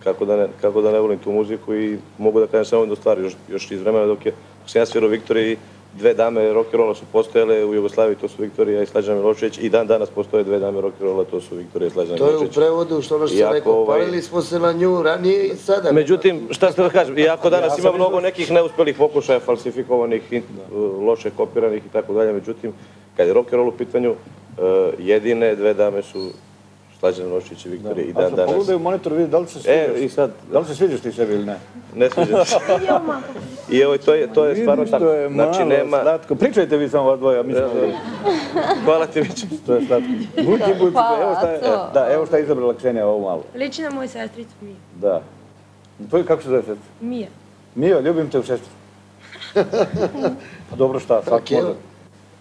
Speaker 14: kako, da ne, kako da ne volim tu muziku i mogu da kažem samo jednu stvar, još, još iz vremena dok je, dok sam ja svirao Viktoriji, dve dame rock'n'rolla su postojale u Jugoslaviji, to su Viktorija i Slađana Milošević i dan danas postoje dve dame rock'n'rolla, to su Viktorija i Slađana
Speaker 6: To je u
Speaker 14: Milošević.
Speaker 6: prevodu, što ono što sam rekao,
Speaker 14: ovaj-
Speaker 6: palili smo se na nju ranije i sada.
Speaker 14: Međutim, šta ste da kažem, iako danas
Speaker 3: Ja
Speaker 14: ima mnogo nekih neuspelih pokušaja, falsifikovanih, in- loše kopiranih i tako dalje, međutim, kad je rock and roll u pitanju, e, jedine dve dame su Slađana Milošević i Viktorija i dan danas.
Speaker 3: pogledaj u monitor, vidi da li se
Speaker 14: E,
Speaker 3: sviđaš.
Speaker 14: i sad,
Speaker 3: Da li se sviđaš ti sebi ili ne?
Speaker 14: ne sviđa se. (laughs) I evo, to je, to je stvarno
Speaker 3: Vidiš,
Speaker 14: tako.
Speaker 3: je
Speaker 14: Znači,
Speaker 3: malo
Speaker 14: nema...
Speaker 3: slatko. Pričajte vi samo vas dvoje, a mi smo... (laughs)
Speaker 14: Hvala ti, Miće.
Speaker 3: To je slatko. Buci, buci, evo šta je,
Speaker 27: Aco.
Speaker 3: da, evo šta je izabrala Ksenija ovo malo.
Speaker 5: Liči na moju sestricu Miju.
Speaker 3: Da. To je kako se zove sestra?
Speaker 5: Mija.
Speaker 3: Mio, ljubim te u sestru. (laughs) Pa dobro šta, svako
Speaker 6: Keo.
Speaker 3: može.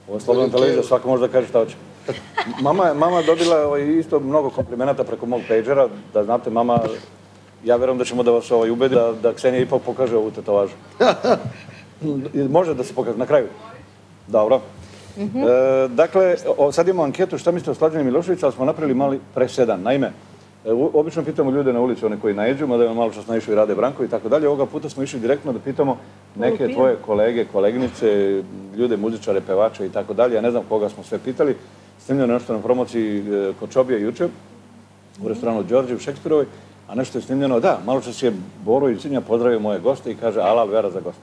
Speaker 3: Ovo je slobodna televizija, svako može da kaže šta hoće. Mama mama dobila ovaj, isto mnogo komplimenata preko mog pagera, da znate, mama, ja verujem da ćemo da vas ovaj, ubedi da, da Ksenija ipak pokaže ovu tetovažu. (laughs) Može da se pokaže na kraju? Dobro. E, dakle, o, sad imamo anketu šta mislite o Slađani Miloševiću, ali smo napravili mali presedan. Naime, e, u- obično pitamo ljude na ulici, one koji najeđu, mada je malo čas naišao i Rade Branko i tako dalje. Ovoga puta smo išli direktno da pitamo neke tvoje kolege, koleginice, ljude, muzičare, pevače i tako dalje. Ja ne znam koga smo sve pitali. Snimljeno je nešto na promociji e, kod Čobija juče u restoranu Đorđe u Šekspirovoj, a nešto je snimljeno, da, malo čas je Boro i Cinja pozdravio moje goste i kaže alal vera za goste.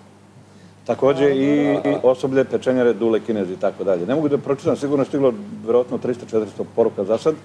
Speaker 3: Takođe i, i osoblje pečenjare Dule Kinezi i tako dalje. Ne mogu da pročitam, sigurno je stiglo verovatno 300-400 poruka za sad.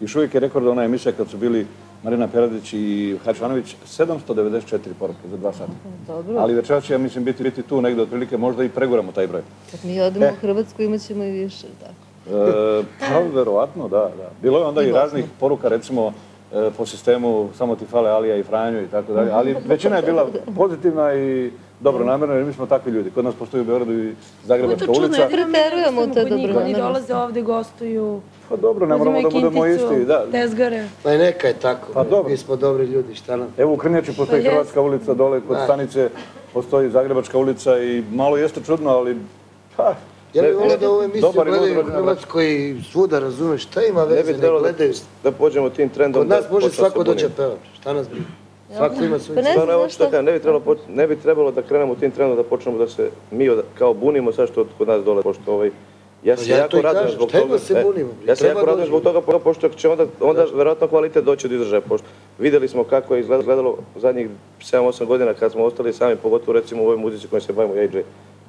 Speaker 3: Još uvijek je rekord ona emisija kad su bili Marina Peradić i Hačvanović, 794 poruke za dva sata.
Speaker 27: Dobro,
Speaker 3: Ali večeras će, ja mislim, biti, biti tu negde otprilike, možda i preguramo taj broj.
Speaker 27: kad mi odemo
Speaker 3: E.
Speaker 27: u Hrvatsku imat ćemo i više, tako.
Speaker 3: E, pa, verovatno, da, da. Bilo je onda i raznih poruka, recimo, e, po sistemu samo ti fale Alija i Franjo i tako dalje, ali većina je bila pozitivna i dobro namjerna, jer mi smo takvi ljudi. Kod nas postoji u Beogradu i Zagrebačka
Speaker 5: to čudno,
Speaker 3: ulica.
Speaker 5: mi
Speaker 27: Preterujemo
Speaker 5: jednostavno
Speaker 27: u toj
Speaker 5: kod njih. Oni dolaze ovde, gostuju,
Speaker 3: Pa dobro, ne moramo da budemo isti. Da.
Speaker 5: tezgare.
Speaker 6: Pa i neka je tako.
Speaker 3: Pa dobro.
Speaker 6: Mi smo dobri ljudi, šta nam?
Speaker 3: Evo u Krnjači postoji
Speaker 5: Pa.
Speaker 3: Hrvatska ulica, dole kod
Speaker 6: Da.
Speaker 3: stanice postoji Zagrebačka ulica i malo jeste čudno, ali pa,
Speaker 6: Ja bih
Speaker 3: ne-
Speaker 6: volio da
Speaker 3: dobar i
Speaker 6: gledaju u. Hrvatskoj i svuda, razumeš, šta ima
Speaker 14: Ne
Speaker 6: veze, ne
Speaker 14: trebalo da, da pođemo tim trendom.
Speaker 6: Kod nas
Speaker 14: da
Speaker 6: može svako doći peva, šta nas briga. Svako ima svoj
Speaker 27: Pa ne
Speaker 14: ne bi trebalo, ne bi trebalo da krenemo tim trendom da počnemo da se mi od- kao bunimo sad što kod nas dole, pošto ovaj, Ja
Speaker 6: Pa
Speaker 14: se
Speaker 6: ja
Speaker 14: jako radujem zbog toga.
Speaker 6: se
Speaker 14: e,
Speaker 6: bunimo,
Speaker 14: Ja se jako radujem zbog toga, po- pošto će onda, onda verovatno kvalitet doći do izražaja. Pošto videli smo kako je izgledalo zadnjih 7-8 godina kad smo ostali sami, pogotovo recimo u ovoj muzici kojom se bavimo ja i Jay.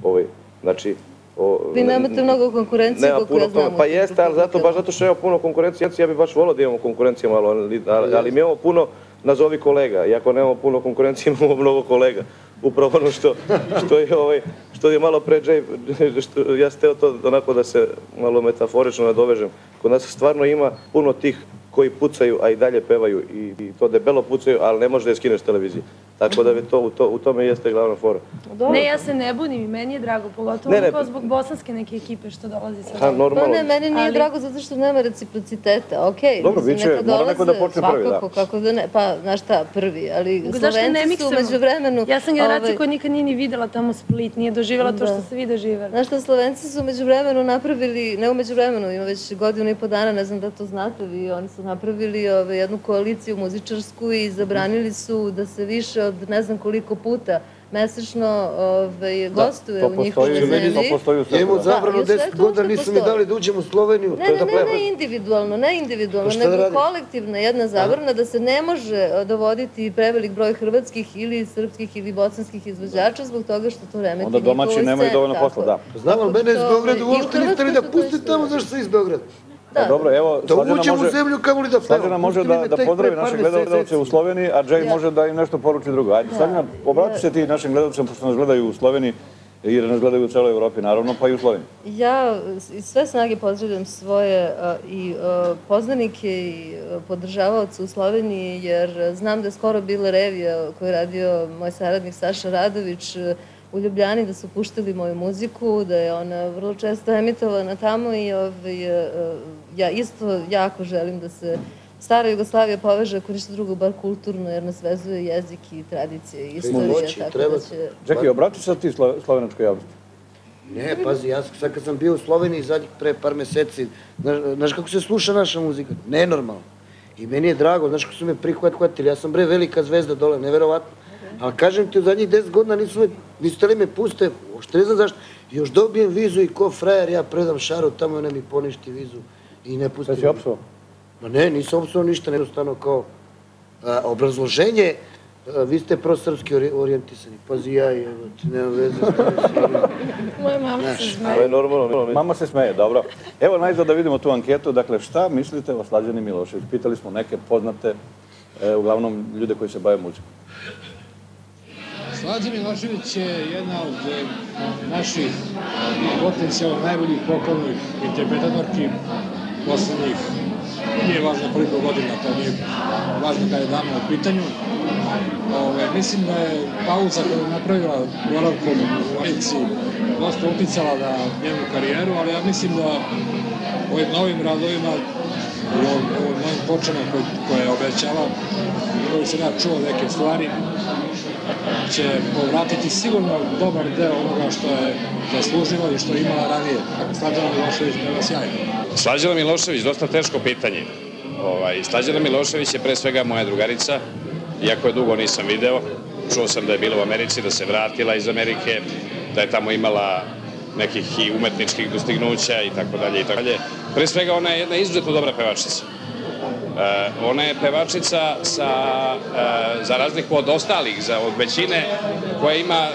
Speaker 14: Ovaj, znači, o,
Speaker 4: Vi nemate mnogo konkurencije,
Speaker 14: nema puno
Speaker 4: ja znam.
Speaker 14: Pa jeste, ali zato, baš zato što imamo puno konkurencije, ja bih baš volio da imamo konkurencije malo, ali, ali, ali mi imamo puno nazovi kolega, iako nemamo puno konkurencije, (laughs) imamo mnogo kolega. Upravo ono što, što je ovaj, što je malo pre Jay, (laughs) što, ja sam teo to onako da se malo metaforično nadovežem. Kod nas stvarno ima puno tih koji pucaju, a i dalje pevaju i, i to debelo pucaju, ali ne može da je skineš s televizije. Tako da bi to, u, to, u tome jeste glavna fora.
Speaker 5: Ne, ja se ne bunim i meni je drago, pogotovo
Speaker 14: Ne, ne.
Speaker 5: kao zbog bosanske neke ekipe što dolazi
Speaker 14: normalno.
Speaker 4: Pa ne, meni nije
Speaker 5: Ali-
Speaker 4: drago zato što nema reciprociteta, okej.
Speaker 14: Dobro,
Speaker 4: mislim,
Speaker 14: bit će-
Speaker 4: neka
Speaker 14: mora neko da počne prvi, da.
Speaker 4: Kako da ne, pa, znaš šta, prvi, ali Slovenci su umeđu vremenu...
Speaker 5: Ja sam generacija
Speaker 4: ovaj,
Speaker 5: koja nikad nije ni videla tamo Split, nije doživjela to što ste vi doživjeli.
Speaker 4: Znaš šta, Slovenci su umeđu vremenu napravili, ne umeđu vremenu, ima već godinu i po dana, ne znam da to znate vi, oni su napravili ove, jednu koaliciju muzičarsku i zabranili su da se više od ne znam koliko puta mesečno ove, gostuje u njihovoj zemlji.
Speaker 3: to postoji u
Speaker 6: Ja imam
Speaker 3: svetu. da.
Speaker 6: zabranu
Speaker 4: i u svetu
Speaker 6: 10 godina, nisu mi dali da uđem u Sloveniju,
Speaker 4: Ne,
Speaker 6: to je
Speaker 4: ne, ne, ne individualno, ne individualno, nego kolektivna jedna zabrana da se ne može e, dovoditi prevelik broj hrvatskih ili srpskih ili bosanskih izvođača zbog toga što to remeti
Speaker 3: Onda domaći nemaju dovoljno posla, da.
Speaker 6: Znam, ali mene iz Beograda uopšte niste li da pustite tamo zašto sam iz Beograda.
Speaker 3: Pa dobro, evo,
Speaker 6: Da
Speaker 3: može,
Speaker 6: zemlju kamo li da.
Speaker 3: Slađana može da, pozdravi naše gledalce u Sloveniji, a Jay može da im nešto poruči drugo. Ajde, Slađana, obrati se ti našim gledalcima, pošto nas gledaju u Sloveniji, jer nas gledaju u celoj Evropi, naravno, pa i u Sloveniji.
Speaker 4: Ja iz sve snage pozdravljam svoje a, i a, poznanike i a, podržavaoce u Sloveniji, jer znam da je skoro bila revija koju je radio moj saradnik Saša Radović a, u Ljubljani, da su puštali moju muziku, da je ona vrlo često emitovana tamo i ovaj, a, a, ja isto jako želim da se stara Jugoslavija poveže, ako ništa drugo, bar kulturno, jer nas vezuje jezik i tradicija i istorija,
Speaker 6: moći,
Speaker 4: tako
Speaker 6: treba.
Speaker 4: da će...
Speaker 3: Čekaj, obrati se ti slo, slovenačkoj javnosti.
Speaker 6: Ne, pazi, ja sam- sad kad sam bio u Sloveniji zadnjih pre par meseci, znaš, znaš kako se sluša naša muzika? Nenormalno. I meni je drago, znaš kako su me prihvatili, ja sam bre velika zvezda dole, neverovatno. Ali kažem ti, u zadnjih 10 godina nisu nisu hteli me puste, uopšte ne znam zašto. I Još dobijem vizu i ko frajer, ja predam šaru, tamo ona mi poništi vizu i ne pusti.
Speaker 3: Šta si opsao?
Speaker 6: Ma ne, nisam opsao ništa, jednostavno kao a, obrazloženje, a, vi ste prosrpski ori- orijentisani. Pazi ja, evo, ti nema veze. (laughs)
Speaker 5: Moja mama se
Speaker 6: Znaš,
Speaker 3: To je
Speaker 5: zme.
Speaker 3: normalno. Mama se smeje, dobro. Evo najzad da vidimo tu anketu. Dakle, šta mislite o Slađani Milošević? Pitali smo neke poznate, e, uglavnom ljude koji se bave muzikom.
Speaker 29: Slađa Milošević je jedna od e, naših potencijalno najboljih vokalnih interpretatorki poslednjih, nije važno koliko godina, to nije važno kada je dama u pitanju. Ove, mislim da je pauza koju je napravila boravkom u Americi dosta uticala na njenu karijeru, ali ja mislim da ovim novim radovima i ovim, ovim novim počama koje, koje obećava, koji sam ja čuo neke stvari, će povratiti sigurno dobar deo onoga što je zaslužila i što je imala ranije. Slađana Milošević peva sjajno.
Speaker 30: Slađana Milošević, dosta teško pitanje. Ovaj, Slađana Milošević je pre svega moja drugarica, iako je dugo nisam video. Čuo sam da je bila u Americi, da se vratila iz Amerike, da je tamo imala nekih i umetničkih dostignuća i tako dalje i tako dalje. Pre svega ona je jedna izuzetno dobra pevačica. E, ona je pevačica sa, e, za razliku od ostalih, za, od većine, koja ima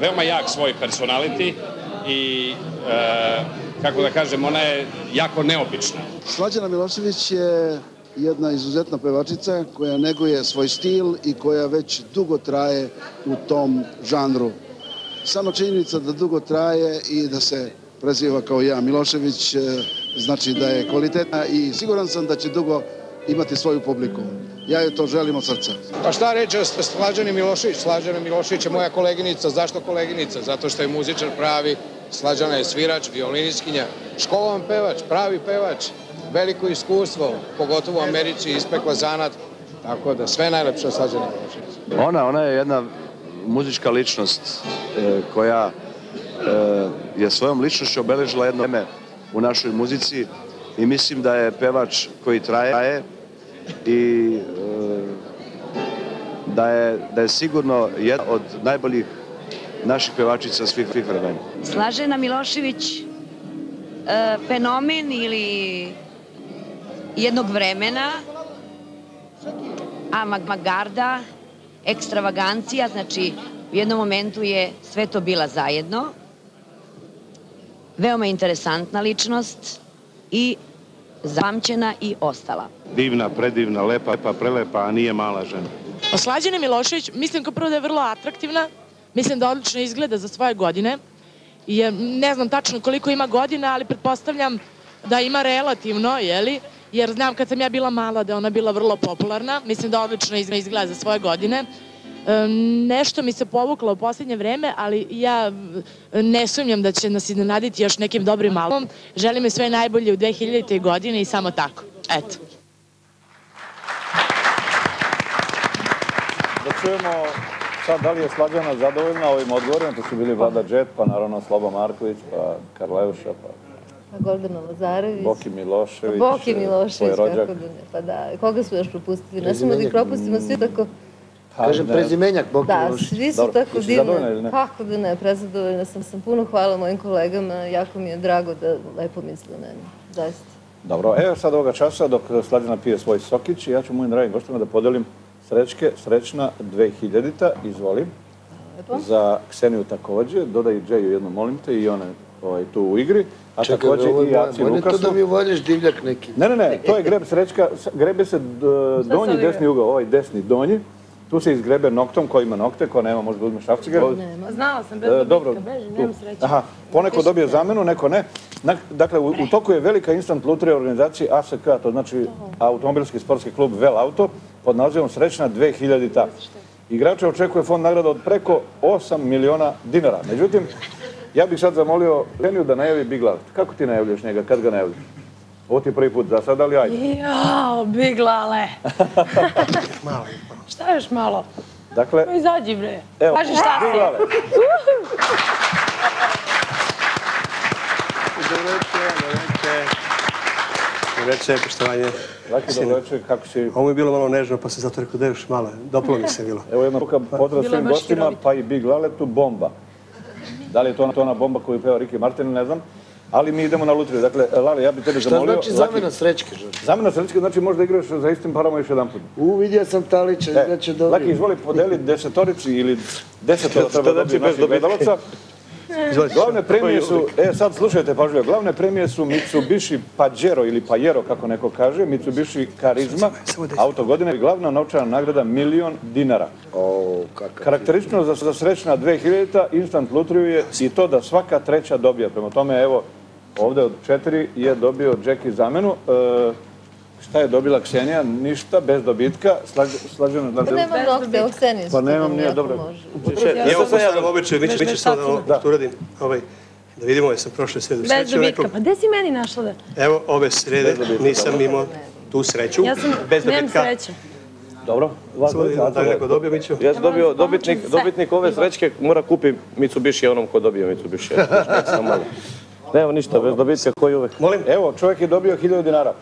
Speaker 30: veoma jak svoj personality i, e, kako da kažem, ona je jako neobična.
Speaker 31: Slađana Milošević je jedna izuzetna pevačica koja neguje svoj stil i koja već dugo traje u tom žanru. Samo činjenica da dugo traje i da se preziva kao ja Milošević znači da je kvalitetna i siguran sam da će dugo imati svoju publiku. Ja joj to želim od srca.
Speaker 24: Pa šta reći o Slađani Milošević? Slađana Milošević je moja koleginica. Zašto koleginica? Zato što je muzičar pravi. Slađana je svirač, violiniskinja, školovan pevač, pravi pevač, veliko iskustvo, pogotovo u Americi, ispekla zanat. Tako da sve najlepše Slađana Milošević.
Speaker 32: Ona, ona je jedna muzička ličnost e, koja e, je svojom ličnošću obeležila jedno vreme u našoj muzici i mislim da je pevač koji traje i e, da je, da je sigurno jedna od najboljih naših pevačica svih, svih vremena.
Speaker 33: Slažena Milošević
Speaker 34: e, fenomen ili jednog vremena, amagarda, ekstravagancija, znači u jednom momentu je sve to bila zajedno. Veoma interesantna ličnost i zapamćena i ostala.
Speaker 35: Divna, predivna, lepa, lepa, prelepa, a nije mala žena.
Speaker 36: Pa Slađana Milošević, mislim kao prvo da je vrlo atraktivna, mislim da odlično izgleda za svoje godine. Je, ne znam tačno koliko ima godina, ali pretpostavljam da ima relativno, jeli? Jer znam kad sam ja bila mala da je ona bila vrlo popularna. Mislim da odlično izgleda izgleda za svoje godine. Nešto mi se povuklo u posljednje vreme, ali ja ne sumnjam da će nas iznenaditi još nekim dobrim albumom. Želim je sve najbolje u 2000. godine i samo tako. Eto.
Speaker 3: Da čujemo sad da li je Slađana zadovoljna ovim odgovorima, to su bili Vlada Džet, pa naravno Sloba Marković, pa Karleuša, pa
Speaker 27: Pa Gordana Lazarević.
Speaker 3: Boki Milošević,
Speaker 27: Boki Milošević,
Speaker 3: rođak.
Speaker 27: kako da ne. Pa da, koga su još propustili? Ne smo da propustimo svi tako...
Speaker 6: Kažem, prezimenjak Boki
Speaker 27: Da, svi su
Speaker 3: Dobro,
Speaker 27: tako divni. Kako da ne, prezadovoljna sam sam. Puno hvala mojim kolegama, jako mi je drago da lepo misle o meni. Zaista.
Speaker 3: Dobro, evo sad ovoga časa dok Slađana pije svoj sokić, ja ću mojim dragim gostima da podelim srećke, srećna 2000-ta, izvolim.
Speaker 27: Lepo.
Speaker 3: Za Kseniju takođe, dodaj Džeju jedno, molim te, i one ovaj, tu u igri, a
Speaker 6: Čekaj,
Speaker 3: takođe
Speaker 6: ovo je
Speaker 3: i
Speaker 6: moje-
Speaker 3: Aci
Speaker 6: moje to
Speaker 3: Lukasu.
Speaker 6: da mi uvalješ divljak neki.
Speaker 3: Ne, ne, ne, to je greb srećka, grebe se donji desni ugao, ovaj desni donji, tu se izgrebe noktom, ko ima nokte, ko nema, može da uzme šrafciger.
Speaker 5: Nema. Znala sam, bez
Speaker 3: E, dobro,
Speaker 5: nemam sreće.
Speaker 3: Aha, poneko dobije zamenu, neko ne. Dakle, u, u toku je velika instant lutrija organizacije ASK, to znači Automobilski sportski klub Vel Auto, pod nazivom Srećna 2000-ta. Igrače očekuje fond nagrada od preko 8 miliona dinara. Međutim, ja bih sad zamolio Leniju da najavi Big Love. Kako ti najavljuješ njega, kad ga najavljaš? Ovo ti je prvi put za sad, ali ajde.
Speaker 5: Jao, biglale. (laughs) Šta još malo?
Speaker 3: Dakle,
Speaker 5: Pa izađi bre.
Speaker 3: Evo,
Speaker 5: Kaži šta si.
Speaker 3: Biglale.
Speaker 37: Večer, poštovanje.
Speaker 3: Laki dobroveče, kako si?
Speaker 37: Ovo mi je bilo malo nežno, pa sam zato rekao da još malo. Dopalo mi se bilo.
Speaker 3: Evo jedna ruka
Speaker 37: Bilo je
Speaker 3: svim gostima, pa i Big Laletu, bomba. Da li je to ona, to ona bomba koju peva Ricky Martin, ne znam. Ali mi idemo na lutriju. Dakle, Lale, ja bih tebe
Speaker 6: Šta
Speaker 3: zamolio...
Speaker 6: znači
Speaker 3: Laki-
Speaker 6: zamena srećke,
Speaker 3: srećke znači možda igraš za istim parama još jedan put.
Speaker 6: U, vidio sam Talića,
Speaker 3: E,
Speaker 6: će dobro.
Speaker 3: Laki, izvoli podeli desetorici ili desetoro
Speaker 37: Šta
Speaker 3: treba
Speaker 37: znači
Speaker 3: dobiti
Speaker 37: bez
Speaker 3: naših gledalaca. Glavne premije su, e sad slušajte pažljivo, glavne premije su Mitsubishi Pajero ili Pajero kako neko kaže, Mitsubishi Karizma, auto godine, glavna novčana nagrada milion dinara. Karakteristično za, za srećna 2000 instant lutriju je i to da svaka treća dobija. Prema tome, evo, ovde od četiri je dobio Jackie zamenu. E, šta je dobila Ksenija? Ništa, bez dobitka. Slađ, slađeno,
Speaker 27: Pa nemam nokte, evo Ksenija
Speaker 3: Pa nemam, nije dobro.
Speaker 37: Evo sad ja običaj,
Speaker 5: Bez
Speaker 37: ćemo samo da, da uradim. Ovaj, da vidimo, jesam prošle sredu
Speaker 5: Bez
Speaker 37: sreću.
Speaker 5: dobitka.
Speaker 37: rekao,
Speaker 5: Pa gde si meni našla da?
Speaker 37: Evo, ove srede
Speaker 3: Bez dobitka,
Speaker 37: nisam imao tu sreću.
Speaker 5: Ja sam,
Speaker 37: bez
Speaker 5: nemam
Speaker 37: dobitka.
Speaker 5: sreće.
Speaker 3: Dobro.
Speaker 37: Samo da da neko dobio, mi ću.
Speaker 14: Ja sam dobio, dobitnik, dobitnik ove srećke mora kupi Mitsubishi onom ko dobio Mitsubishi. (laughs) Eto, nek sam malo. Nema ništa, bez dobitka koji uvek.
Speaker 37: Molim?
Speaker 3: Evo, čovjek je dobio 1000 dinara.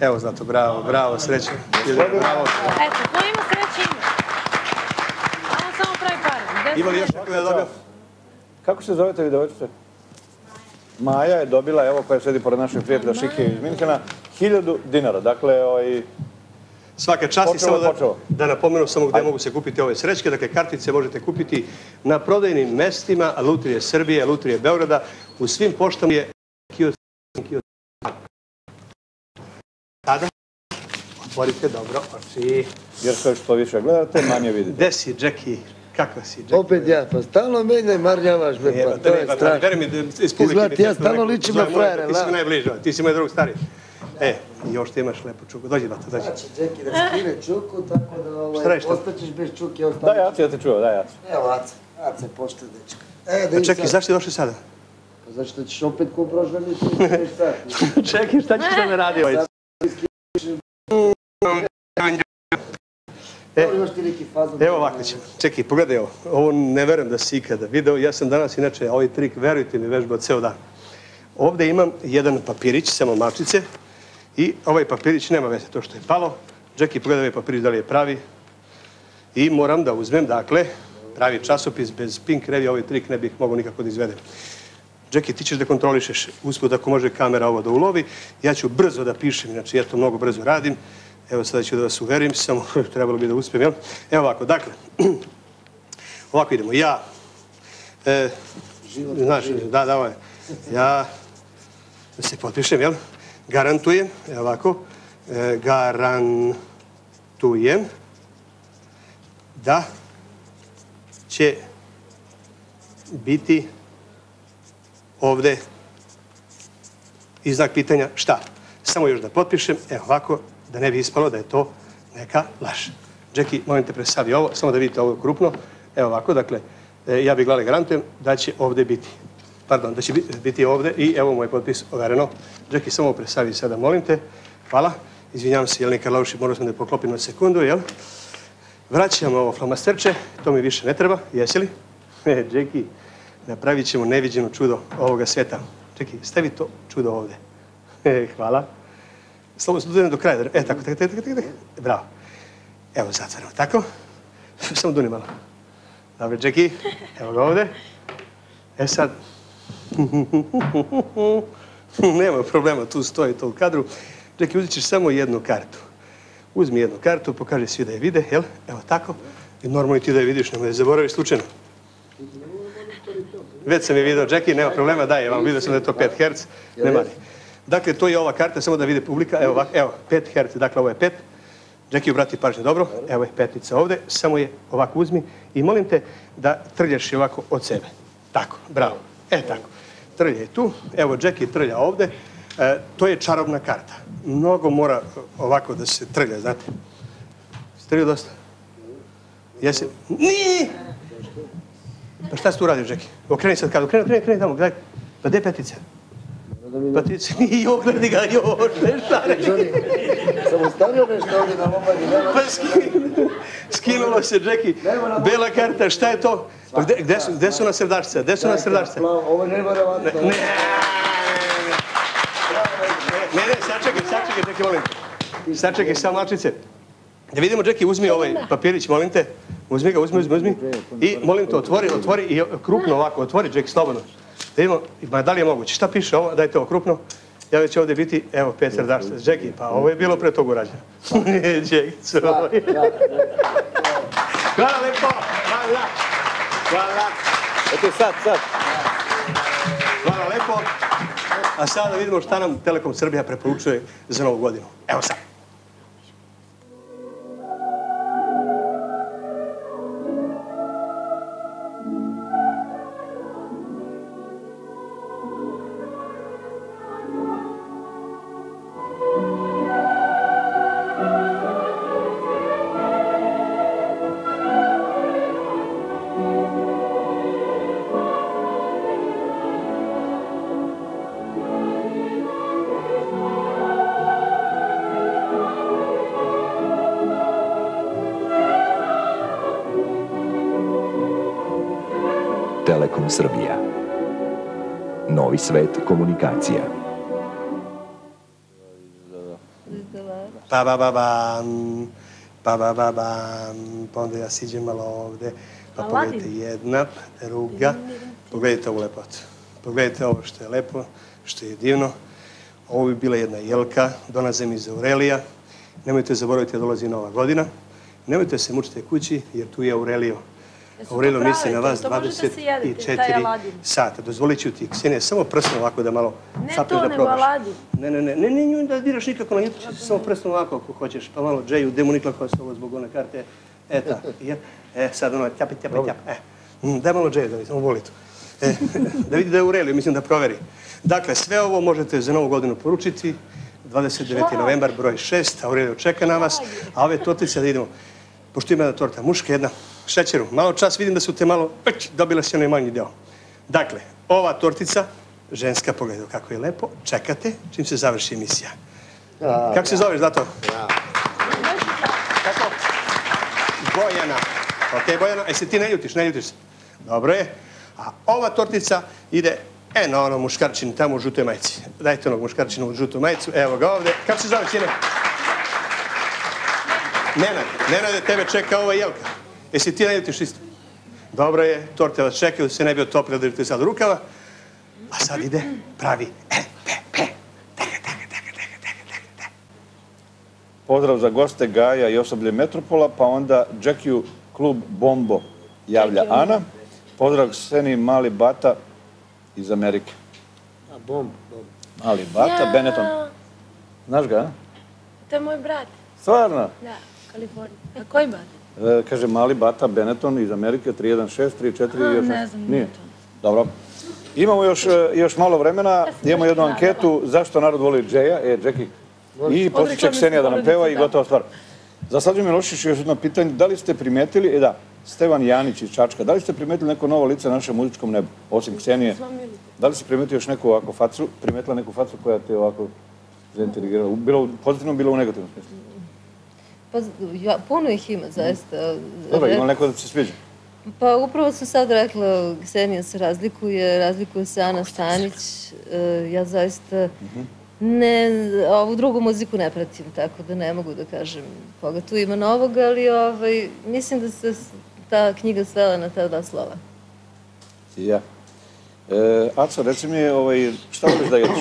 Speaker 37: Evo, zato, bravo, bravo, sreća. Bravo.
Speaker 5: Eto, ko ima sreće ima. Samo samo pravi pare. Gde
Speaker 37: Ima li još neko da dobio?
Speaker 3: Kako se zovete vi devojčice? Maja je dobila, evo koja sedi pored našeg prijatelja Šike iz Minhena, 1000 dinara. Dakle, ovaj,
Speaker 37: Svaka čast i samo da,
Speaker 3: počelo.
Speaker 37: da napomenu samo gde mogu se kupiti ove srećke. Dakle, kartice možete kupiti na prodajnim mestima Lutrije Srbije, Lutrije Beograda, u svim poštama je kiosk. kiosk. Sada otvorite dobro oči.
Speaker 3: jer sve što više gledate, manje vidite.
Speaker 37: Gde si, Jackie? Kakva si, Jackie?
Speaker 6: Opet ja, pa stalno mene marnjavaš, be, pa
Speaker 37: Evo,
Speaker 6: to je
Speaker 37: ne,
Speaker 6: strašno.
Speaker 37: Veri mi, da iz publike
Speaker 6: Izgleda
Speaker 37: mi
Speaker 6: ti ja stalno ličim na
Speaker 37: Zove,
Speaker 6: frajere,
Speaker 37: Ti si mi najbliži, ti si moj drug stari. E, i još ti imaš lepu čuku. Dođi, bata, dođi.
Speaker 6: Jackie da skine čuku, tako da ovaj, ostaćeš bez čuke.
Speaker 3: Daj
Speaker 6: Ostaneš.
Speaker 3: Aci, ja te čuo, daj Aci.
Speaker 6: Evo, Ace, Ace, pošte dečka. E, da
Speaker 37: A
Speaker 6: i
Speaker 37: čekaj, zašto si došli sada?
Speaker 6: Pa zašto ćeš opet ko prošle mi već sad.
Speaker 37: Čekaj, šta ćeš da me radi ovaj? (laughs) E. Evo ovako ćemo. Čekaj, pogledaj ovo. Ovo ne verujem da si ikada video. Ja sam danas, inače, ovaj trik, verujte mi, vežbao ceo dan. Ovde imam jedan papirić, samo mačice. I ovaj papirić nema veze, to što je palo. Jackie, pogledaj ovaj papirić da li je pravi. I moram da uzmem, dakle, pravi časopis bez pink revi, ovaj trik ne bih mogao nikako da izvedem. Jackie, ti ćeš da kontrolišeš usput ako može kamera ovo da ulovi. Ja ću brzo da pišem, znači ja to mnogo brzo radim. Evo sada ću da vas uverim, (laughs) samo trebalo bi da uspijem, jel? Evo ovako, dakle, (clears throat) ovako idemo. Ja, e, znaš, da, da, ovo je. Ja, da se potpišem, jel? Garantujem, evo ovako, e, garantujem da će biti ovde i znak pitanja šta. Samo još da potpišem, evo ovako, da ne bi ispalo da je to neka laž. Jackie, molim te ovo, samo da vidite ovo krupno. Evo ovako, dakle, e, ja bih glale garantujem da će ovde biti. Pardon, da će bi- biti ovde i evo moj potpis overeno. Jackie, samo presavi sada, molim te. Hvala. Izvinjavam se, Jeleni Karlavuši, morao sam da poklopim na sekundu, jel? Vraćam ovo flamasterče, to mi više ne treba, jesi li? (laughs) E, Jackie, napravit ćemo neviđeno čudo ovoga sveta. Jackie, stavi to čudo ovde. (laughs) E, hvala. Slobodno se do kraja. E, tako, tako, tako, tako. Bravo. Evo, zatvaramo. Tako. (laughs) Samo duni malo. Dobro, Jackie. Evo ga ovde. E sad. (laughs) Nema problema, tu stoji to u kadru. Jackie, uzet ćeš samo jednu kartu. Uzmi jednu kartu, pokaži svi da je vide, jel? Evo tako. I normalno i ti da je vidiš, nemoj da je slučajno. Već sam je video, Jackie, nema problema, daj, vam vidio sam da je to 5 Hz, ne mari. Dakle, to je ova karta, samo da vide publika, evo ovako, evo, 5 Hz, dakle ovo je 5. Jackie, obrati pažnju dobro, evo je petica ovde, samo je ovako uzmi i molim te da trljaš je ovako od sebe. Tako, bravo. E, tako. Trlja je tu, evo Jackie trlja ovde, E, to je čarobna karta. Mnogo mora ovako da se trlja, znate. Strlio dosta? Jesi? Nije! Pa šta si tu uradio, Jackie? Okreni sad kada, okreni, okreni, okreni tamo, gledaj. Pa gde je petica? Petica, nije, okreni ga, još, ne šare.
Speaker 38: Sam ostavio nešto ovdje na lomadi, nema
Speaker 37: Pa ski- skinulo se, Jackie. Bela karta, šta je to? Pa gde su, gde su na srdačce? Gde su na srdačce?
Speaker 38: Ovo je nevjerovatno.
Speaker 37: Ne, ne, ne, sačekaj, sačekaj, Jackie, molim. Sačekaj, samo malčice. Da vidimo, Jackie, uzmi ovaj papirić, molim te. Uzmi ga, uzmi, uzmi, uzmi. I molim te, otvori, otvori i krupno ovako, otvori, Jackie, slobodno. Da vidimo, ma da li je moguće. Šta piše ovo? Dajte ovo krupno. Ja već ovdje biti, evo, pet srdačca. Jackie, pa ovo je bilo pre toga urađeno. (laughs) Jackie, svoj. Hvala lepo, hvala. Hvala.
Speaker 14: Eto sad, sad.
Speaker 37: Hvala lepo. A sada da vidimo šta nam Telekom Srbija preporučuje za novu godinu. Evo sad.
Speaker 39: Svet komunikacija.
Speaker 37: Pa ba ba bam, pa ba ba bam, pa onda ja siđem malo ovde, pa pogledajte jedna, druga, pogledajte ovu lepotu. Pogledajte ovo što je lepo, što je divno. Ovo bi bila jedna jelka, dolaze mi iz Aurelija. Nemojte zaboraviti da dolazi nova godina. Nemojte se mučiti kući, jer tu je Aurelio. Aurelio misli na vas
Speaker 5: to može da se jedete, taj
Speaker 37: 24
Speaker 5: Aladin.
Speaker 37: sata. Dozvolit ću ti, Ksenija, samo prstom ovako da malo
Speaker 5: Ne
Speaker 37: sapneš
Speaker 5: to,
Speaker 37: da probaš. Ne, ne, ne, ne, ne, nju da diraš nikako na YouTube, samo prstom ovako ako hoćeš, pa malo Džeju, demu nikla koja se ovo zbog one karte, e, tako, e, sad ono, tjapi, tjapi, tjapi, e, mm, daj malo Džeju da vidi, samo voli to. E, (laughs) da vidi da je Aurelio, mislim da proveri. Dakle, sve ovo možete za novu godinu poručiti, 29. novembar, broj 6, Aurelio čeka na vas, a ove tortice da idemo, pošto ima jedna torta muška, jedna šećeru, malo čas vidim da su te malo, eć, dobila si onaj manji deo. Dakle, ova tortica, ženska, pogledaj kako je lepo, čekate čim se završi emisija. Kako se zoveš, Zlato? Kako? Bojana. Ok, Bojana, e se ti ne ljutiš, ne ljutiš se. Dobro je. A ova tortica ide, e, na onom muškarčinu tamo u žutoj majici. Dajte onog muškarčinu u žutu majicu, evo ga ovde. Kako se zove, sine? Nenad, Nenade, tebe čeka ova jelka. Jesi ti ne ljutiš isto? Dobro je, torte vas čekaju, da se ne bi otopila da ti sad rukava. A sad ide pravi
Speaker 3: Pozdrav za goste Gaja i osoblje Metropola, pa onda Jackie klub Bombo javlja Ana. Pozdrav Kseni Mali Bata iz Amerike.
Speaker 6: A, bom, bom.
Speaker 3: Mali Bata,
Speaker 5: Ja.
Speaker 3: Benetton. Znaš ga, a?
Speaker 5: To je moj brat.
Speaker 3: Stvarno?
Speaker 5: Da, Kalifornija. A koji brat?
Speaker 3: E, kaže Mali Bata Benetton iz Amerike, 316, 34 i još
Speaker 5: ne znam,
Speaker 3: Nije. Dobro. Imamo još, e, još malo vremena, imamo jednu anketu zašto narod voli Džeja, e, Džeki, i poslije će Ksenija da nam peva i gotova stvar. Za Slađe Milošić još jedno pitanje, da li ste primetili, e da, Stevan Janić iz Čačka, da li ste primetili neko novo lice na našem muzičkom nebu, osim Ksenije? Da li si primetio još neku ovako facu, primetila neku facu koja te ovako zaintrigirala, U- bilo u pozitivnom, bilo u negativnom smislu?
Speaker 27: Pa, ja, puno ih ima, zaista.
Speaker 3: Dobro,
Speaker 27: Re-
Speaker 3: ima neko da se sviđa?
Speaker 27: Pa upravo sam sad rekla, Ksenija se razlikuje, razlikuje se Ana Stanić. E, ja zaista ne, ovu drugu muziku ne pratim, tako da ne mogu da kažem koga tu ima novog, ali ovaj, mislim da se ta knjiga svela na ta dva slova.
Speaker 3: I ja. E, Aco, reci mi, ovaj, šta voliš da jedeš?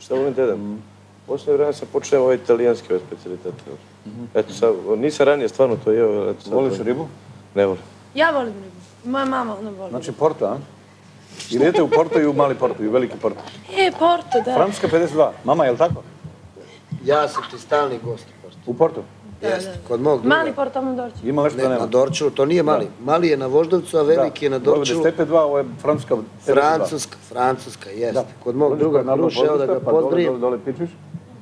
Speaker 14: Šta volim da jedem? Posljednje vreme sam počeo ovaj italijanski ovaj specialitet. Eto sad, nisam ranije stvarno to jeo. Eto sad,
Speaker 3: Voliš ribu?
Speaker 14: Ne volim.
Speaker 5: Ja volim ribu. Moja mama, ona voli.
Speaker 3: Znači Porto, a? Ili idete u Porto i u Mali Porto i u Veliki Porto?
Speaker 5: E, Porto, da.
Speaker 3: Francuska 52. Mama, je li tako?
Speaker 6: Ja sam ti stalni gost.
Speaker 3: U Portu?
Speaker 6: Jeste, kod mog druga.
Speaker 5: Mali Porto, tamo doći.
Speaker 3: Ima nešto
Speaker 6: Ne,
Speaker 3: da nema?
Speaker 6: na Dorčulu, to nije mali. Mali je na Voždovcu, a veliki je na Dorčulu.
Speaker 3: Stepe 2, ovo je Francuska 52.
Speaker 6: Francuska, Francuska, jeste. Kod mog druga Kruša, evo da ga
Speaker 3: pozorišta, pa dole pičiš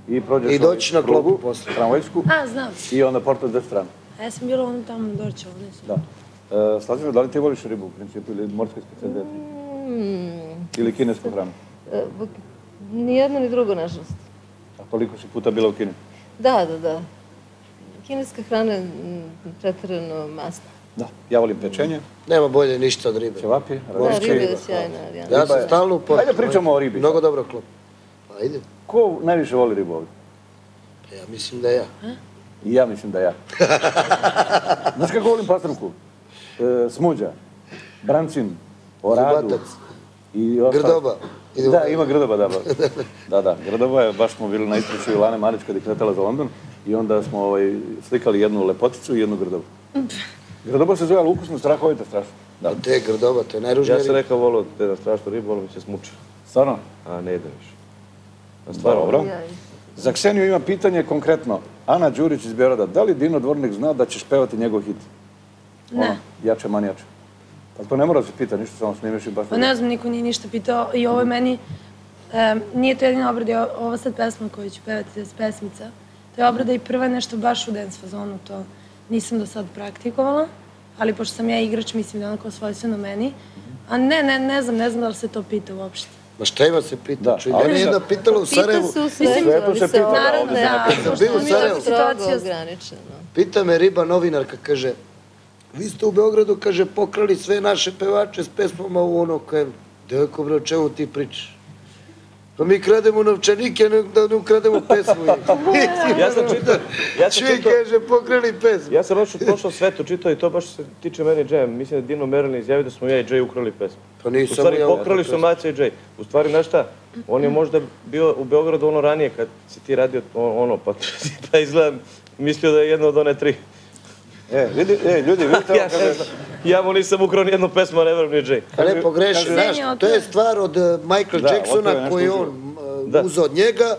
Speaker 3: i prođeš
Speaker 6: I doći na
Speaker 3: ovaj
Speaker 6: klopu posle.
Speaker 3: Tramvajsku
Speaker 5: A, znam.
Speaker 3: i onda s desne strane.
Speaker 5: A ja sam bila ono tamo Dorću, ovdje sam.
Speaker 3: Da. E, da li ti voliš ribu u principu ili morske specialitet?
Speaker 27: Mm,
Speaker 3: Ili kinesku hranu?
Speaker 27: e, ni jedno ni drugo, nažalost.
Speaker 3: A toliko si puta bila u Kini?
Speaker 27: Da, da, da. Kineska hrana je mm, pretjerano masna.
Speaker 3: Da. Ja volim pečenje.
Speaker 6: Nema bolje ništa od ribe.
Speaker 3: Ćevapi,
Speaker 27: Da, riba je sjajna. Ja.
Speaker 6: Sam stalno u.
Speaker 3: Ajde pričamo o ribi.
Speaker 6: Mnogo dobro klop. Ajde.
Speaker 3: Ko najviše voli ribu ovdje?
Speaker 6: Pa ja mislim da ja.
Speaker 3: I ja mislim da ja. (laughs) Znaš kako volim pastrnku? E, smuđa, brancin, oradu.
Speaker 6: Zubatac.
Speaker 3: I ostalo.
Speaker 6: Grdoba.
Speaker 3: Da, ima grdoba, da. (laughs) Da, da, grdoba je, baš smo bili na ispriču Ilane Marić kad je kretala za London i onda smo ovaj, slikali jednu lepoticu i jednu grdobu. Grdoba se zove, ali ukusno, strahovito, strašno. Da.
Speaker 6: Te grdoba, to je najružnija
Speaker 14: Ja sam rekao volio te da strašnu ribu, ali mi se smučio.
Speaker 3: Stvarno?
Speaker 14: A ne jedem više. A stvarno,
Speaker 3: Dobro. Za Kseniju ima pitanje konkretno. Ana Đurić iz Beograda, da li Dino Dvornik zna da ćeš pevati njegov hit?
Speaker 5: Ne.
Speaker 3: Ono, jače manijače. Pa to ne mora se pita, ništa samo snimiš i baš...
Speaker 5: Pa ne znam, niko nije ništa pitao i ovo je meni, em, nije to jedina obrada, ova sad pesma koju ću pevati, to je pesmica. To je obrada i prva je nešto baš u dance fazonu, to nisam do sad praktikovala, ali pošto sam ja igrač, mislim da je onako svojstveno meni. A ne, ne, ne znam, ne znam da li se to pita uopšte.
Speaker 6: Ma šta ima se pita?
Speaker 3: Da, ali
Speaker 6: je jedna pitala u Sarajevu.
Speaker 27: Pita se u ali
Speaker 3: se pita,
Speaker 27: naravno da,
Speaker 6: Bio u Sarajevu. Pita me riba novinarka, kaže, vi ste u Beogradu, kaže, pokrali sve naše pevače s pesmama u ono, kaže, devojko bre, o čemu ti pričaš? Pa mi krademo novčanike, da ne ukrademo pesmu. (laughs)
Speaker 14: Ja sam čitao, ja sam
Speaker 6: Čuj,
Speaker 14: čitao,
Speaker 6: kaže, pokrali pesmu.
Speaker 14: ja sam prošao, prošao svetu, čitao i to baš se tiče meni i Jam. Mislim da Dino Merlin izjavio da smo ja i Jay ukrali pesmu.
Speaker 6: Pa
Speaker 14: U
Speaker 6: nisam
Speaker 14: stvari,
Speaker 6: ja
Speaker 14: pokrali su Maca i Jay. U stvari, znaš šta? On je možda bio u Beogradu ono ranije, kad si ti radio ono, pa, (laughs) pa izgleda, mislio da je jedno od one tri.
Speaker 3: E, vidi, e, ljudi, vidite ovo
Speaker 14: znam, ja mu nisam ukrao ni jednu pesmu, ne verujem ni Jay.
Speaker 6: A ne pogreši, znaš, to je stvar od uh, Michael
Speaker 3: Da,
Speaker 6: Jacksona
Speaker 3: nešto
Speaker 6: koji on uh,
Speaker 14: Da.
Speaker 6: uzeo od njega,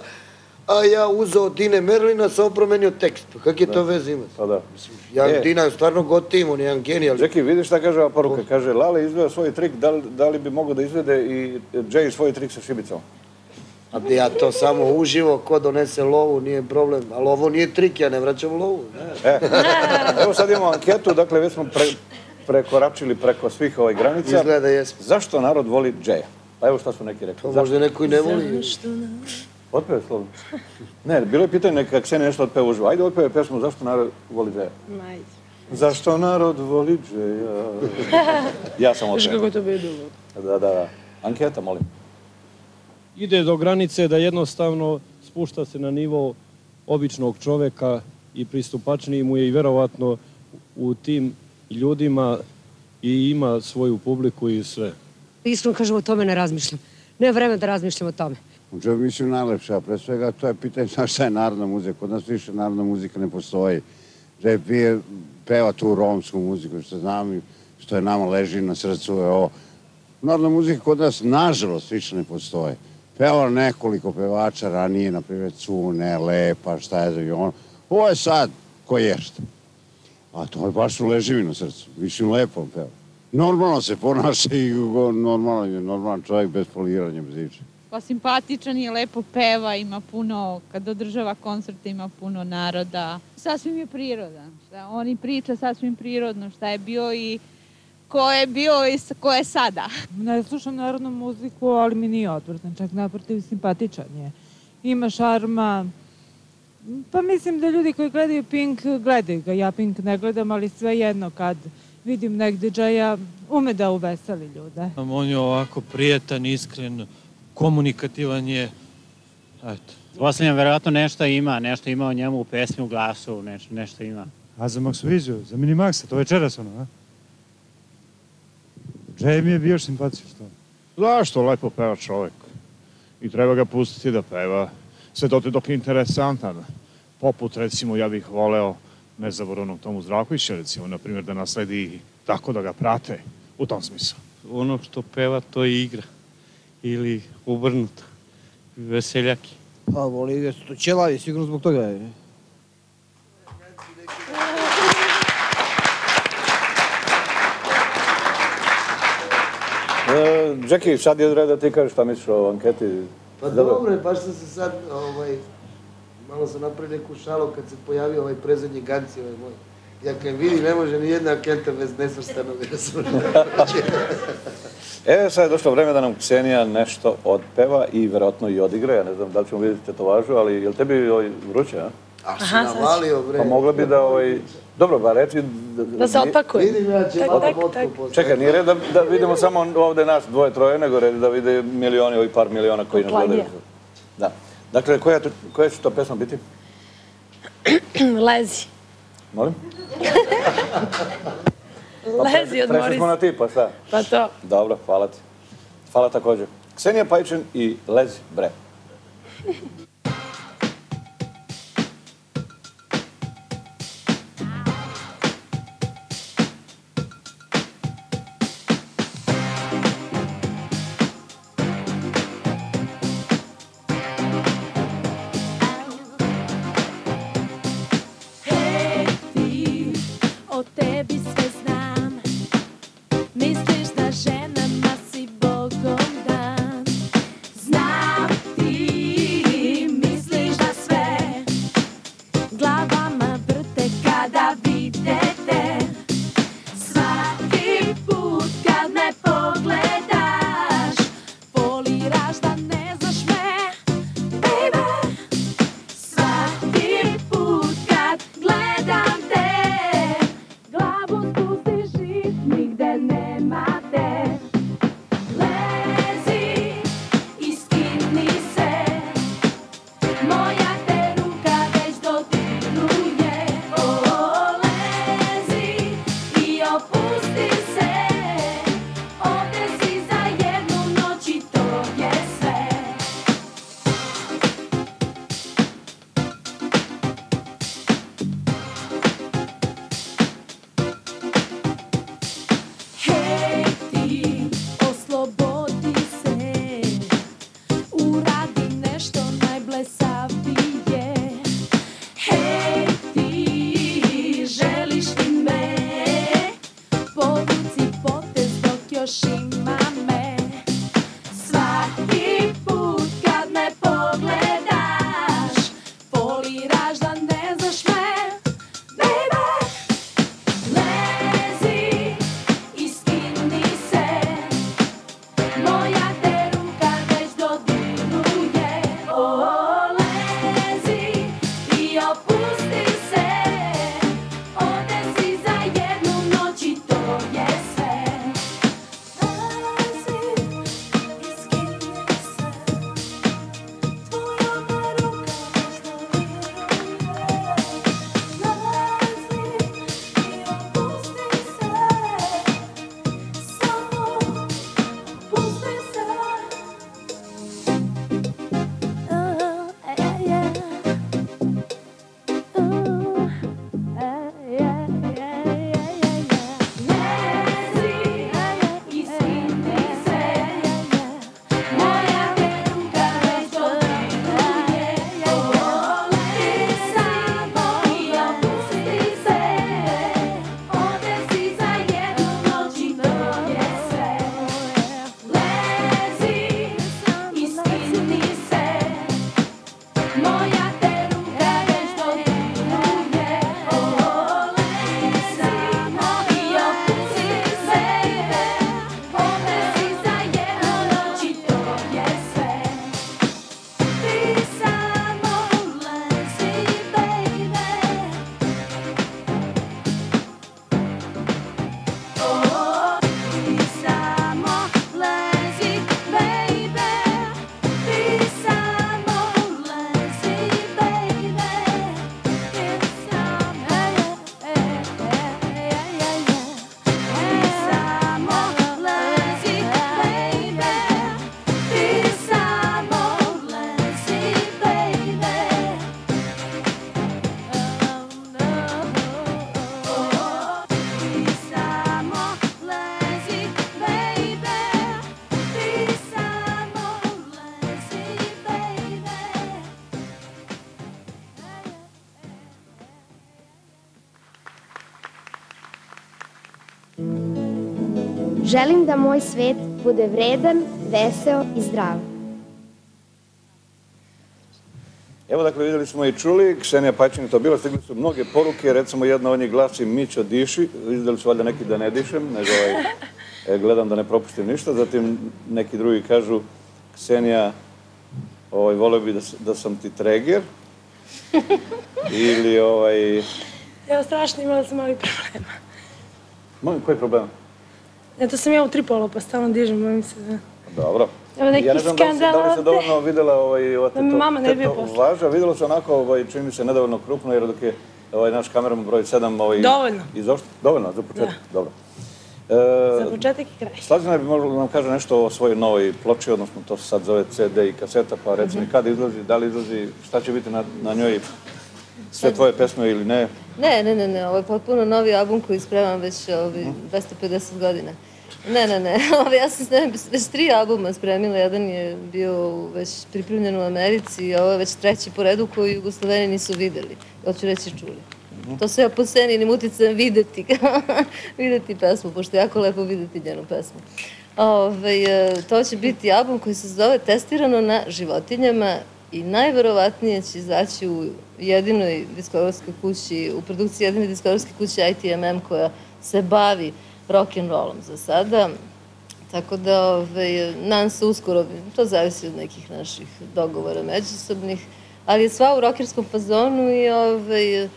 Speaker 6: a ja uzeo od Dine Merlina, samo promenio tekst. Pa kak je to veze ima?
Speaker 3: Pa da.
Speaker 6: Ja,
Speaker 3: E.
Speaker 6: Dina je stvarno gotiv, on je jedan genijal.
Speaker 3: Jackie, vidiš šta kaže ova poruka? Kaže, Lale izveo svoj trik, da li, da li bi mogao da izvede i Jay svoj trik sa šibicom?
Speaker 6: A ja to samo uživo, ko donese lovu, nije problem. Ali ovo nije trik, ja ne vraćam lovu. Ne.
Speaker 3: E, evo sad imamo anketu, dakle već smo pre, prekoračili preko svih ovaj granica.
Speaker 6: Izgleda jesmo.
Speaker 3: Zašto narod voli Jaya? Pa evo šta su neki rekli.
Speaker 6: Pa možda neko i ne voli.
Speaker 3: Otpeve slobodno. Ne, bilo je pitanje neka Ksenija nešto otpeva uživo. Ajde otpeve pesmu Zašto narod voli Jaya?
Speaker 5: Majde.
Speaker 3: Zašto narod voli Jaya? (laughs) Ja sam
Speaker 5: Znaš
Speaker 3: otpeo.
Speaker 5: kako to bi bilo.
Speaker 3: Da, da, da. Anketa, molim.
Speaker 40: Ide do granice da jednostavno spušta se na nivo običnog čoveka i pristupačniji mu je i verovatno u tim ljudima i ima svoju publiku i sve.
Speaker 41: Iskreno kažem, o tome ne razmišljam.
Speaker 42: nema vremena da razmišljam o tome.
Speaker 41: Čemu mislim najlepše, a pre svega to je pitanje (laughs) znaš šta je narodna muzika. Kod nas više narodna muzika ne postoji. Džej pije, peva tu romsku muziku, što znam i što je nama leži na srcu je ovo. Narodna muzika kod nas, nažalost, više ne postoje. Pevalo nekoliko pevača ranije, na primjer Cune, Lepa, šta je za ono. Ovo je sad, ko je šta. A to je baš mi na srcu. Više lepo peva. Normalno se ponaša i normalno je, normalan čovjek bez poliranja, bez ičega.
Speaker 43: Pa simpatičan je, lepo peva, ima puno, kad održava koncerte ima puno naroda. Sasvim je prirodan. Šta, on i priča sasvim prirodno šta je bio i ko je bio i s- ko je sada.
Speaker 44: Ne slušam narodnu muziku, ali mi nije odvratan, čak naprotiv simpatičan je. Ima šarma. Pa mislim da ljudi koji gledaju Pink, gledaju ga. Ja Pink ne gledam, ali svejedno kad vidim negde džaja, ume da uveseli ljude.
Speaker 45: On je ovako prijetan, iskren, komunikativan je. Eto.
Speaker 46: Posljednjem verovatno nešto ima, nešto ima o njemu u pesmi, u glasu, nešto, nešto ima.
Speaker 47: A za Maksoviziju, za Minimaxa, to večeras ono, a? Jay mi je bio simpatičan, što?
Speaker 12: Zašto? Lepo peva čovjek. I treba ga pustiti da peva. Sve dote dok je interesantan. Poput, recimo, ja bih voleo nezaboravnog Tomu Zdravkovića, recimo, na primjer, da nasledi tako da ga prate. U tom smislu.
Speaker 45: Ono što peva, to je igra. Ili obrnuto. Veseljaki.
Speaker 48: Pa voli su to ćelavi, sigurno zbog toga je.
Speaker 3: Jackie, sad je red da ti kažeš šta misliš o anketi.
Speaker 6: Pa dobro je, baš sam se sad, ovaj, malo sam napravio neku šalu kad se pojavio ovaj prezadnji Ganci, ovaj moj. Ja kad vidi, ne može ni jedna anketa bez nesvrstanog (laughs)
Speaker 3: E, sad je došlo vreme da nam Ksenija nešto odpeva i verovatno i odigra. Ja ne znam da li ćemo vidjeti tetovažu, ali je li tebi ovaj, vruće, a?
Speaker 6: A si navalio, bre.
Speaker 3: Pa mogla bi da, ovaj, dobro, ba reći... Da,
Speaker 5: Da se otpakuje.
Speaker 6: Vidim ja će
Speaker 5: Tak,
Speaker 6: malo
Speaker 5: tak, tak.
Speaker 3: Čekaj, nije red da, da vidimo samo ovde nas dvoje, troje, nego red da vide milioni, ovih par miliona koji
Speaker 5: Plagija.
Speaker 3: gledaju. Da. Dakle, koja, koja će to pesma biti? (clears throat)
Speaker 5: Lezi.
Speaker 3: Molim? (laughs)
Speaker 5: Lezi od
Speaker 3: Prešli
Speaker 5: Morisa.
Speaker 3: smo na ti, pa šta?
Speaker 5: Pa to.
Speaker 3: Dobro, hvala ti. Hvala također. Ksenija Pajčin i Lezi Bre.
Speaker 49: Da
Speaker 25: moj svet bude vredan, veseo i zdrav.
Speaker 3: Evo dakle vidjeli smo i čuli, Ksenija Pačin je to bilo, stigli su mnoge poruke, recimo jedna od njih glasi Mićo diši, izdali su valjda neki da ne dišem, nego ovaj, e, gledam da ne propustim ništa, zatim neki drugi kažu Ksenija, ovaj, volio bi da, da sam ti treger, (laughs) ili ovaj,
Speaker 5: Evo, strašno imala sam mali problema.
Speaker 3: molim, koji problem?
Speaker 5: Ja, to sam ja u Tripolu, pa stalno dižem, bojim se da...
Speaker 3: Dobro.
Speaker 5: Evo neki
Speaker 3: ja ne znam da li, da se dovoljno vidjela ovaj, ova
Speaker 5: Da me mama ne bi
Speaker 3: teto-
Speaker 5: posle.
Speaker 3: važa, vidjelo se onako, ovaj, čini mi se, nedovoljno krupno, jer dok je ovaj, naš kameram broj 7 ovaj,
Speaker 5: Dovoljno.
Speaker 3: izošt- Dovoljno, za početak, dobro.
Speaker 5: Za
Speaker 3: E,
Speaker 5: početak i kraj.
Speaker 3: Slađana bi možda da nam kaže nešto o svojoj novoj ploči, odnosno to se sad zove CD i kaseta, pa reci mi kad izlazi, da li izlazi, šta će biti na, na njoj, sve tvoje pesme ili ne?
Speaker 4: Ne, ne, ne, ne, ovo je potpuno novi album koji spremam već ovi, 250 godina. Ne, ne, ne, (laughs) ja sam ne, već tri albuma spremila, jedan je bio već pripremljen u Americi, a ovo je već treći po redu koji Jugosloveni nisu videli, hoću reći čuli. To se ja po sceninim videti, (laughs) videti pesmu, pošto je jako lepo videti njenu pesmu. Ove, e, to će biti album koji se zove Testirano na životinjama i najverovatnije će izaći u jedinoj diskografskoj kući, u produkciji jedine diskografske kuće ITMM koja se bavi rock'n'rollom za sada. Tako da, ove, nadam se uskoro, to zavisi od nekih naših dogovora međusobnih, ali je sva u rockerskom fazonu i ove,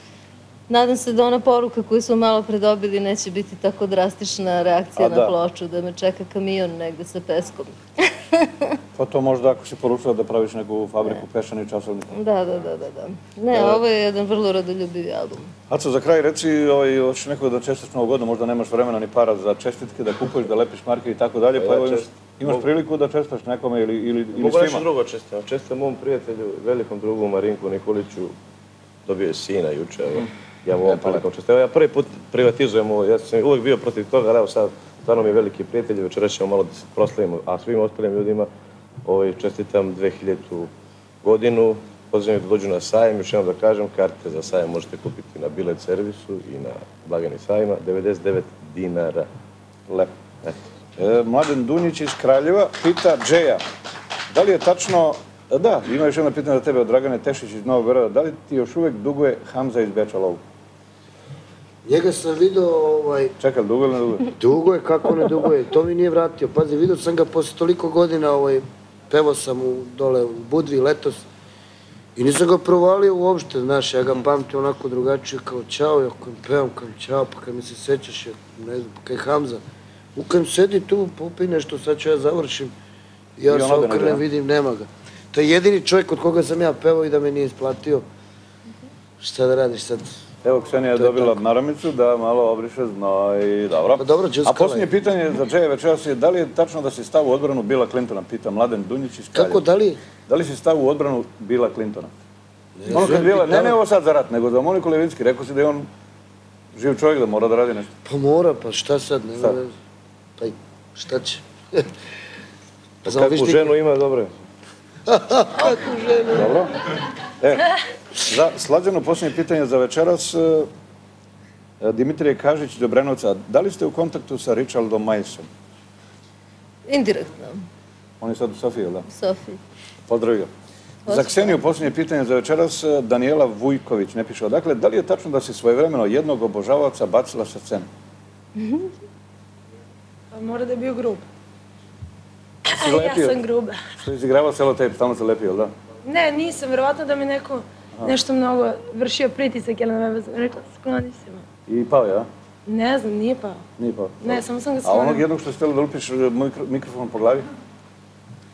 Speaker 4: nadam se da ona poruka koju smo malo pre dobili neće biti tako drastična reakcija
Speaker 3: A
Speaker 4: na
Speaker 3: da.
Speaker 4: ploču, da me čeka kamion negde sa peskom. (laughs)
Speaker 3: Pa to možda ako si poručila da praviš neku fabriku pešani časovnika.
Speaker 4: Da, da, da, da, da. Ne,
Speaker 3: E.
Speaker 4: ovo je jedan vrlo rodoljubivi album.
Speaker 3: Aco, za kraj reci, ovaj, hoćeš nekog da čestiš novu godinu, možda nemaš vremena ni para za čestitke, da kupuješ, da lepiš marke i tako dalje, pa
Speaker 14: Ja
Speaker 3: evo imaš,
Speaker 14: čest-
Speaker 3: imaš
Speaker 14: mogu-
Speaker 3: priliku da čestaš nekome ili, ili, ili
Speaker 14: Mogu nešto drugo čestitam. Čestitam mom prijatelju, velikom drugu Marinku Nikoliću, dobio je sina juče. Evo. Ja ovom prilikom čestitam. Evo, Ja prvi put privatizujem ovo, ja sam uvijek bio protiv toga, ali evo sad stvarno mi je veliki prijatelj, večeras ćemo malo da se proslavimo, a svim ostalim ljudima ovaj, čestitam 2000. godinu, pozivam da dođu na sajem, još jednom da kažem, karte za sajem možete kupiti na bilet servisu i na blagani sajma, 99 dinara.
Speaker 3: Lepo. E, Mladen Dunjić iz Kraljeva pita Džeja, da li je tačno, e, da, ima još jedno pitanje za tebe od Dragane Tešić iz Novog Beograda, da li ti još uvijek duguje Hamza iz Beča lovu?
Speaker 6: Njega sam vidio, ovaj...
Speaker 3: Čekaj, dugo ili ne dugo? (laughs)
Speaker 6: Dugo je, kako ne dugo je, to mi nije vratio. Pazi, vidio sam ga posle toliko godina, ovaj, pevao sam u, dole u Budvi letos i nisam ga provalio uopšte, znaš, ja ga pamtim onako drugačije, kao čao, ja kad pevam, kao čao, pa kad mi se sećaš, ja ne znam, kaj Hamza. U kojem sedi tu, popi nešto, sad ću ja završim. Ja se okrenem, vidim, nema ga. To je jedini čovjek od koga sam ja pevao i da me nije isplatio. Šta da radiš sad?
Speaker 3: Evo, Ksenija je dobila
Speaker 6: tako.
Speaker 3: naramicu da malo obriše znoj, dobro.
Speaker 6: Pa dobro,
Speaker 3: A posljednje
Speaker 6: je.
Speaker 3: pitanje za Džeja večeras je, da li je tačno da si stav u odbranu Bila Clintona, pita Mladen Dunjić iz Kraljeva.
Speaker 6: Kako, da li?
Speaker 3: Da li si stav u odbranu Bila Clintona?
Speaker 6: Ne
Speaker 3: ono kad bila, ne, ne ovo sad za rat, nego za Moniku Levinski, rekao si da je on živ čovjek, da mora da radi nešto.
Speaker 6: Pa mora, pa šta sad, nema veze. Pa i šta će?
Speaker 14: Pa (laughs) kakvu ženu ima, dobro je.
Speaker 6: Kakvu ženu?
Speaker 3: Dobro. E, (laughs) za slađeno posljednje pitanje za večeras. e, Dimitrije Kažić, Dobrenovca, da li ste u kontaktu sa Richardom Majsom?
Speaker 4: Indirektno,
Speaker 3: On je sad u Sofiji, da?
Speaker 4: Sofi.
Speaker 3: Pozdrav ga. Za Kseniju posljednje pitanje za večeras. e, Daniela Vujković ne piše odakle. Da li je tačno da si svojevremeno jednog obožavaoca bacila sa scene? (laughs)
Speaker 5: Pa mora da je bio grub. Ja sam gruba.
Speaker 3: Što je izigravao selotejp, stalno se lepio, da?
Speaker 5: Ne, nisam, verovatno da mi neko nešto mnogo vršio pritisak, jer na me sam rekla, skloni se me.
Speaker 3: I pao je, a?
Speaker 5: Ne znam, nije pao.
Speaker 3: Nije pao.
Speaker 5: Ne, samo sam ga
Speaker 3: A onog
Speaker 5: sklonila.
Speaker 3: jednog što ste htjeli da lupiš e, mikro- mikrofon po glavi?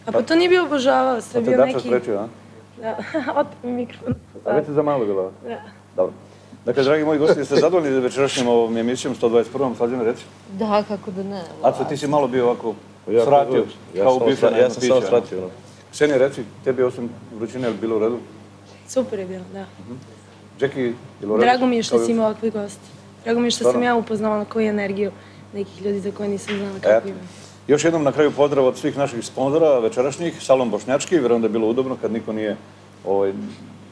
Speaker 5: A pa to nije bio obožavao,
Speaker 3: Pa
Speaker 5: je
Speaker 3: te
Speaker 5: bio
Speaker 3: Dača
Speaker 5: neki...
Speaker 3: sprečio, a?
Speaker 5: Da, (laughs) mi mikrofon.
Speaker 3: A već je za malo bilo?
Speaker 5: Da.
Speaker 3: Dobro. Dakle, dragi moji gosti, jeste zadovoljni večerašnjom ovom emisijom 121. Slađene reci?
Speaker 4: Da, kako da ne.
Speaker 3: Aco, ti si malo bio ovako
Speaker 14: Ja
Speaker 3: sratio,
Speaker 14: ja
Speaker 3: kao na
Speaker 14: ja sam samo
Speaker 3: ono.
Speaker 14: sratio, no.
Speaker 3: Ksenija, reci, tebi osim vrućine, je li bilo u redu?
Speaker 5: Super je bilo, da.
Speaker 3: Jackie, u redu?
Speaker 5: Drago mi je što si imao ovakve goste. Drago mi je što
Speaker 3: Stvarno?
Speaker 5: sam ja upoznala koju energiju nekih ljudi za koje nisam znala kako imaju.
Speaker 3: Još jednom na kraju pozdrav od svih naših sponzora večerašnjih, Salon Bošnjački, vjerujem da je bilo udobno kad niko nije ovaj,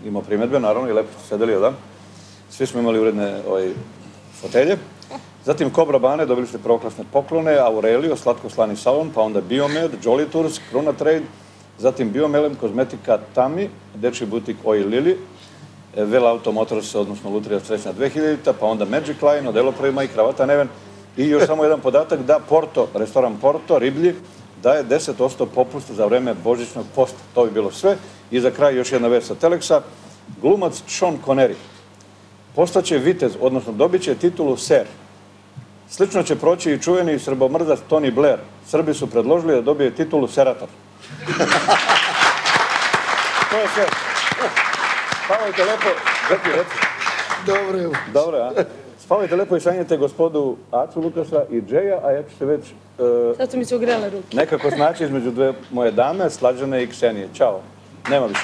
Speaker 3: imao primjedbe, naravno, i lepo ste sedeli, jel da? Svi smo imali uredne ovaj, fotelje. Zatim Kobra Bane, dobili ste prvoklasne poklone, Aurelio, slatko-slani salon, pa onda Biomed, Jolly Tours, Kruna Trade, zatim Biomelem, kozmetika Tami, dečji butik Oj Lili, e, Vel Auto Motors, odnosno Lutrija Srećna 2000, pa onda Magic Line od Eloprema i Kravata Neven. I još samo jedan podatak da Porto, restoran Porto, Riblji, daje 10% popusta za vreme božićnog posta. To bi bilo sve. I za kraj još jedna vest sa Teleksa. Glumac Sean Connery postaće vitez, odnosno dobit će titulu ser. Slično će proći i čuveni srbomrdac Tony Blair. Srbi su predložili da dobije titulu serator. (laughs) to je sve. Spavajte lepo. Reci, reci.
Speaker 6: Dobro je.
Speaker 3: Dobro, a? Spavajte lepo i sanjajte gospodu Acu Lukasa i Džeja, a ja ću se već e,
Speaker 5: Sad su mi se ugrele ruke.
Speaker 3: nekako snaći između dve moje dame, Slađane i Ksenije. Ćao. Nema više.